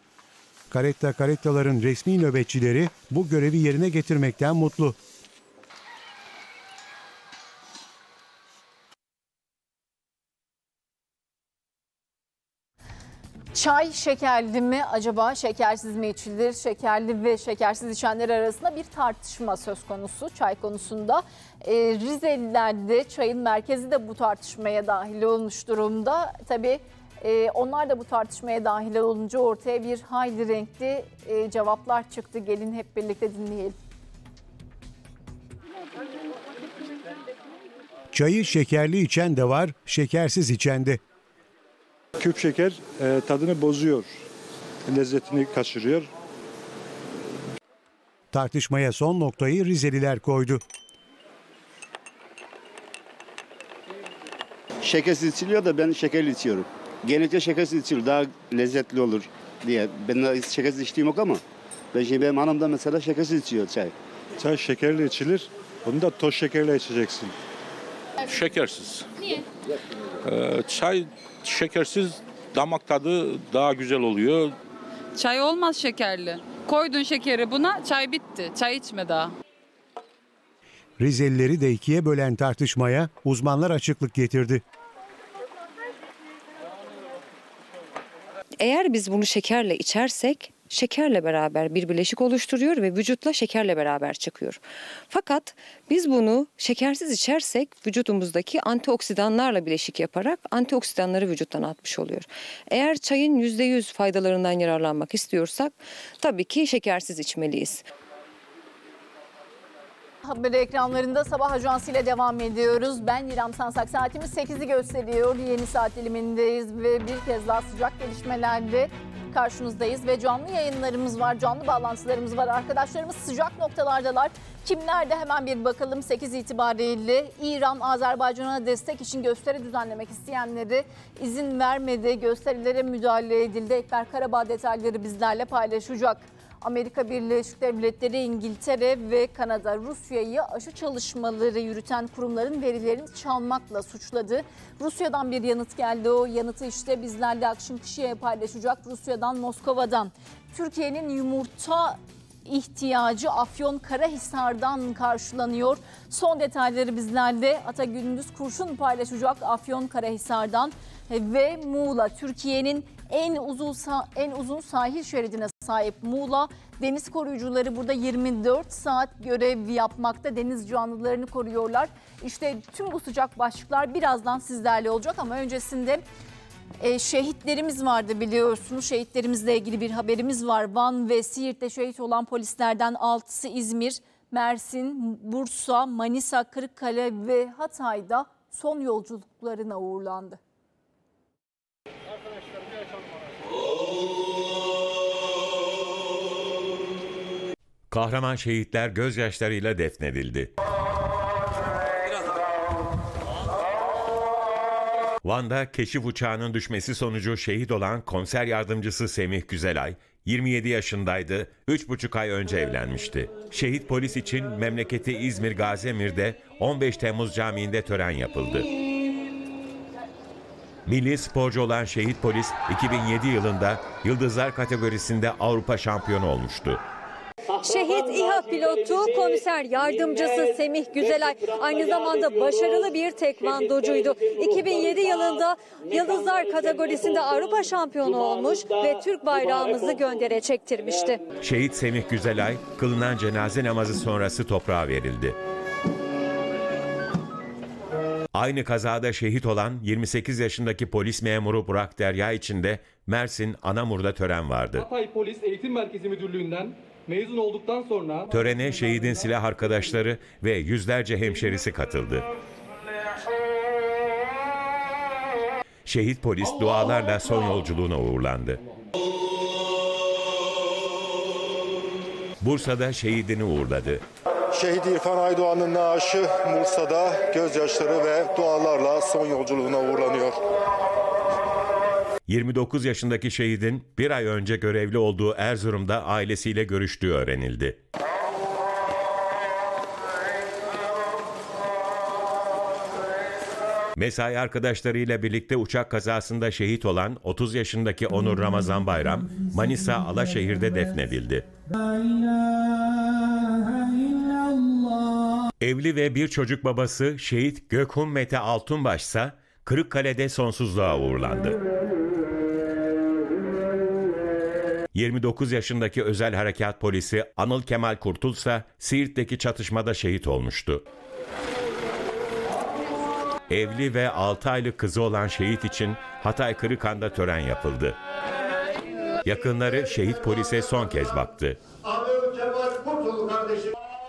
Karetta karettaların resmi nöbetçileri bu görevi yerine getirmekten mutlu. Çay şekerli mi acaba şekersiz mi içilir? Şekerli ve şekersiz içenler arasında bir tartışma söz konusu çay konusunda. Ee, Rizeliler de çayın merkezi de bu tartışmaya dahil olmuş durumda. Tabii e, onlar da bu tartışmaya dahil olunca ortaya bir hayli renkli e, cevaplar çıktı. Gelin hep birlikte dinleyelim. Çayı şekerli içen de var, şekersiz içen de. Küp şeker e, tadını bozuyor. Lezzetini kaçırıyor. Tartışmaya son noktayı Rizeliler koydu. Şekersiz içiliyor da ben şekerli içiyorum. Genellikle şekersiz içilir daha lezzetli olur diye. Ben de şekersiz içtiğim yok ama ben şimdi benim hanım da mesela şekersiz içiyor çay. Çay şekerli içilir. Bunu da toz şekerle içeceksin. Şekersiz. Niye? Ee, çay şekersiz damak tadı daha güzel oluyor. Çay olmaz şekerli. Koydun şekeri buna çay bitti. Çay içme daha. Rizelileri de ikiye bölen tartışmaya uzmanlar açıklık getirdi. Eğer biz bunu şekerle içersek şekerle beraber bir bileşik oluşturuyor ve vücutla şekerle beraber çıkıyor. Fakat biz bunu şekersiz içersek vücudumuzdaki antioksidanlarla bileşik yaparak antioksidanları vücuttan atmış oluyor. Eğer çayın %100 faydalarından yararlanmak istiyorsak tabii ki şekersiz içmeliyiz. Haber ekranlarında sabah ajansı ile devam ediyoruz. Ben İrem Sansak. Saatimiz 8'i gösteriyor. Yeni saat dilimindeyiz ve bir kez daha sıcak gelişmelerle karşınızdayız ve canlı yayınlarımız var, canlı bağlantılarımız var. Arkadaşlarımız sıcak noktalardalar. Kimlerde hemen bir bakalım 8 itibariyle İran Azerbaycan'a destek için gösteri düzenlemek isteyenleri izin vermedi. Gösterilere müdahale edildi. Ekber Karabağ detayları bizlerle paylaşacak. Amerika Birleşik Devletleri, İngiltere ve Kanada Rusya'yı aşı çalışmaları yürüten kurumların verilerini çalmakla suçladı. Rusya'dan bir yanıt geldi. O yanıtı işte bizlerle Akşin Kişi'ye paylaşacak Rusya'dan, Moskova'dan. Türkiye'nin yumurta ihtiyacı Afyon Karahisar'dan karşılanıyor. Son detayları bizlerle Ata Gündüz Kurşun paylaşacak Afyon Karahisar'dan ve Muğla Türkiye'nin en uzun en uzun sahil şeridine sahip Muğla deniz koruyucuları burada 24 saat görev yapmakta. Deniz canlılarını koruyorlar. İşte tüm bu sıcak başlıklar birazdan sizlerle olacak ama öncesinde e, şehitlerimiz vardı biliyorsunuz. Şehitlerimizle ilgili bir haberimiz var. Van ve Siirt'te şehit olan polislerden 6'sı İzmir, Mersin, Bursa, Manisa, Kırıkkale ve Hatay'da son yolculuklarına uğurlandı. Kahraman şehitler gözyaşlarıyla defnedildi. Van'da keşif uçağının düşmesi sonucu şehit olan konser yardımcısı Semih Güzelay, 27 yaşındaydı, 3,5 ay önce evlenmişti. Şehit polis için memleketi İzmir Gazemir'de 15 Temmuz Camii'nde tören yapıldı. Milli sporcu olan şehit polis 2007 yılında Yıldızlar kategorisinde Avrupa şampiyonu olmuştu. Şehit İHA pilotu komiser yardımcısı Semih Güzelay aynı zamanda başarılı bir tekvandocuydu. 2007 yılında Yıldızlar kategorisinde Avrupa şampiyonu olmuş ve Türk bayrağımızı göndere çektirmişti. Şehit Semih Güzelay kılınan cenaze namazı sonrası toprağa verildi. Aynı kazada şehit olan 28 yaşındaki polis memuru Burak Derya için de Mersin Anamur'da tören vardı. Hatay Polis Eğitim Merkezi Müdürlüğü'nden mezun olduktan sonra Törene şehidin silah arkadaşları ve yüzlerce hemşerisi katıldı. Şehit polis dualarla son yolculuğuna uğurlandı. Bursa'da şehidini uğurladı. Şehit İrfan Aydoğan'ın naaşı Bursa'da gözyaşları ve dualarla son yolculuğuna uğurlanıyor. 29 yaşındaki şehidin bir ay önce görevli olduğu Erzurum'da ailesiyle görüştüğü öğrenildi. Mesai arkadaşlarıyla birlikte uçak kazasında şehit olan 30 yaşındaki Onur Ramazan Bayram, Manisa Alaşehir'de defnedildi. Evli ve bir çocuk babası şehit Gökhum Mete Altunbaş ise Kırıkkale'de sonsuzluğa uğurlandı. 29 yaşındaki özel harekat polisi Anıl Kemal Kurtul ise Siirt'teki çatışmada şehit olmuştu. Evli ve 6 aylık kızı olan şehit için Hatay Kırıkhan'da tören yapıldı. Yakınları şehit polise son kez baktı.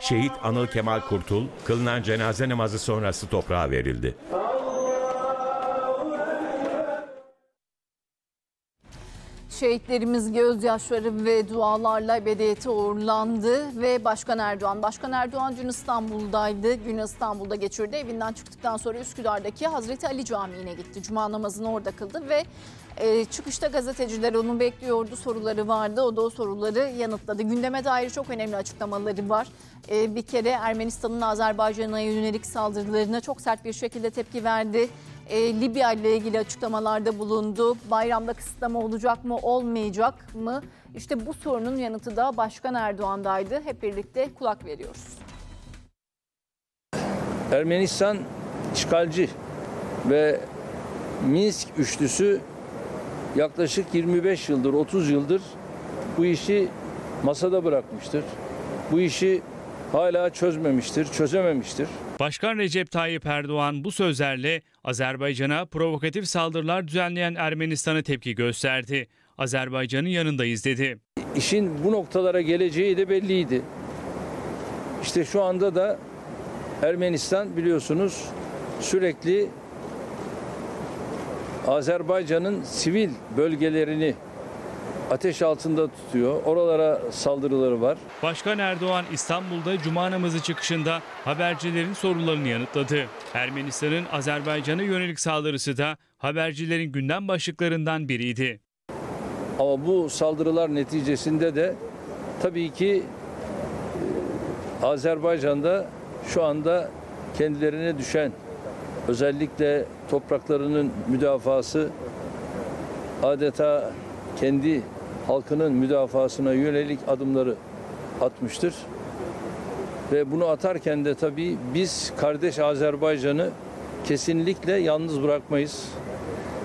Şehit Anıl Kemal Kurtul, kılınan cenaze namazı sonrası toprağa verildi. Şehitlerimiz gözyaşları ve dualarla ebediyete uğurlandı ve Başkan Erdoğan. Başkan Erdoğan dün İstanbul'daydı. Gün İstanbul'da geçirdi. Evinden çıktıktan sonra Üsküdar'daki Hazreti Ali Camii'ne gitti. Cuma namazını orada kıldı ve e, çıkışta gazeteciler onu bekliyordu. Soruları vardı. O da o soruları yanıtladı. Gündeme dair çok önemli açıklamaları var. E, bir kere Ermenistan'ın Azerbaycan'a yönelik saldırılarına çok sert bir şekilde tepki verdi e, Libya ile ilgili açıklamalarda bulundu. Bayramda kısıtlama olacak mı, olmayacak mı? İşte bu sorunun yanıtı da Başkan Erdoğan'daydı. Hep birlikte kulak veriyoruz. Ermenistan işgalci ve Minsk üçlüsü yaklaşık 25 yıldır, 30 yıldır bu işi masada bırakmıştır. Bu işi hala çözmemiştir, çözememiştir. Başkan Recep Tayyip Erdoğan bu sözlerle Azerbaycan'a provokatif saldırılar düzenleyen Ermenistan'a tepki gösterdi. Azerbaycan'ın yanındayız dedi. İşin bu noktalara geleceği de belliydi. İşte şu anda da Ermenistan biliyorsunuz sürekli Azerbaycan'ın sivil bölgelerini ateş altında tutuyor. Oralara saldırıları var. Başkan Erdoğan İstanbul'da Cuma namazı çıkışında habercilerin sorularını yanıtladı. Ermenistan'ın Azerbaycan'a yönelik saldırısı da habercilerin gündem başlıklarından biriydi. Ama bu saldırılar neticesinde de tabii ki e, Azerbaycan'da şu anda kendilerine düşen özellikle topraklarının müdafası adeta kendi halkının müdafasına yönelik adımları atmıştır. Ve bunu atarken de tabii biz kardeş Azerbaycan'ı kesinlikle yalnız bırakmayız.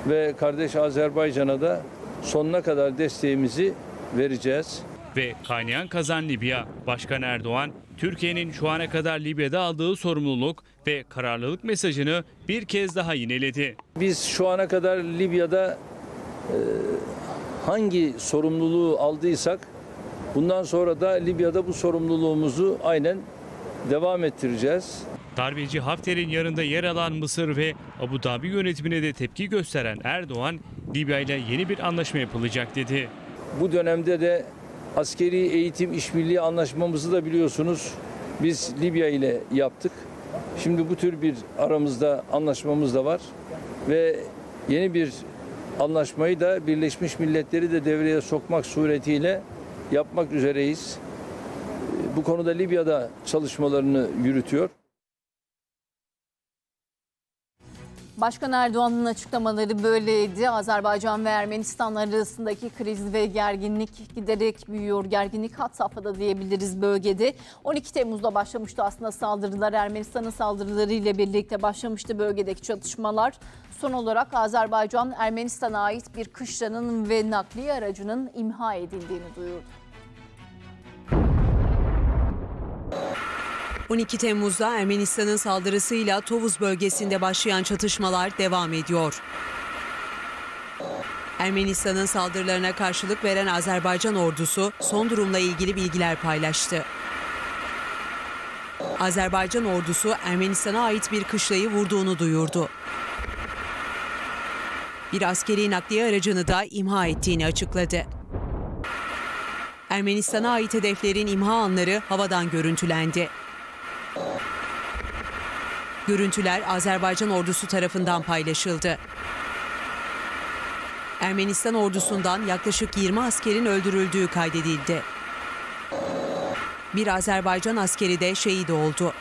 Ve kardeş Azerbaycan'a da sonuna kadar desteğimizi vereceğiz. Ve kaynayan kazan Libya. Başkan Erdoğan, Türkiye'nin şu ana kadar Libya'da aldığı sorumluluk ve kararlılık mesajını bir kez daha yineledi. Biz şu ana kadar Libya'da e, hangi sorumluluğu aldıysak bundan sonra da Libya'da bu sorumluluğumuzu aynen devam ettireceğiz. Darbeci Hafter'in yanında yer alan Mısır ve Abu Dhabi yönetimine de tepki gösteren Erdoğan, Libya ile yeni bir anlaşma yapılacak dedi. Bu dönemde de askeri eğitim işbirliği anlaşmamızı da biliyorsunuz biz Libya ile yaptık. Şimdi bu tür bir aramızda anlaşmamız da var ve yeni bir anlaşmayı da Birleşmiş Milletleri de devreye sokmak suretiyle yapmak üzereyiz. Bu konuda Libya'da çalışmalarını yürütüyor. Başkan Erdoğan'ın açıklamaları böyleydi. Azerbaycan ve Ermenistan arasındaki kriz ve gerginlik giderek büyüyor. Gerginlik hat safhada diyebiliriz bölgede. 12 Temmuz'da başlamıştı aslında saldırılar. Ermenistan'ın saldırıları ile birlikte başlamıştı bölgedeki çatışmalar. Son olarak Azerbaycan Ermenistan'a ait bir kışlanın ve nakliye aracının imha edildiğini duyurdu. 12 Temmuz'da Ermenistan'ın saldırısıyla Tovuz bölgesinde başlayan çatışmalar devam ediyor. Ermenistan'ın saldırılarına karşılık veren Azerbaycan ordusu son durumla ilgili bilgiler paylaştı. Azerbaycan ordusu Ermenistan'a ait bir kışlayı vurduğunu duyurdu. Bir askeri nakliye aracını da imha ettiğini açıkladı. Ermenistan'a ait hedeflerin imha anları havadan görüntülendi. Görüntüler Azerbaycan ordusu tarafından paylaşıldı. Ermenistan ordusundan yaklaşık 20 askerin öldürüldüğü kaydedildi. Bir Azerbaycan askeri de şehit oldu.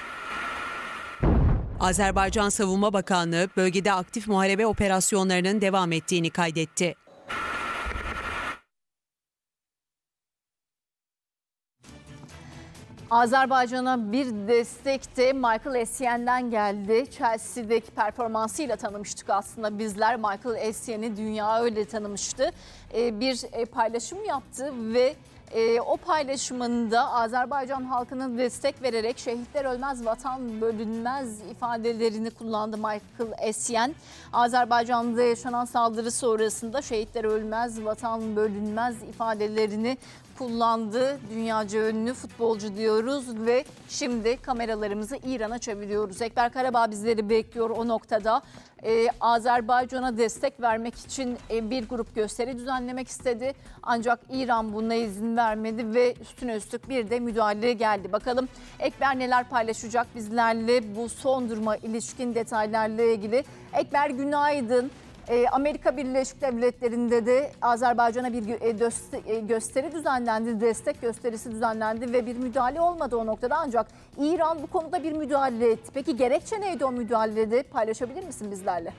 Azerbaycan Savunma Bakanlığı bölgede aktif muharebe operasyonlarının devam ettiğini kaydetti. Azerbaycan'a bir destek de Michael Essien'den geldi. Chelsea'deki performansıyla tanımıştık aslında bizler. Michael Essien'i dünya öyle tanımıştı. Ee, bir e, paylaşım yaptı ve e, o paylaşımında Azerbaycan halkına destek vererek şehitler ölmez vatan bölünmez ifadelerini kullandı Michael Essien. Azerbaycan'da yaşanan saldırı sonrasında şehitler ölmez vatan bölünmez ifadelerini kullandı. Dünyaca ünlü futbolcu diyoruz ve şimdi kameralarımızı İran'a çeviriyoruz. Ekber Karabağ bizleri bekliyor o noktada. Ee, Azerbaycan'a destek vermek için e, bir grup gösteri düzenlemek istedi. Ancak İran buna izin vermedi ve üstüne üstlük bir de müdahale geldi. Bakalım Ekber neler paylaşacak bizlerle bu son duruma ilişkin detaylarla ilgili. Ekber günaydın. Ee, Amerika Birleşik Devletleri'nde de Azerbaycan'a bir e, e, gösteri düzenlendi, destek gösterisi düzenlendi ve bir müdahale olmadı o noktada ancak İran bu konuda bir müdahale etti. Peki gerekçe neydi o müdahalede paylaşabilir misin bizlerle?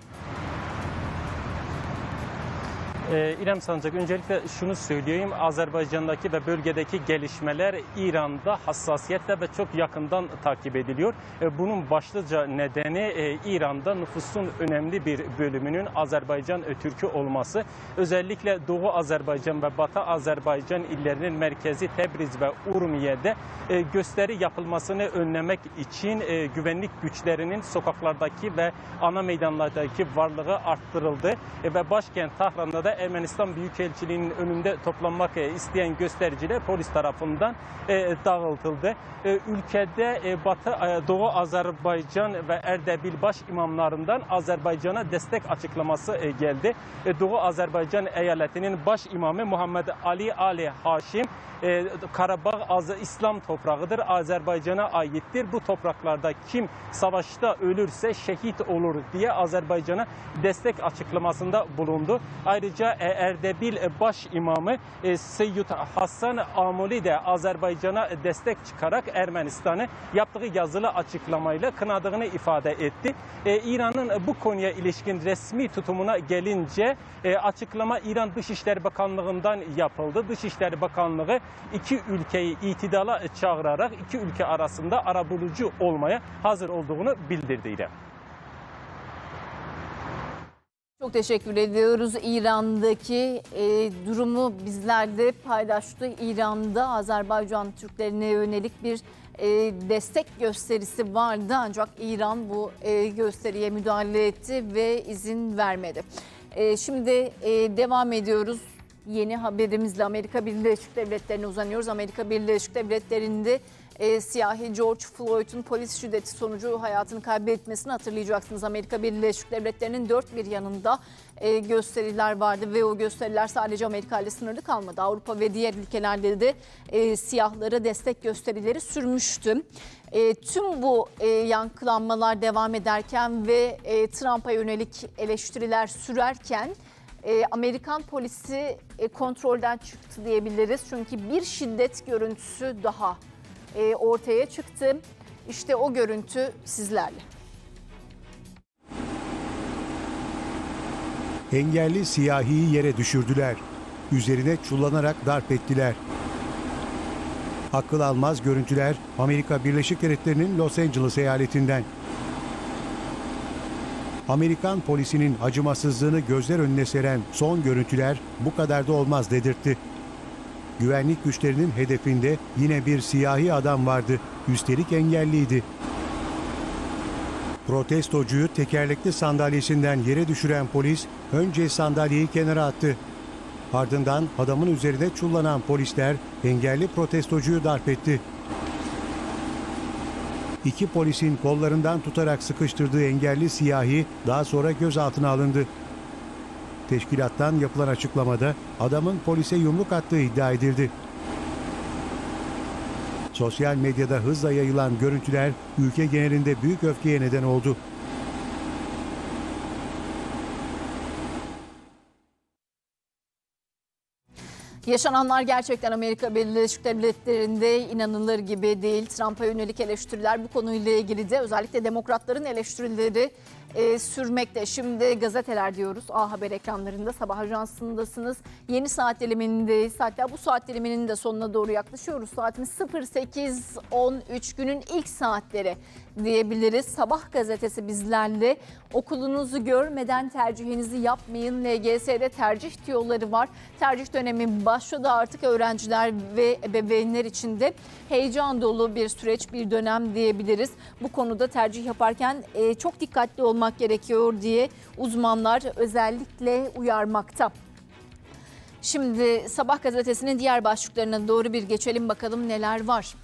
Ee, İrem Sancak öncelikle şunu söyleyeyim. Azerbaycan'daki ve bölgedeki gelişmeler İran'da hassasiyetle ve çok yakından takip ediliyor. Ee, bunun başlıca nedeni e, İran'da nüfusun önemli bir bölümünün Azerbaycan Türkü olması. Özellikle Doğu Azerbaycan ve Batı Azerbaycan illerinin merkezi Tebriz ve Urmiye'de e, gösteri yapılmasını önlemek için e, güvenlik güçlerinin sokaklardaki ve ana meydanlardaki varlığı arttırıldı. ve başkent Tahran'da da Ermenistan Büyükelçiliği'nin önünde toplanmak e, isteyen göstericiler polis tarafından e, dağıtıldı. E, ülkede Batı Doğu Azerbaycan ve Erdebil baş imamlarından Azerbaycan'a destek açıklaması geldi. Doğu Azerbaycan eyaletinin baş imamı Muhammed Ali Ali Haşim Karabağ az İslam toprağıdır. Azerbaycan'a aittir. Bu topraklarda kim savaşta ölürse şehit olur diye Azerbaycan'a destek açıklamasında bulundu. Ayrıca e, Erdebil baş imamı e, Seyyid Hasan Amuli de Azerbaycan'a destek çıkarak Ermenistan'ı yaptığı yazılı açıklamayla kınadığını ifade etti. E, İran'ın bu konuya ilişkin resmi tutumuna gelince açıklama İran Dışişleri Bakanlığı'ndan yapıldı. Dışişleri Bakanlığı iki ülkeyi itidala çağırarak iki ülke arasında arabulucu olmaya hazır olduğunu bildirdi. Çok teşekkür ediyoruz. İran'daki e, durumu bizlerle paylaştı. İran'da Azerbaycan Türklerine yönelik bir e, destek gösterisi vardı ancak İran bu e, gösteriye müdahale etti ve izin vermedi. E, şimdi e, devam ediyoruz. Yeni haberimizle Amerika Birleşik Devletleri'ne uzanıyoruz. Amerika Birleşik Devletleri'nde e, siyahi George Floyd'un polis şiddeti sonucu hayatını kaybetmesini hatırlayacaksınız. Amerika Birleşik Devletleri'nin dört bir yanında e, gösteriler vardı ve o gösteriler sadece Amerika ile sınırlı kalmadı. Avrupa ve diğer ülkelerde de e, siyahlara destek gösterileri sürmüştü. E, tüm bu e, yankılanmalar devam ederken ve e, Trump'a yönelik eleştiriler sürerken e, Amerikan polisi e, kontrolden çıktı diyebiliriz. Çünkü bir şiddet görüntüsü daha e, ortaya çıktı. İşte o görüntü sizlerle. Engelli siyahiyi yere düşürdüler. Üzerine çullanarak darp ettiler. Akıl almaz görüntüler Amerika Birleşik Devletleri'nin Los Angeles eyaletinden. Amerikan polisinin acımasızlığını gözler önüne seren son görüntüler bu kadar da olmaz dedirtti. Güvenlik güçlerinin hedefinde yine bir siyahi adam vardı. Üstelik engelliydi. Protestocuyu tekerlekli sandalyesinden yere düşüren polis önce sandalyeyi kenara attı. Ardından adamın üzerine çullanan polisler engelli protestocuyu darp etti. İki polisin kollarından tutarak sıkıştırdığı engelli siyahi daha sonra gözaltına alındı. Teşkilattan yapılan açıklamada adamın polise yumruk attığı iddia edildi. Sosyal medyada hızla yayılan görüntüler ülke genelinde büyük öfkeye neden oldu. Yaşananlar gerçekten Amerika Birleşik Devletleri'nde inanılır gibi değil. Trump'a yönelik eleştiriler bu konuyla ilgili de özellikle demokratların eleştirileri e, sürmekte. Şimdi gazeteler diyoruz. A Haber ekranlarında sabah ajansındasınız. Yeni saat dilimindeyiz. Hatta bu saat diliminin de sonuna doğru yaklaşıyoruz. Saatimiz 08.13 günün ilk saatleri diyebiliriz. Sabah gazetesi bizlerle okulunuzu görmeden tercihinizi yapmayın. LGS'de tercih tiyoları var. Tercih dönemi başladı artık öğrenciler ve ebeveynler için de heyecan dolu bir süreç, bir dönem diyebiliriz. Bu konuda tercih yaparken e, çok dikkatli olmak gerekiyor diye uzmanlar özellikle uyarmakta. Şimdi Sabah gazetesinin diğer başlıklarına doğru bir geçelim bakalım neler var.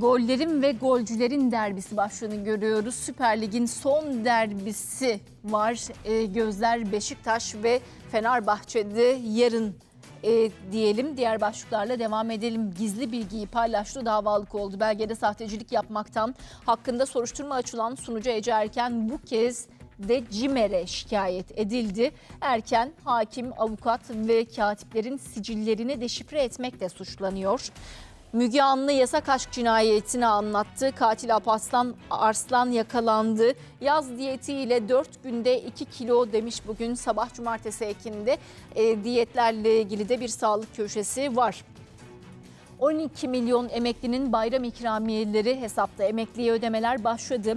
Gollerin ve golcülerin derbisi başlığını görüyoruz. Süper Lig'in son derbisi var. E, gözler Beşiktaş ve Fenerbahçe'de yarın e, diyelim. Diğer başlıklarla devam edelim. Gizli bilgiyi paylaştı davalık oldu. Belgede sahtecilik yapmaktan hakkında soruşturma açılan sunucu Ece Erken bu kez de CİMER'e şikayet edildi. Erken hakim, avukat ve katiplerin sicillerini deşifre etmekle suçlanıyor. Müge Anlı yasak aşk cinayetini anlattı. Katil Alparslan Arslan yakalandı. Yaz diyetiyle 4 günde 2 kilo demiş bugün sabah cumartesi ekinde. E, diyetlerle ilgili de bir sağlık köşesi var. 12 milyon emeklinin bayram ikramiyeleri hesapta emekliye ödemeler başladı.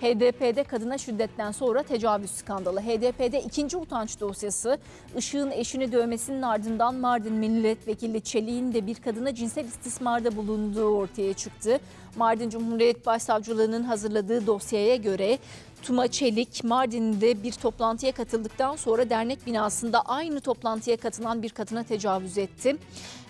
HDP'de kadına şiddetten sonra tecavüz skandalı. HDP'de ikinci utanç dosyası Işık'ın eşini dövmesinin ardından Mardin Milletvekili Çelik'in de bir kadına cinsel istismarda bulunduğu ortaya çıktı. Mardin Cumhuriyet Başsavcılığı'nın hazırladığı dosyaya göre Tuma Çelik Mardin'de bir toplantıya katıldıktan sonra dernek binasında aynı toplantıya katılan bir kadına tecavüz etti.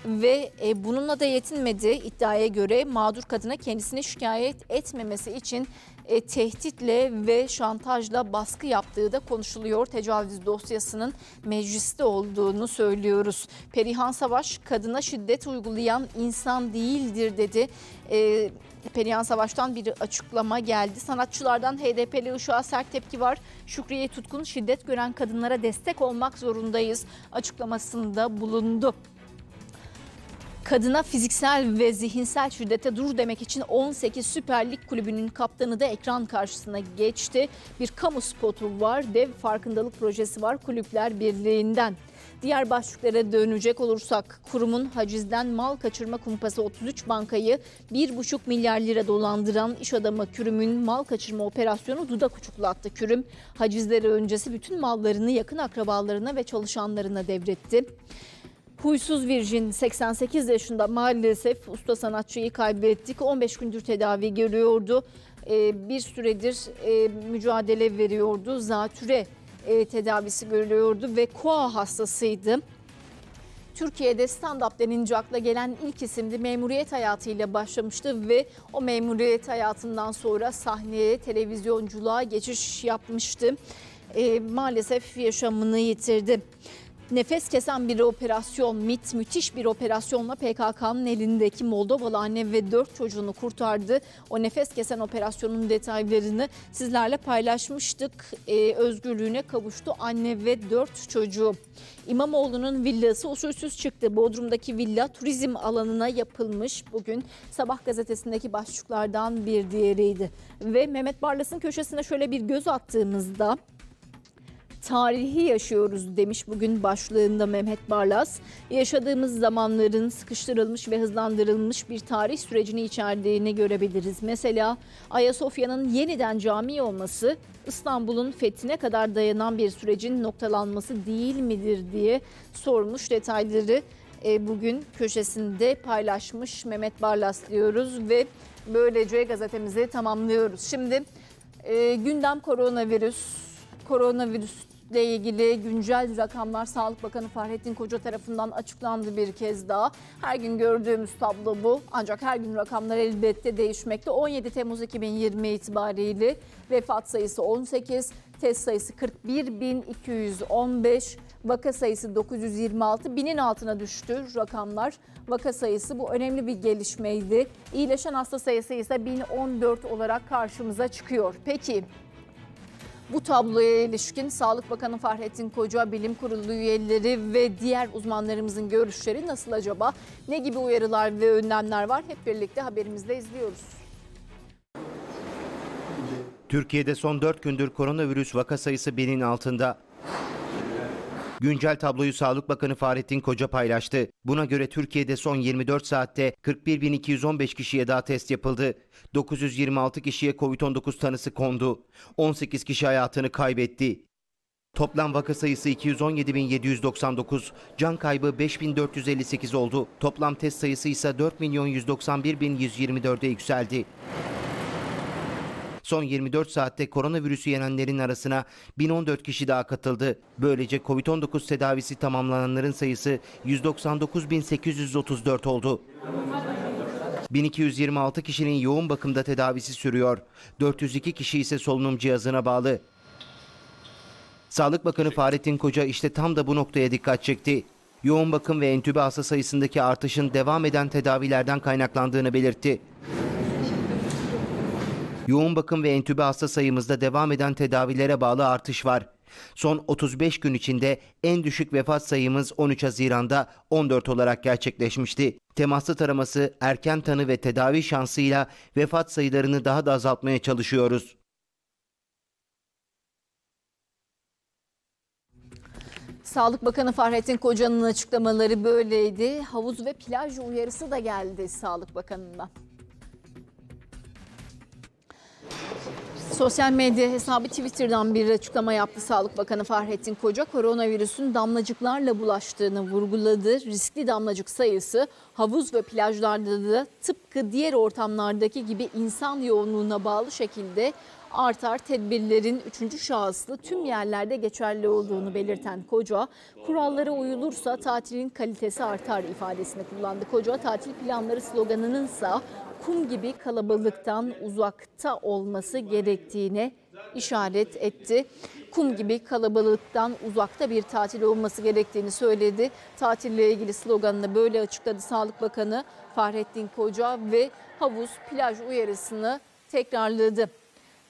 Ve e, bununla da yetinmedi iddiaya göre mağdur kadına kendisine şikayet etmemesi için e, tehditle ve şantajla baskı yaptığı da konuşuluyor. Tecavüz dosyasının mecliste olduğunu söylüyoruz. Perihan Savaş kadına şiddet uygulayan insan değildir dedi. E, Perihan Savaş'tan bir açıklama geldi. Sanatçılardan HDP'li Işık'a sert tepki var. Şükriye Tutkun şiddet gören kadınlara destek olmak zorundayız açıklamasında bulundu. Kadına fiziksel ve zihinsel şiddete dur demek için 18 Süper Lig kulübünün kaptanı da ekran karşısına geçti. Bir kamu spotu var, dev farkındalık projesi var Kulüpler Birliği'nden. Diğer başlıklara dönecek olursak kurumun hacizden mal kaçırma kumpası 33 bankayı 1,5 milyar lira dolandıran iş adamı Kürüm'ün mal kaçırma operasyonu dudak uçuklattı. Kürüm hacizleri öncesi bütün mallarını yakın akrabalarına ve çalışanlarına devretti. Huysuz Virjin 88 yaşında maalesef usta sanatçıyı kaybettik. 15 gündür tedavi görüyordu. Ee, bir süredir e, mücadele veriyordu. Zatüre e, tedavisi görüyordu ve koa hastasıydı. Türkiye'de stand-up denince akla gelen ilk isimdi. Memuriyet hayatıyla başlamıştı ve o memuriyet hayatından sonra sahneye, televizyonculuğa geçiş yapmıştı. E, maalesef yaşamını yitirdi. Nefes kesen bir operasyon MIT müthiş bir operasyonla PKK'nın elindeki Moldovalı anne ve 4 çocuğunu kurtardı. O nefes kesen operasyonun detaylarını sizlerle paylaşmıştık. Ee, özgürlüğüne kavuştu anne ve 4 çocuğu. İmamoğlu'nun villası usulsüz çıktı. Bodrum'daki villa turizm alanına yapılmış. Bugün Sabah gazetesindeki başlıklardan bir diğeriydi. Ve Mehmet Barlas'ın köşesine şöyle bir göz attığımızda tarihi yaşıyoruz demiş bugün başlığında Mehmet Barlas. Yaşadığımız zamanların sıkıştırılmış ve hızlandırılmış bir tarih sürecini içerdiğini görebiliriz. Mesela Ayasofya'nın yeniden cami olması İstanbul'un fethine kadar dayanan bir sürecin noktalanması değil midir diye sormuş detayları e, bugün köşesinde paylaşmış Mehmet Barlas diyoruz ve böylece gazetemizi tamamlıyoruz. Şimdi e, gündem koronavirüs, koronavirüsle ilgili güncel rakamlar Sağlık Bakanı Fahrettin Koca tarafından açıklandı bir kez daha. Her gün gördüğümüz tablo bu. Ancak her gün rakamlar elbette değişmekte. 17 Temmuz 2020 itibariyle vefat sayısı 18, test sayısı 41.215, vaka sayısı 926, binin altına düştü rakamlar. Vaka sayısı bu önemli bir gelişmeydi. İyileşen hasta sayısı ise 1014 olarak karşımıza çıkıyor. Peki bu tabloya ilişkin Sağlık Bakanı Fahrettin Koca, Bilim Kurulu üyeleri ve diğer uzmanlarımızın görüşleri nasıl acaba? Ne gibi uyarılar ve önlemler var? Hep birlikte haberimizde izliyoruz. Türkiye'de son 4 gündür koronavirüs vaka sayısı binin altında. Güncel tabloyu Sağlık Bakanı Fahrettin Koca paylaştı. Buna göre Türkiye'de son 24 saatte 41.215 kişiye daha test yapıldı. 926 kişiye Covid-19 tanısı kondu. 18 kişi hayatını kaybetti. Toplam vaka sayısı 217.799, can kaybı 5.458 oldu. Toplam test sayısı ise 4.191.124'e yükseldi. Son 24 saatte koronavirüsü yenenlerin arasına 1014 kişi daha katıldı. Böylece Covid-19 tedavisi tamamlananların sayısı 199.834 oldu. 1226 kişinin yoğun bakımda tedavisi sürüyor. 402 kişi ise solunum cihazına bağlı. Sağlık Bakanı Fahrettin Koca işte tam da bu noktaya dikkat çekti. Yoğun bakım ve entübe hasta sayısındaki artışın devam eden tedavilerden kaynaklandığını belirtti. Yoğun bakım ve entübe hasta sayımızda devam eden tedavilere bağlı artış var. Son 35 gün içinde en düşük vefat sayımız 13 Haziran'da 14 olarak gerçekleşmişti. Temaslı taraması, erken tanı ve tedavi şansıyla vefat sayılarını daha da azaltmaya çalışıyoruz. Sağlık Bakanı Fahrettin Koca'nın açıklamaları böyleydi. Havuz ve plaj uyarısı da geldi Sağlık Bakanı'ndan. Sosyal medya hesabı Twitter'dan bir açıklama yaptı Sağlık Bakanı Fahrettin Koca. Koronavirüsün damlacıklarla bulaştığını vurguladı. Riskli damlacık sayısı havuz ve plajlarda da tıpkı diğer ortamlardaki gibi insan yoğunluğuna bağlı şekilde artar. Tedbirlerin üçüncü şahıslı tüm yerlerde geçerli olduğunu belirten Koca, kurallara uyulursa tatilin kalitesi artar ifadesini kullandı. Koca tatil planları sloganının ise kum gibi kalabalıktan uzakta olması gerektiğine işaret etti. Kum gibi kalabalıktan uzakta bir tatil olması gerektiğini söyledi. Tatille ilgili sloganını böyle açıkladı Sağlık Bakanı Fahrettin Koca ve havuz plaj uyarısını tekrarladı.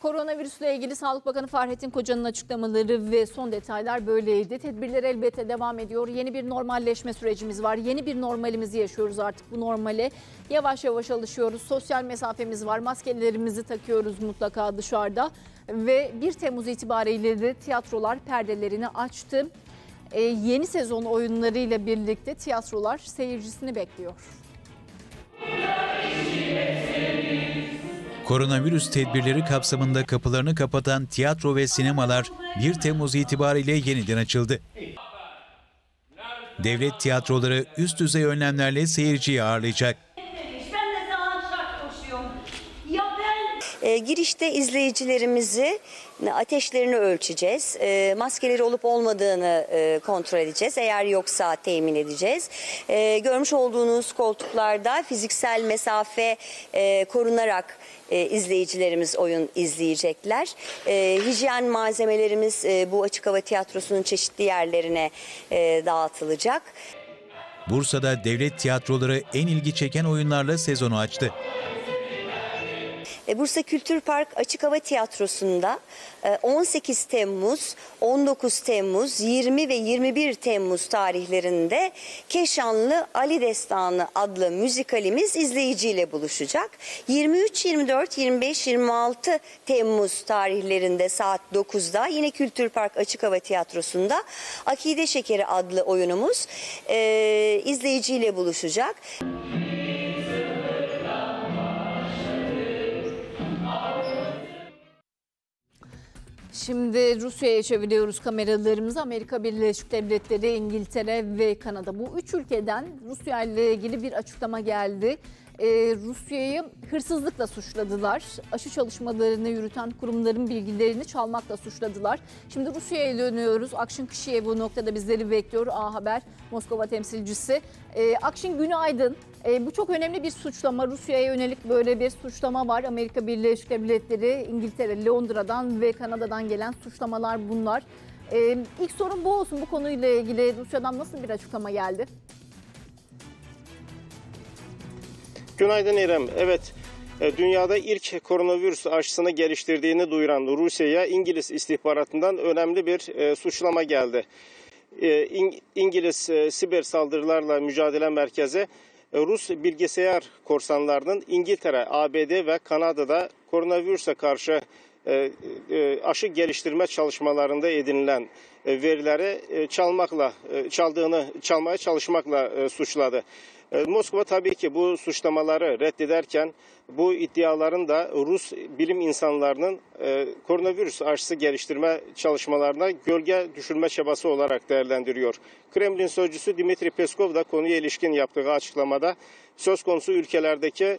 Koronavirüsle ilgili Sağlık Bakanı Fahrettin Koca'nın açıklamaları ve son detaylar böyleydi. Tedbirler elbette devam ediyor. Yeni bir normalleşme sürecimiz var. Yeni bir normalimizi yaşıyoruz artık bu normale. Yavaş yavaş alışıyoruz. Sosyal mesafemiz var. Maskelerimizi takıyoruz mutlaka dışarıda. Ve 1 Temmuz itibariyle de tiyatrolar perdelerini açtı. Ee, yeni sezon oyunlarıyla birlikte tiyatrolar seyircisini bekliyor. Koronavirüs tedbirleri kapsamında kapılarını kapatan tiyatro ve sinemalar 1 Temmuz itibariyle yeniden açıldı. Devlet tiyatroları üst düzey önlemlerle seyirciyi ağırlayacak. E, girişte izleyicilerimizi ateşlerini ölçeceğiz. E, maskeleri olup olmadığını e, kontrol edeceğiz. Eğer yoksa temin edeceğiz. E, görmüş olduğunuz koltuklarda fiziksel mesafe e, korunarak e, izleyicilerimiz oyun izleyecekler. E, hijyen malzemelerimiz e, bu açık hava tiyatrosunun çeşitli yerlerine e, dağıtılacak. Bursa'da devlet tiyatroları en ilgi çeken oyunlarla sezonu açtı. E, Bursa Kültür Park Açık Hava Tiyatrosu'nda e, 18 Temmuz, 19 Temmuz, 20 ve 21 Temmuz tarihlerinde Keşanlı Ali Destanı adlı müzikalimiz izleyiciyle buluşacak. 23, 24, 25, 26 Temmuz tarihlerinde saat 9'da yine Kültür Park Açık Hava Tiyatrosu'nda Akide Şekeri adlı oyunumuz e, izleyiciyle buluşacak. Şimdi Rusya'ya çeviriyoruz kameralarımızı. Amerika Birleşik Devletleri, İngiltere ve Kanada. Bu üç ülkeden Rusya ile ilgili bir açıklama geldi. Ee, Rusya'yı hırsızlıkla suçladılar. Aşı çalışmalarını yürüten kurumların bilgilerini çalmakla suçladılar. Şimdi Rusya'ya dönüyoruz. Akşin Kişiye bu noktada bizleri bekliyor. A Haber Moskova temsilcisi. Ee, Akşin günaydın. Ee, bu çok önemli bir suçlama. Rusya'ya yönelik böyle bir suçlama var. Amerika Birleşik Devletleri, İngiltere, Londra'dan ve Kanada'dan gelen suçlamalar bunlar. Ee, ilk sorun bu olsun. Bu konuyla ilgili Rusya'dan nasıl bir açıklama geldi? Günaydın İrem. Evet, e, dünyada ilk koronavirüs aşısını geliştirdiğini duyuran Rusya'ya İngiliz istihbaratından önemli bir e, suçlama geldi. E, İngiliz siber saldırılarla mücadele merkezi Rus bilgisayar korsanlarının İngiltere, ABD ve Kanada'da koronavirüse karşı aşı geliştirme çalışmalarında edinilen verileri çalmakla çaldığını çalmaya çalışmakla suçladı. E, Moskova tabii ki bu suçlamaları reddederken bu iddiaların da Rus bilim insanlarının e, koronavirüs aşısı geliştirme çalışmalarına gölge düşürme çabası olarak değerlendiriyor. Kremlin sözcüsü Dimitri Peskov da konuya ilişkin yaptığı açıklamada söz konusu ülkelerdeki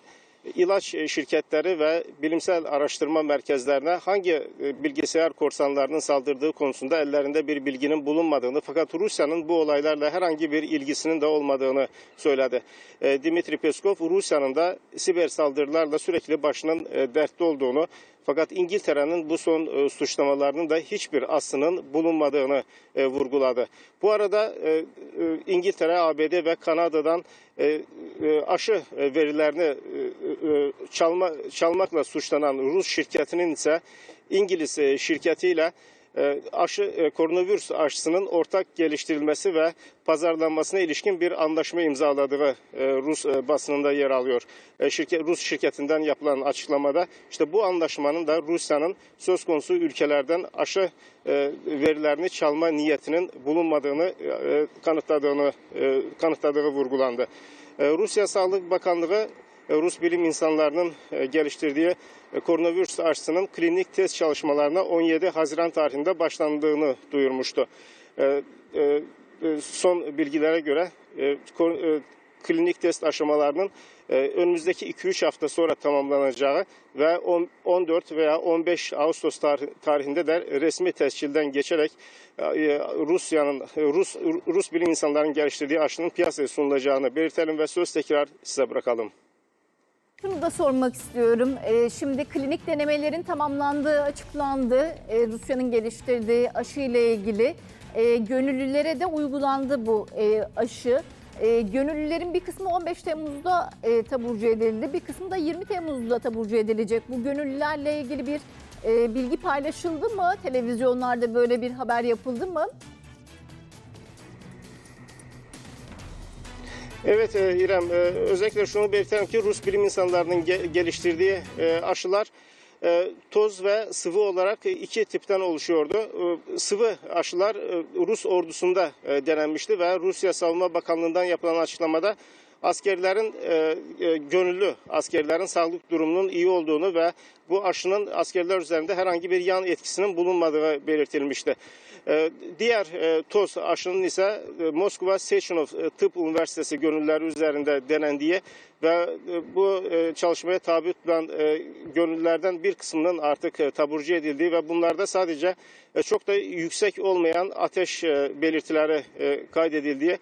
ilaç şirketleri ve bilimsel araştırma merkezlerine hangi e, bilgisayar korsanlarının saldırdığı konusunda ellerinde bir bilginin bulunmadığını fakat Rusya'nın bu olaylarla herhangi bir ilgisinin de olmadığını söyledi. E, Dimitri Peskov Rusya'nın da siber saldırılarla sürekli başının e, dertte olduğunu fakat İngiltere'nin bu son e, suçlamalarının da hiçbir aslının bulunmadığını e, vurguladı. Bu arada e, e, İngiltere, ABD ve Kanada'dan e, e, aşı verilerini e, e, çalma, çalmakla suçlanan Rus şirketinin ise İngiliz e, şirketiyle e, aşı e, koronavirüs aşısının ortak geliştirilmesi ve pazarlanmasına ilişkin bir anlaşma imzaladığı e, Rus basınında yer alıyor. Şirket, Rus şirketinden yapılan açıklamada işte bu anlaşmanın da Rusya'nın söz konusu ülkelerden aşı verilerini çalma niyetinin bulunmadığını kanıtladığını kanıtladığı vurgulandı. Rusya Sağlık Bakanlığı Rus bilim insanlarının geliştirdiği koronavirüs aşısının klinik test çalışmalarına 17 Haziran tarihinde başlandığını duyurmuştu. Son bilgilere göre klinik test aşamalarının önümüzdeki 2-3 hafta sonra tamamlanacağı ve 14 veya 15 Ağustos tarihinde de resmi tescilden geçerek Rusya'nın Rus Rus bilim insanlarının geliştirdiği aşının piyasaya sunulacağını belirtelim ve söz tekrar size bırakalım. Şunu da sormak istiyorum. Ee, şimdi klinik denemelerin tamamlandığı açıklandı. Ee, Rusya'nın geliştirdiği aşı ile ilgili. Ee, gönüllülere de uygulandı bu e, aşı. E, gönüllülerin bir kısmı 15 Temmuz'da e, taburcu edildi. Bir kısmı da 20 Temmuz'da taburcu edilecek. Bu gönüllülerle ilgili bir e, bilgi paylaşıldı mı? Televizyonlarda böyle bir haber yapıldı mı? Evet e, İrem, e, özellikle şunu belirtelim ki Rus bilim insanlarının geliştirdiği e, aşılar toz ve sıvı olarak iki tipten oluşuyordu. Sıvı aşılar Rus ordusunda denenmişti ve Rusya Savunma Bakanlığı'ndan yapılan açıklamada askerlerin gönüllü askerlerin sağlık durumunun iyi olduğunu ve bu aşının askerler üzerinde herhangi bir yan etkisinin bulunmadığı belirtilmişti. E, diğer e, toz aşının ise Moskova Sechenov e, Tıp Üniversitesi gönüllüleri üzerinde denendiği ve bu e, çalışmaya tabi tutulan gönüllülerden bir kısmının artık taburcu edildiği ve bunlarda sadece çok da yüksek olmayan ateş belirtileri kaydedildiği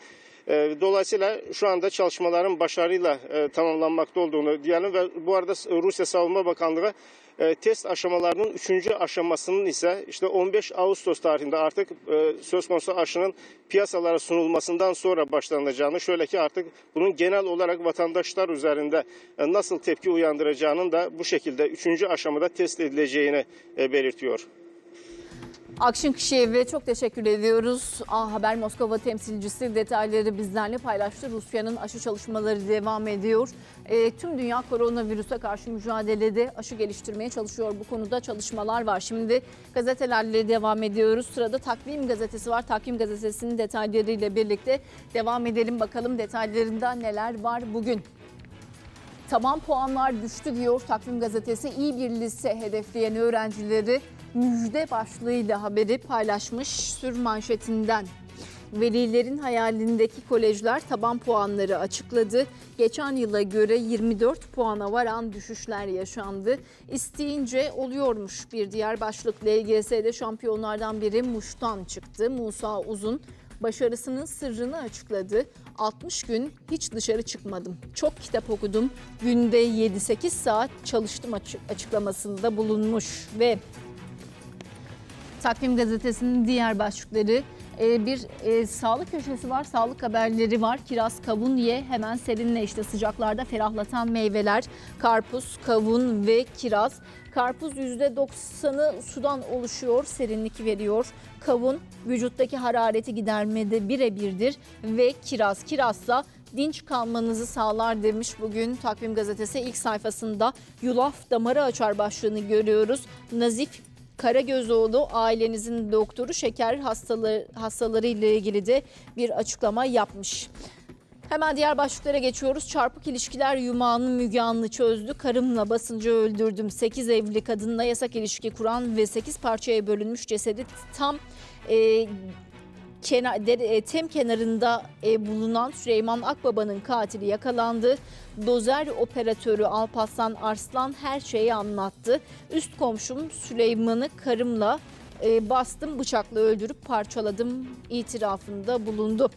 Dolayısıyla şu anda çalışmaların başarıyla tamamlanmakta olduğunu diyelim ve bu arada Rusya Savunma Bakanlığı E, test aşamalarının 3. aşamasının ise işte 15 Ağustos tarihinde artık e, söz konusu aşının piyasalara sunulmasından sonra başlanacağını, şöyle ki artık bunun genel olarak vatandaşlar üzerinde e, nasıl tepki uyandıracağının da bu şekilde 3. aşamada test edileceğini e, belirtiyor. Akşin Kişiyev'e çok teşekkür ediyoruz. A Haber Moskova temsilcisi detayları bizlerle paylaştı. Rusya'nın aşı çalışmaları devam ediyor. E, tüm dünya koronavirüse karşı mücadelede aşı geliştirmeye çalışıyor. Bu konuda çalışmalar var. Şimdi gazetelerle devam ediyoruz. Sırada Takvim Gazetesi var. Takvim Gazetesi'nin detaylarıyla birlikte devam edelim. Bakalım detaylarında neler var bugün. Taban puanlar düştü diyor Takvim Gazetesi. İyi bir lise hedefleyen öğrencileri müjde başlığıyla haberi paylaşmış sür manşetinden. Velilerin hayalindeki kolejler taban puanları açıkladı. Geçen yıla göre 24 puana varan düşüşler yaşandı. İsteyince oluyormuş bir diğer başlık. LGS'de şampiyonlardan biri Muş'tan çıktı. Musa Uzun başarısının sırrını açıkladı. 60 gün hiç dışarı çıkmadım. Çok kitap okudum. Günde 7-8 saat çalıştım açıklamasında bulunmuş ve Takvim Gazetesi'nin diğer başlıkları e, bir e, sağlık köşesi var, sağlık haberleri var. Kiraz, kavun ye hemen serinle işte sıcaklarda ferahlatan meyveler, karpuz, kavun ve kiraz. Karpuz %90'ı sudan oluşuyor, serinlik veriyor. Kavun vücuttaki harareti gidermede birebirdir ve kiraz, kirazsa dinç kalmanızı sağlar demiş bugün Takvim Gazetesi ilk sayfasında yulaf damarı açar başlığını görüyoruz. Nazif Karagözoğlu ailenizin doktoru şeker hastaları, hastaları ile ilgili de bir açıklama yapmış. Hemen diğer başlıklara geçiyoruz. Çarpık ilişkiler yumağını Müge Anlı çözdü. Karımla basıncı öldürdüm. 8 evli kadınla yasak ilişki kuran ve 8 parçaya bölünmüş cesedi tam e, kenar, de, tem kenarında e, bulunan Süleyman Akbaba'nın katili yakalandı. Dozer operatörü Alpaslan Arslan her şeyi anlattı. Üst komşum Süleyman'ı karımla e, bastım bıçakla öldürüp parçaladım itirafında bulundu.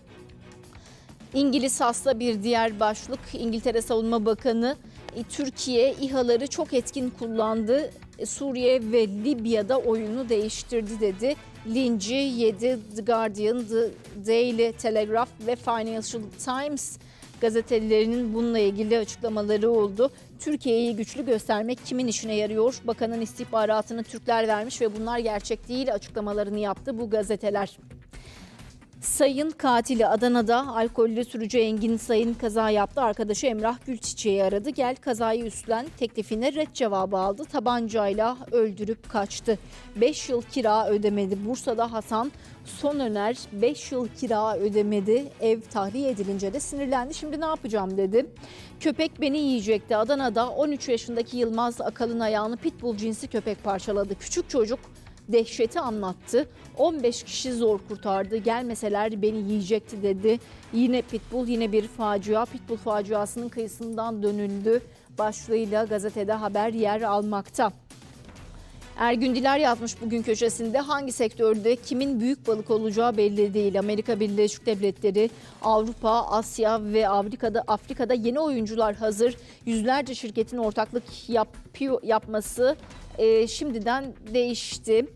İngiliz hasta bir diğer başlık İngiltere Savunma Bakanı e, Türkiye İHA'ları çok etkin kullandı. E, Suriye ve Libya'da oyunu değiştirdi dedi. Linci 7 The Guardian, The Daily Telegraph ve Financial Times gazetelerinin bununla ilgili açıklamaları oldu. Türkiye'yi güçlü göstermek kimin işine yarıyor? Bakanın istihbaratını Türkler vermiş ve bunlar gerçek değil açıklamalarını yaptı bu gazeteler. Sayın katili Adana'da alkollü sürücü Engin Sayın kaza yaptı. Arkadaşı Emrah Gülçiçek'i aradı. Gel kazayı üstlen teklifine red cevabı aldı. Tabancayla öldürüp kaçtı. 5 yıl kira ödemedi. Bursa'da Hasan son öner 5 yıl kira ödemedi. Ev tahliye edilince de sinirlendi. Şimdi ne yapacağım dedi. Köpek beni yiyecekti. Adana'da 13 yaşındaki Yılmaz Akalın ayağını pitbull cinsi köpek parçaladı. Küçük çocuk dehşeti anlattı. 15 kişi zor kurtardı. Gelmeseler beni yiyecekti dedi. Yine Pitbull yine bir facia. Pitbull faciasının kıyısından dönüldü. Başlığıyla gazetede haber yer almakta. Ergün Diler yazmış bugün köşesinde hangi sektörde kimin büyük balık olacağı belli değil. Amerika Birleşik Devletleri, Avrupa, Asya ve Afrika'da Afrika'da yeni oyuncular hazır. Yüzlerce şirketin ortaklık yapıyor, yapması e, şimdiden değişti.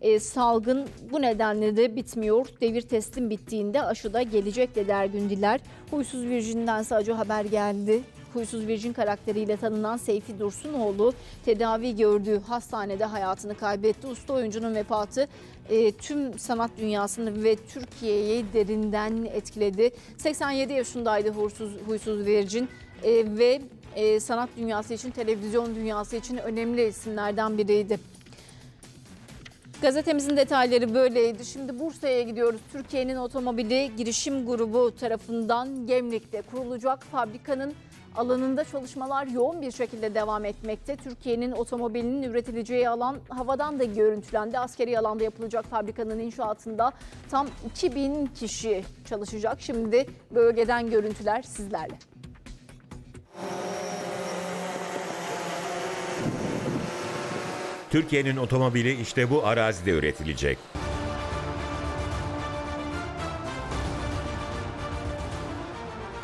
E, salgın bu nedenle de bitmiyor. Devir teslim bittiğinde aşıda gelecek dedi Ergün Diler. Huysuz Virjin'den sadece haber geldi. Huysuz Virjin karakteriyle tanınan Seyfi Dursunoğlu tedavi gördüğü hastanede hayatını kaybetti. Usta oyuncunun vefatı e, tüm sanat dünyasını ve Türkiye'yi derinden etkiledi. 87 yaşındaydı Huysuz, Huysuz Virjin e, ve e, sanat dünyası için, televizyon dünyası için önemli isimlerden biriydi. Gazetemizin detayları böyleydi. Şimdi Bursa'ya gidiyoruz. Türkiye'nin otomobili girişim grubu tarafından Gemlik'te kurulacak fabrikanın alanında çalışmalar yoğun bir şekilde devam etmekte. Türkiye'nin otomobilinin üretileceği alan havadan da görüntülendi. Askeri alanda yapılacak fabrikanın inşaatında tam 2000 kişi çalışacak. Şimdi bölgeden görüntüler sizlerle. Türkiye'nin otomobili işte bu arazide üretilecek.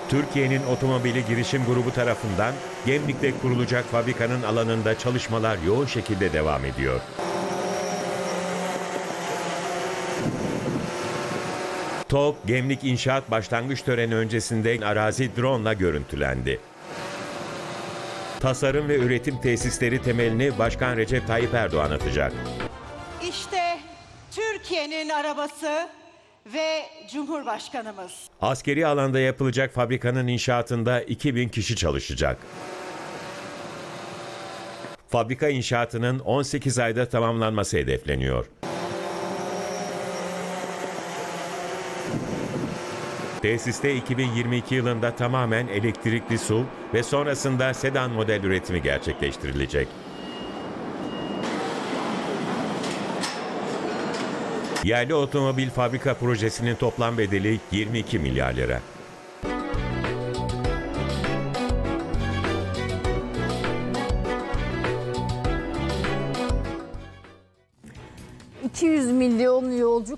Türkiye'nin otomobili girişim grubu tarafından Gemlik'te kurulacak fabrikanın alanında çalışmalar yoğun şekilde devam ediyor. TOG Gemlik İnşaat başlangıç töreni öncesinde arazi drone ile görüntülendi. Tasarım ve üretim tesisleri temelini Başkan Recep Tayyip Erdoğan atacak. İşte Türkiye'nin arabası ve Cumhurbaşkanımız. Askeri alanda yapılacak fabrikanın inşaatında 2000 kişi çalışacak. Fabrika inşaatının 18 ayda tamamlanması hedefleniyor. Tesiste 2022 yılında tamamen elektrikli su ve sonrasında sedan model üretimi gerçekleştirilecek. Yerli otomobil fabrika projesinin toplam bedeli 22 milyar lira.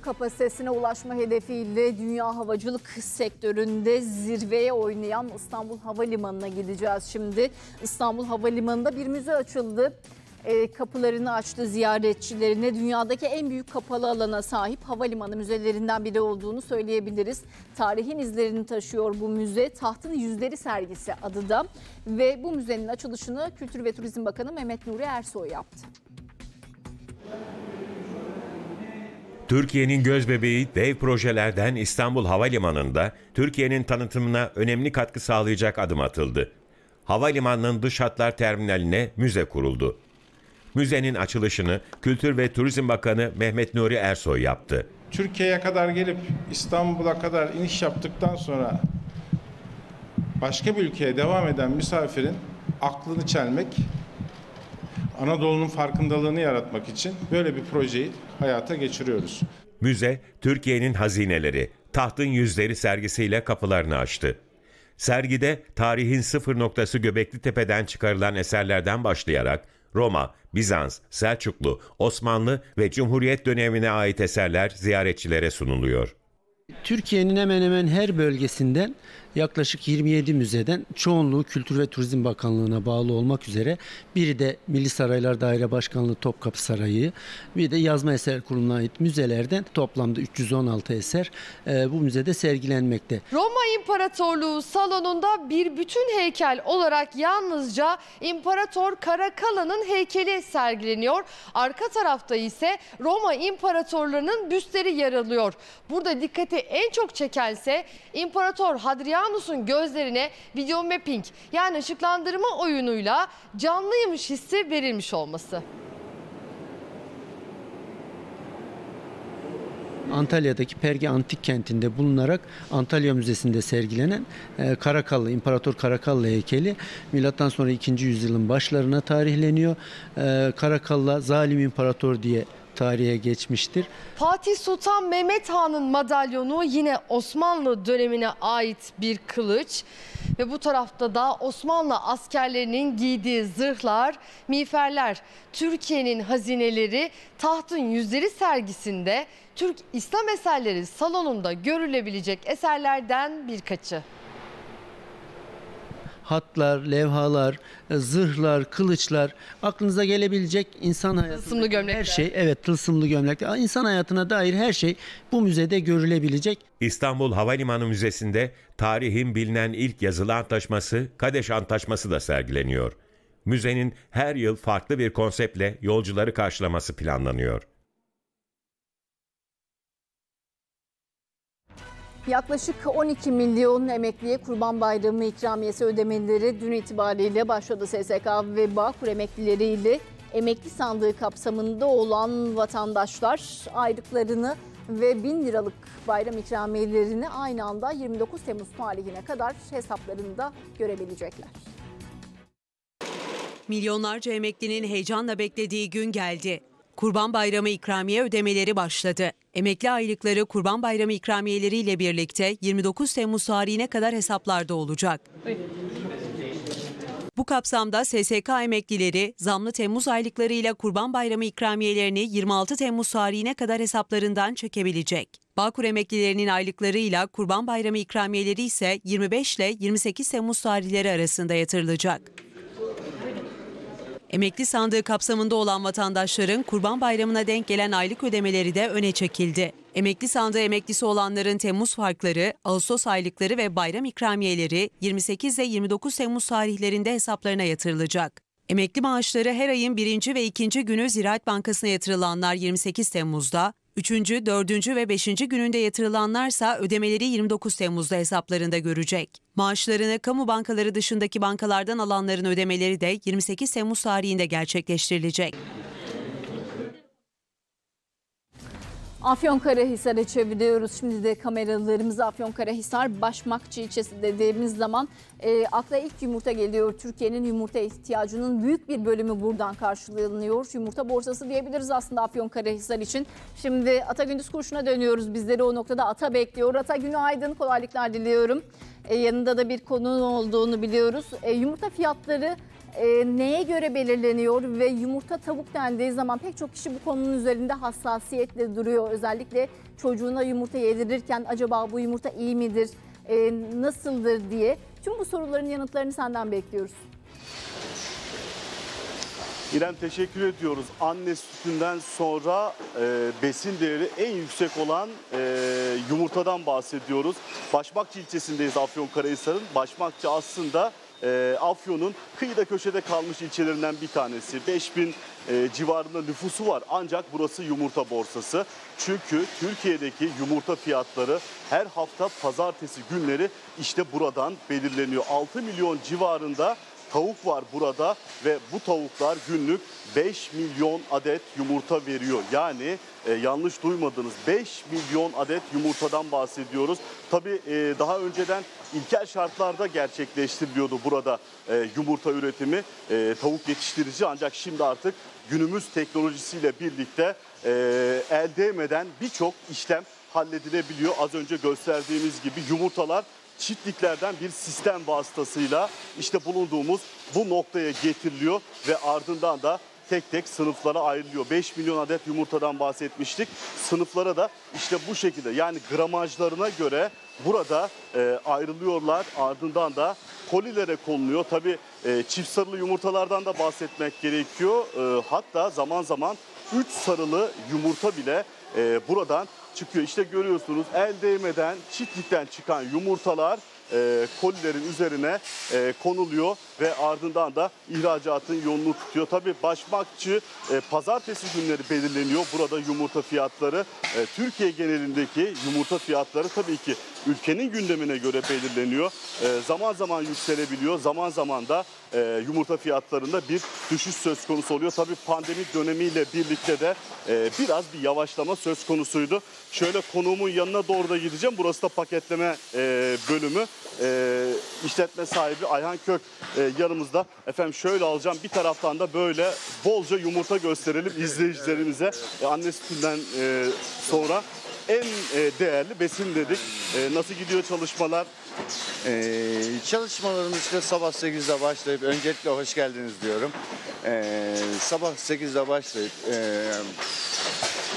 Kapasitesine ulaşma hedefiyle dünya havacılık sektöründe zirveye oynayan İstanbul Havalimanı'na gideceğiz şimdi. İstanbul Havalimanı'nda bir müze açıldı. E, kapılarını açtı ziyaretçilerine. Dünyadaki en büyük kapalı alana sahip havalimanı müzelerinden biri olduğunu söyleyebiliriz. Tarihin izlerini taşıyor bu müze. Tahtın Yüzleri sergisi adı da. Ve bu müzenin açılışını Kültür ve Turizm Bakanı Mehmet Nuri Ersoy yaptı. Türkiye'nin gözbebeği dev projelerden İstanbul Havalimanı'nda Türkiye'nin tanıtımına önemli katkı sağlayacak adım atıldı. Havalimanının dış hatlar terminaline müze kuruldu. Müzenin açılışını Kültür ve Turizm Bakanı Mehmet Nuri Ersoy yaptı. Türkiye'ye kadar gelip İstanbul'a kadar iniş yaptıktan sonra başka bir ülkeye devam eden misafirin aklını çelmek, Anadolu'nun farkındalığını yaratmak için böyle bir projeyi hayata geçiriyoruz. Müze, Türkiye'nin hazineleri, tahtın yüzleri sergisiyle kapılarını açtı. Sergide tarihin sıfır noktası Göbekli Tepe'den çıkarılan eserlerden başlayarak Roma, Bizans, Selçuklu, Osmanlı ve Cumhuriyet dönemine ait eserler ziyaretçilere sunuluyor. Türkiye'nin hemen hemen her bölgesinden yaklaşık 27 müzeden çoğunluğu Kültür ve Turizm Bakanlığı'na bağlı olmak üzere biri de Milli Saraylar Daire Başkanlığı Topkapı Sarayı bir de Yazma Eser Kurulu'na ait müzelerden toplamda 316 eser e, bu müzede sergilenmekte. Roma İmparatorluğu salonunda bir bütün heykel olarak yalnızca İmparator Caracallaa'nın heykeli sergileniyor. Arka tarafta ise Roma İmparatorlarının büstleri yer alıyor. Burada dikkati en çok çekense İmparator Hadrianus'un gözlerine video mapping yani ışıklandırma oyunuyla canlıymış hissi verilmiş olması. Antalya'daki Perge Antik Kenti'nde bulunarak Antalya Müzesi'nde sergilenen e, Karakallı, İmparator Karakallı heykeli milattan sonra 2. yüzyılın başlarına tarihleniyor. E, Karakalla zalim imparator diye tarihe geçmiştir. Fatih Sultan Mehmet Han'ın madalyonu yine Osmanlı dönemine ait bir kılıç. Ve bu tarafta da Osmanlı askerlerinin giydiği zırhlar, miğferler, Türkiye'nin hazineleri tahtın yüzleri sergisinde Türk İslam eserleri salonunda görülebilecek eserlerden birkaçı hatlar, levhalar, e, zırhlar, kılıçlar, aklınıza gelebilecek insan hayatında Tılsımlı gömlekler. her şey, evet tılsımlı gömlekler, insan hayatına dair her şey bu müzede görülebilecek. İstanbul Havalimanı Müzesi'nde tarihin bilinen ilk yazılı antlaşması Kadeş Antlaşması da sergileniyor. Müzenin her yıl farklı bir konseptle yolcuları karşılaması planlanıyor. Yaklaşık 12 milyon emekliye Kurban Bayramı ikramiyesi ödemeleri dün itibariyle başladı. SSK ve Bağkur emeklileriyle emekli sandığı kapsamında olan vatandaşlar aylıklarını ve 1000 liralık bayram ikramiyelerini aynı anda 29 Temmuz tarihine kadar hesaplarında görebilecekler. Milyonlarca emeklinin heyecanla beklediği gün geldi. Kurban Bayramı ikramiye ödemeleri başladı. Emekli aylıkları Kurban Bayramı ikramiyeleriyle birlikte 29 Temmuz tarihine kadar hesaplarda olacak. Bu kapsamda SSK emeklileri zamlı Temmuz aylıklarıyla Kurban Bayramı ikramiyelerini 26 Temmuz tarihine kadar hesaplarından çekebilecek. Bağkur emeklilerinin aylıklarıyla Kurban Bayramı ikramiyeleri ise 25 ile 28 Temmuz tarihleri arasında yatırılacak. Emekli sandığı kapsamında olan vatandaşların Kurban Bayramı'na denk gelen aylık ödemeleri de öne çekildi. Emekli sandığı emeklisi olanların Temmuz farkları, Ağustos aylıkları ve bayram ikramiyeleri 28 ile 29 Temmuz tarihlerinde hesaplarına yatırılacak. Emekli maaşları her ayın birinci ve ikinci günü Ziraat Bankası'na yatırılanlar 28 Temmuz'da, 3. 4. ve 5. gününde yatırılanlarsa ödemeleri 29 Temmuz'da hesaplarında görecek. Maaşlarını kamu bankaları dışındaki bankalardan alanların ödemeleri de 28 Temmuz tarihinde gerçekleştirilecek. Afyonkarahisar'a çeviriyoruz. Şimdi de kameralarımız Afyonkarahisar Başmakçı ilçesi dediğimiz zaman e, akla ilk yumurta geliyor. Türkiye'nin yumurta ihtiyacının büyük bir bölümü buradan karşılanıyor. Yumurta borsası diyebiliriz aslında Afyonkarahisar için. Şimdi Ata Gündüz Kurşu'na dönüyoruz. Bizleri o noktada Ata bekliyor. Ata günaydın, kolaylıklar diliyorum. E, yanında da bir konunun olduğunu biliyoruz. E, yumurta fiyatları e, neye göre belirleniyor ve yumurta tavuk dendiği zaman pek çok kişi bu konunun üzerinde hassasiyetle duruyor. Özellikle çocuğuna yumurta yedirirken acaba bu yumurta iyi midir, e, nasıldır diye. Tüm bu soruların yanıtlarını senden bekliyoruz. İrem teşekkür ediyoruz. Anne sütünden sonra e, besin değeri en yüksek olan e, yumurtadan bahsediyoruz. Başmakçı ilçesindeyiz Afyonkarahisar'ın. Başmakçı aslında e, Afyon'un kıyıda köşede kalmış ilçelerinden bir tanesi. 5000 e, civarında nüfusu var ancak burası yumurta borsası. Çünkü Türkiye'deki yumurta fiyatları her hafta pazartesi günleri işte buradan belirleniyor. 6 milyon civarında tavuk var burada ve bu tavuklar günlük 5 milyon adet yumurta veriyor. Yani e, yanlış duymadınız 5 milyon adet yumurtadan bahsediyoruz. Tabii e, daha önceden ilkel şartlarda gerçekleştiriliyordu burada e, yumurta üretimi e, tavuk yetiştirici ancak şimdi artık günümüz teknolojisiyle birlikte e, el değmeden birçok işlem halledilebiliyor. Az önce gösterdiğimiz gibi yumurtalar çiftliklerden bir sistem vasıtasıyla işte bulunduğumuz bu noktaya getiriliyor ve ardından da tek tek sınıflara ayrılıyor. 5 milyon adet yumurtadan bahsetmiştik. Sınıflara da işte bu şekilde yani gramajlarına göre burada e, ayrılıyorlar. Ardından da kolilere konuluyor. Tabii e, çift sarılı yumurtalardan da bahsetmek gerekiyor. E, hatta zaman zaman 3 sarılı yumurta bile e, buradan çıkıyor. İşte görüyorsunuz el değmeden çiftlikten çıkan yumurtalar e, kolilerin üzerine e, konuluyor ve ardından da ihracatın yolunu tutuyor. Tabii başmakçı e, pazartesi günleri belirleniyor burada yumurta fiyatları. E, Türkiye genelindeki yumurta fiyatları tabii ki ülkenin gündemine göre belirleniyor. E, zaman zaman yükselebiliyor, zaman zaman da e, yumurta fiyatlarında bir düşüş söz konusu oluyor. Tabii pandemi dönemiyle birlikte de e, biraz bir yavaşlama söz konusuydu. Şöyle konuğumun yanına doğru da gideceğim. Burası da paketleme e, bölümü. E, işletme sahibi Ayhan Kök e, yanımızda. Efendim şöyle alacağım. Bir taraftan da böyle bolca yumurta gösterelim izleyicilerimize. E, anne sütünden e, sonra en e, değerli besin dedik. E, nasıl gidiyor çalışmalar? Ee, çalışmalarımız işte sabah 8'de başlayıp öncelikle hoş geldiniz diyorum. Ee, sabah 8'de başlayıp e,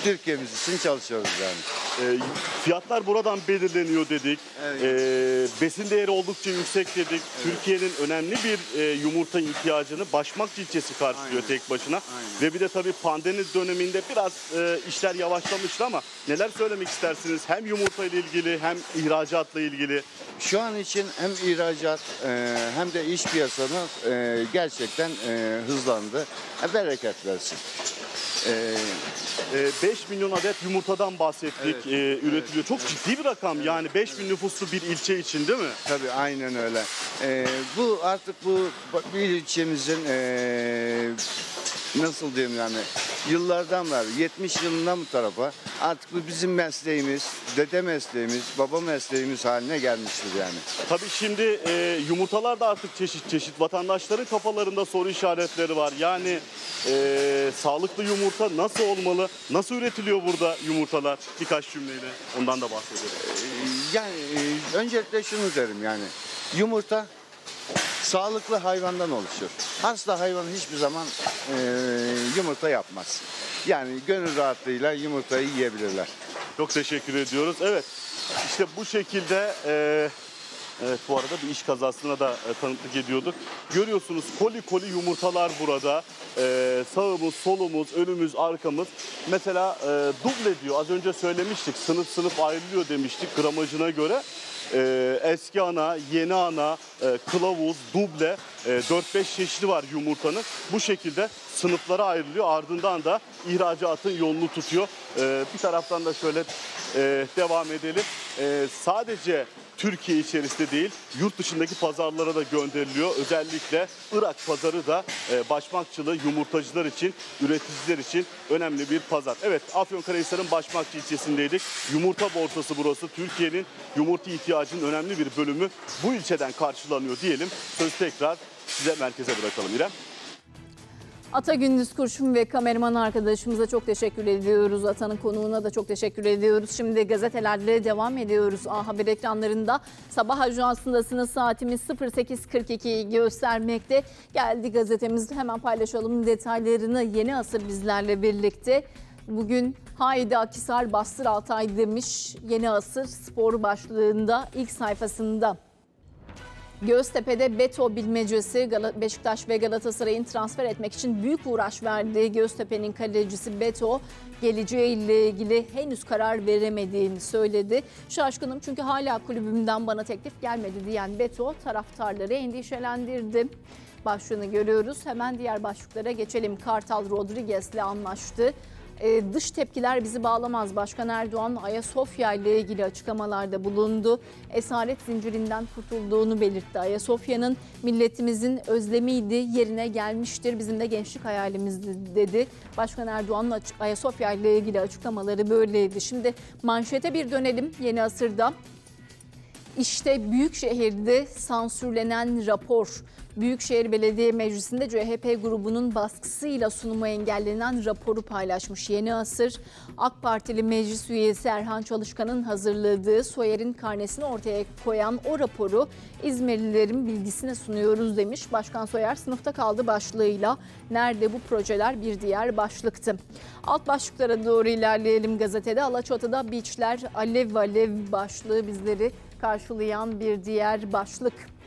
Türkiye'miz için çalışıyoruz yani. E, fiyatlar buradan belirleniyor dedik. Evet. E, besin değeri oldukça yüksek dedik. Türkiye'nin önemli bir e, yumurta ihtiyacını Başmakçı ilçesi karşılıyor tek başına. Ve bir de tabii pandemi döneminde biraz e, işler yavaşlamıştı ama neler söylemek istersiniz? Hem yumurta ile ilgili hem ihracatla ilgili. Şu an için hem ihracat e, hem de iş piyasamız e, gerçekten e, hızlandı. E, bereket versin. E, 5 milyon adet yumurtaden bahsettik Evet, e, üretiliyor. Çok ciddi bir rakam yani 5 bin nüfuslu bir ilçe için değil mi? Tabii aynen öyle. Ee, bu artık bu bir ilçemizin ee, nasıl diyeyim yani yıllardan beri 70 yılından bu tarafa artık bu bizim mesleğimiz, dede mesleğimiz, baba mesleğimiz haline gelmiştir yani. Tabii şimdi e, yumurtalar da artık çeşit çeşit. Vatandaşların kafalarında soru işaretleri var. Yani e, sağlıklı yumurta nasıl olmalı? Nasıl üretiliyor burada yumurtalar? Birkaç cümleyle ondan da bahsedelim. Yani e, öncelikle şunu derim yani yumurta sağlıklı hayvandan oluşur. Hasta hayvan hiçbir zaman e, yumurta yapmaz. Yani gönül rahatlığıyla yumurtayı yiyebilirler. Çok teşekkür ediyoruz. Evet işte bu şekilde e, evet bu arada bir iş kazasına da e, tanıklık ediyorduk. Görüyorsunuz koli koli yumurtalar burada. E, sağımız, solumuz, önümüz, arkamız. Mesela e, duble diyor. Az önce söylemiştik. Sınıf sınıf ayrılıyor demiştik gramajına göre. E, eski ana, yeni ana, e, kılavuz, duble e, 4-5 çeşidi var yumurtanın. Bu şekilde sınıflara ayrılıyor. Ardından da ihracatın yolunu tutuyor. E, bir taraftan da şöyle e, devam edelim. E, sadece Türkiye içerisinde değil, yurt dışındaki pazarlara da gönderiliyor. Özellikle Irak pazarı da e, yumurtacılar için, üreticiler için önemli bir pazar. Evet, Afyonkarahisar'ın Başmakçı ilçesindeydik. Yumurta borsası burası. Türkiye'nin yumurta ihtiyacının önemli bir bölümü bu ilçeden karşılanıyor diyelim. Söz tekrar size merkeze bırakalım İrem. Ata Gündüz Kurşun ve kameraman arkadaşımıza çok teşekkür ediyoruz. Ata'nın konuğuna da çok teşekkür ediyoruz. Şimdi gazetelerde devam ediyoruz. A Haber ekranlarında sabah ajansındasınız. Saatimiz 08.42'yi göstermekte. Geldi gazetemiz hemen paylaşalım detaylarını. Yeni asır bizlerle birlikte. Bugün Haydi Akisar Bastır Altay demiş. Yeni asır spor başlığında ilk sayfasında. Göztepe'de Beto bilmecesi Beşiktaş ve Galatasaray'ın transfer etmek için büyük uğraş verdi. Göztepe'nin kalecisi Beto geleceğiyle ilgili henüz karar veremediğini söyledi. Şaşkınım çünkü hala kulübümden bana teklif gelmedi diyen Beto taraftarları endişelendirdi. Başlığını görüyoruz. Hemen diğer başlıklara geçelim. Kartal Rodriguez'le anlaştı. Ee, dış tepkiler bizi bağlamaz. Başkan Erdoğan Ayasofya ile ilgili açıklamalarda bulundu. Esaret zincirinden kurtulduğunu belirtti. Ayasofya'nın milletimizin özlemiydi, yerine gelmiştir. Bizim de gençlik hayalimizdi dedi. Başkan Erdoğan'ın Ayasofya ile ilgili açıklamaları böyleydi. Şimdi manşete bir dönelim yeni asırda. İşte büyük şehirde sansürlenen rapor. Büyükşehir Belediye Meclisi'nde CHP grubunun baskısıyla sunumu engellenen raporu paylaşmış Yeni Asır. AK Partili meclis üyesi Erhan Çalışkan'ın hazırladığı Soyer'in karnesini ortaya koyan o raporu İzmirlilerin bilgisine sunuyoruz demiş. Başkan Soyer sınıfta kaldı başlığıyla. Nerede bu projeler bir diğer başlıktı. Alt başlıklara doğru ilerleyelim gazetede. Alaçatı'da beachler alev alev başlığı bizleri karşılayan bir diğer başlık.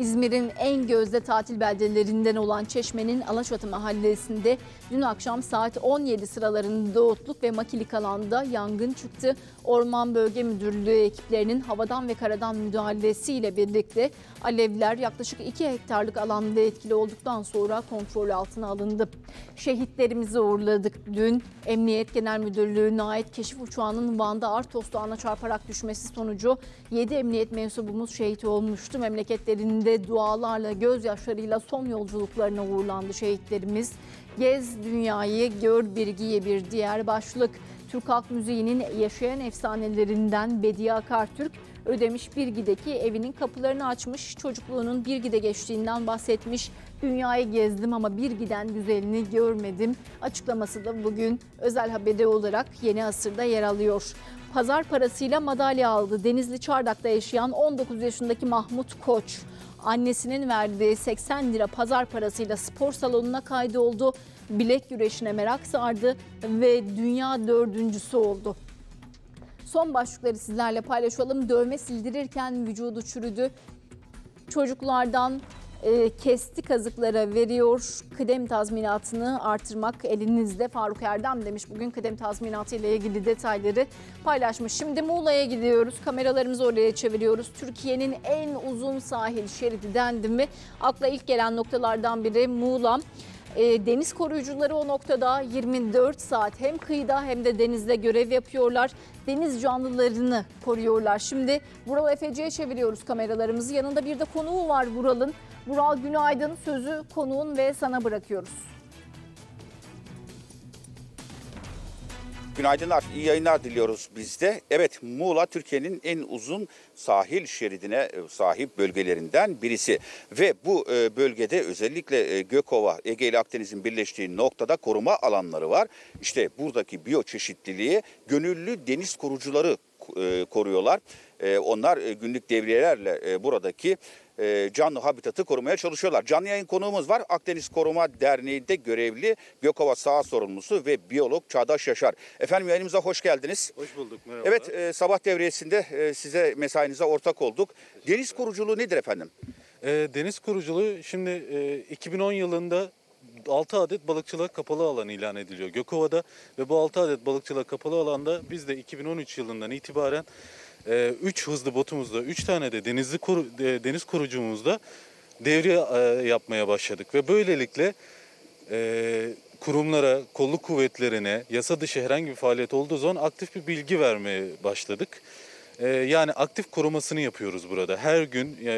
İzmir'in en gözde tatil beldelerinden olan Çeşme'nin Alaşatı mahallesinde dün akşam saat 17 sıralarında Otluk ve Makilik alanda yangın çıktı. Orman Bölge Müdürlüğü ekiplerinin havadan ve karadan müdahalesiyle birlikte alevler yaklaşık 2 hektarlık alanda etkili olduktan sonra kontrol altına alındı. Şehitlerimizi uğurladık. Dün Emniyet Genel Müdürlüğü'ne ait keşif uçağının Van'da Artos Dağı'na çarparak düşmesi sonucu 7 emniyet mensubumuz şehit olmuştu. Memleketlerinde dualarla, gözyaşlarıyla son yolculuklarına uğurlandı şehitlerimiz. Gez dünyayı, gör bilgiye bir diğer başlık. Türk Halk Müziği'nin yaşayan efsanelerinden Bediye Akartürk, Ödemiş Birgi'deki evinin kapılarını açmış, çocukluğunun Birgi'de geçtiğinden bahsetmiş. Dünyayı gezdim ama Birgi'den güzelini görmedim. Açıklaması da bugün özel haberi olarak yeni asırda yer alıyor. Pazar parasıyla madalya aldı. Denizli Çardak'ta yaşayan 19 yaşındaki Mahmut Koç. Annesinin verdiği 80 lira pazar parasıyla spor salonuna kaydoldu. Bilek güreşine merak sardı ve dünya dördüncüsü oldu. Son başlıkları sizlerle paylaşalım. Dövme sildirirken vücudu çürüdü. Çocuklardan e, kesti kazıklara veriyor. Kıdem tazminatını artırmak elinizde. Faruk Erdem demiş bugün kıdem tazminatı ile ilgili detayları paylaşmış. Şimdi Muğla'ya gidiyoruz. Kameralarımızı oraya çeviriyoruz. Türkiye'nin en uzun sahil şeridi dendi mi? Akla ilk gelen noktalardan biri Muğla. E, deniz koruyucuları o noktada 24 saat hem kıyıda hem de denizde görev yapıyorlar. Deniz canlılarını koruyorlar. Şimdi Vural Efeci'ye çeviriyoruz kameralarımızı. Yanında bir de konuğu var Vural'ın. Vural günaydın. Sözü konuğun ve sana bırakıyoruz. Günaydınlar, iyi yayınlar diliyoruz biz de. Evet, Muğla Türkiye'nin en uzun sahil şeridine e, sahip bölgelerinden birisi. Ve bu e, bölgede özellikle e, Gökova, Ege ile Akdeniz'in birleştiği noktada koruma alanları var. İşte buradaki biyoçeşitliliği gönüllü deniz korucuları koruyorlar. Onlar günlük devriyelerle buradaki e, canlı habitatı korumaya çalışıyorlar. Canlı yayın konuğumuz var. Akdeniz Koruma Derneği'nde görevli Gökova Saha sorumlusu ve biyolog Çağdaş Yaşar. Efendim yayınımıza hoş geldiniz. Hoş bulduk. Merhaba. Evet e, sabah devriyesinde e, size mesainize ortak olduk. Deniz koruculuğu nedir efendim? Ee, deniz kuruculuğu şimdi e, 2010 yılında 6 adet balıkçılığa kapalı alan ilan ediliyor Gökova'da ve bu 6 adet balıkçılığa kapalı alanda biz de 2013 yılından itibaren 3 hızlı botumuzda 3 tane de denizli koru, deniz korucumuzda devriye e, yapmaya başladık ve böylelikle e, kurumlara, kolluk kuvvetlerine, yasa dışı herhangi bir faaliyet olduğu zaman aktif bir bilgi vermeye başladık. Ee, yani aktif korumasını yapıyoruz burada. Her gün e,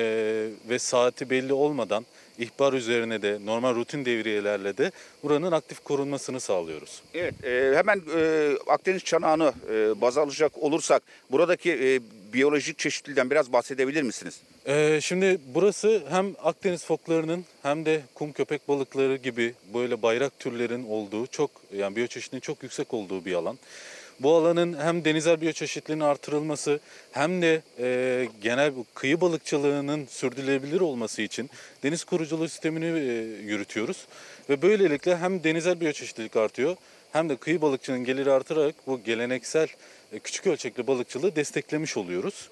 ve saati belli olmadan ihbar üzerine de normal rutin devriyelerle de buranın aktif korunmasını sağlıyoruz. Evet e, hemen e, Akdeniz çanağını e, baz alacak olursak buradaki e, biyolojik çeşitliliğden biraz bahsedebilir misiniz? Ee, şimdi burası hem Akdeniz foklarının hem de kum köpek balıkları gibi böyle bayrak türlerin olduğu çok yani biyoçeşitliliğin çok yüksek olduğu bir alan. Bu alanın hem denizel biyoçeşitliliğinin artırılması hem de e, genel kıyı balıkçılığının sürdürülebilir olması için deniz koruculuğu sistemini e, yürütüyoruz. Ve böylelikle hem denizel biyoçeşitlilik artıyor hem de kıyı balıkçılığının geliri artırarak bu geleneksel e, küçük ölçekli balıkçılığı desteklemiş oluyoruz.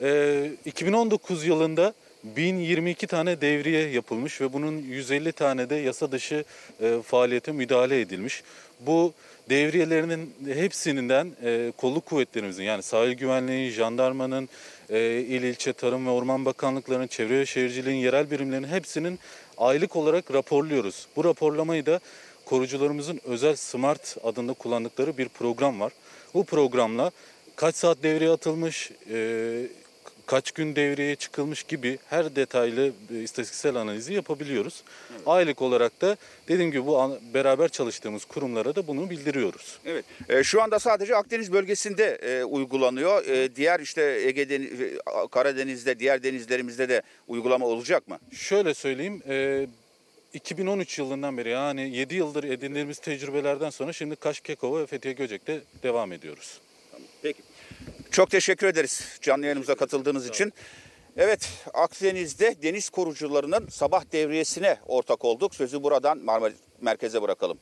E, 2019 yılında 1022 tane devriye yapılmış ve bunun 150 tane de yasa dışı e, faaliyete müdahale edilmiş. Bu devriyelerinin hepsinden e, kolluk kuvvetlerimizin yani sahil güvenliği, jandarmanın, e, il ilçe tarım ve orman bakanlıklarının, çevre ve şehirciliğin yerel birimlerinin hepsinin aylık olarak raporluyoruz. Bu raporlamayı da korucularımızın özel Smart adında kullandıkları bir program var. Bu programla kaç saat devreye atılmış, e, kaç gün devreye çıkılmış gibi her detaylı e, istatistiksel analizi yapabiliyoruz. Aylık olarak da dediğim gibi bu an- beraber çalıştığımız kurumlara da bunu bildiriyoruz. Evet. E, şu anda sadece Akdeniz bölgesinde e, uygulanıyor. E, diğer işte Ege Deniz, e, Karadeniz'de, diğer denizlerimizde de uygulama olacak mı? Şöyle söyleyeyim, e, 2013 yılından beri yani 7 yıldır edindiğimiz tecrübelerden sonra şimdi Kaş, Kekova ve Fethiye Göcek'te devam ediyoruz. Peki. Çok teşekkür ederiz canlı yayınımıza katıldığınız için. Evet Akdeniz'de deniz korucularının sabah devriyesine ortak olduk. Sözü buradan Marmara Merkez'e bırakalım.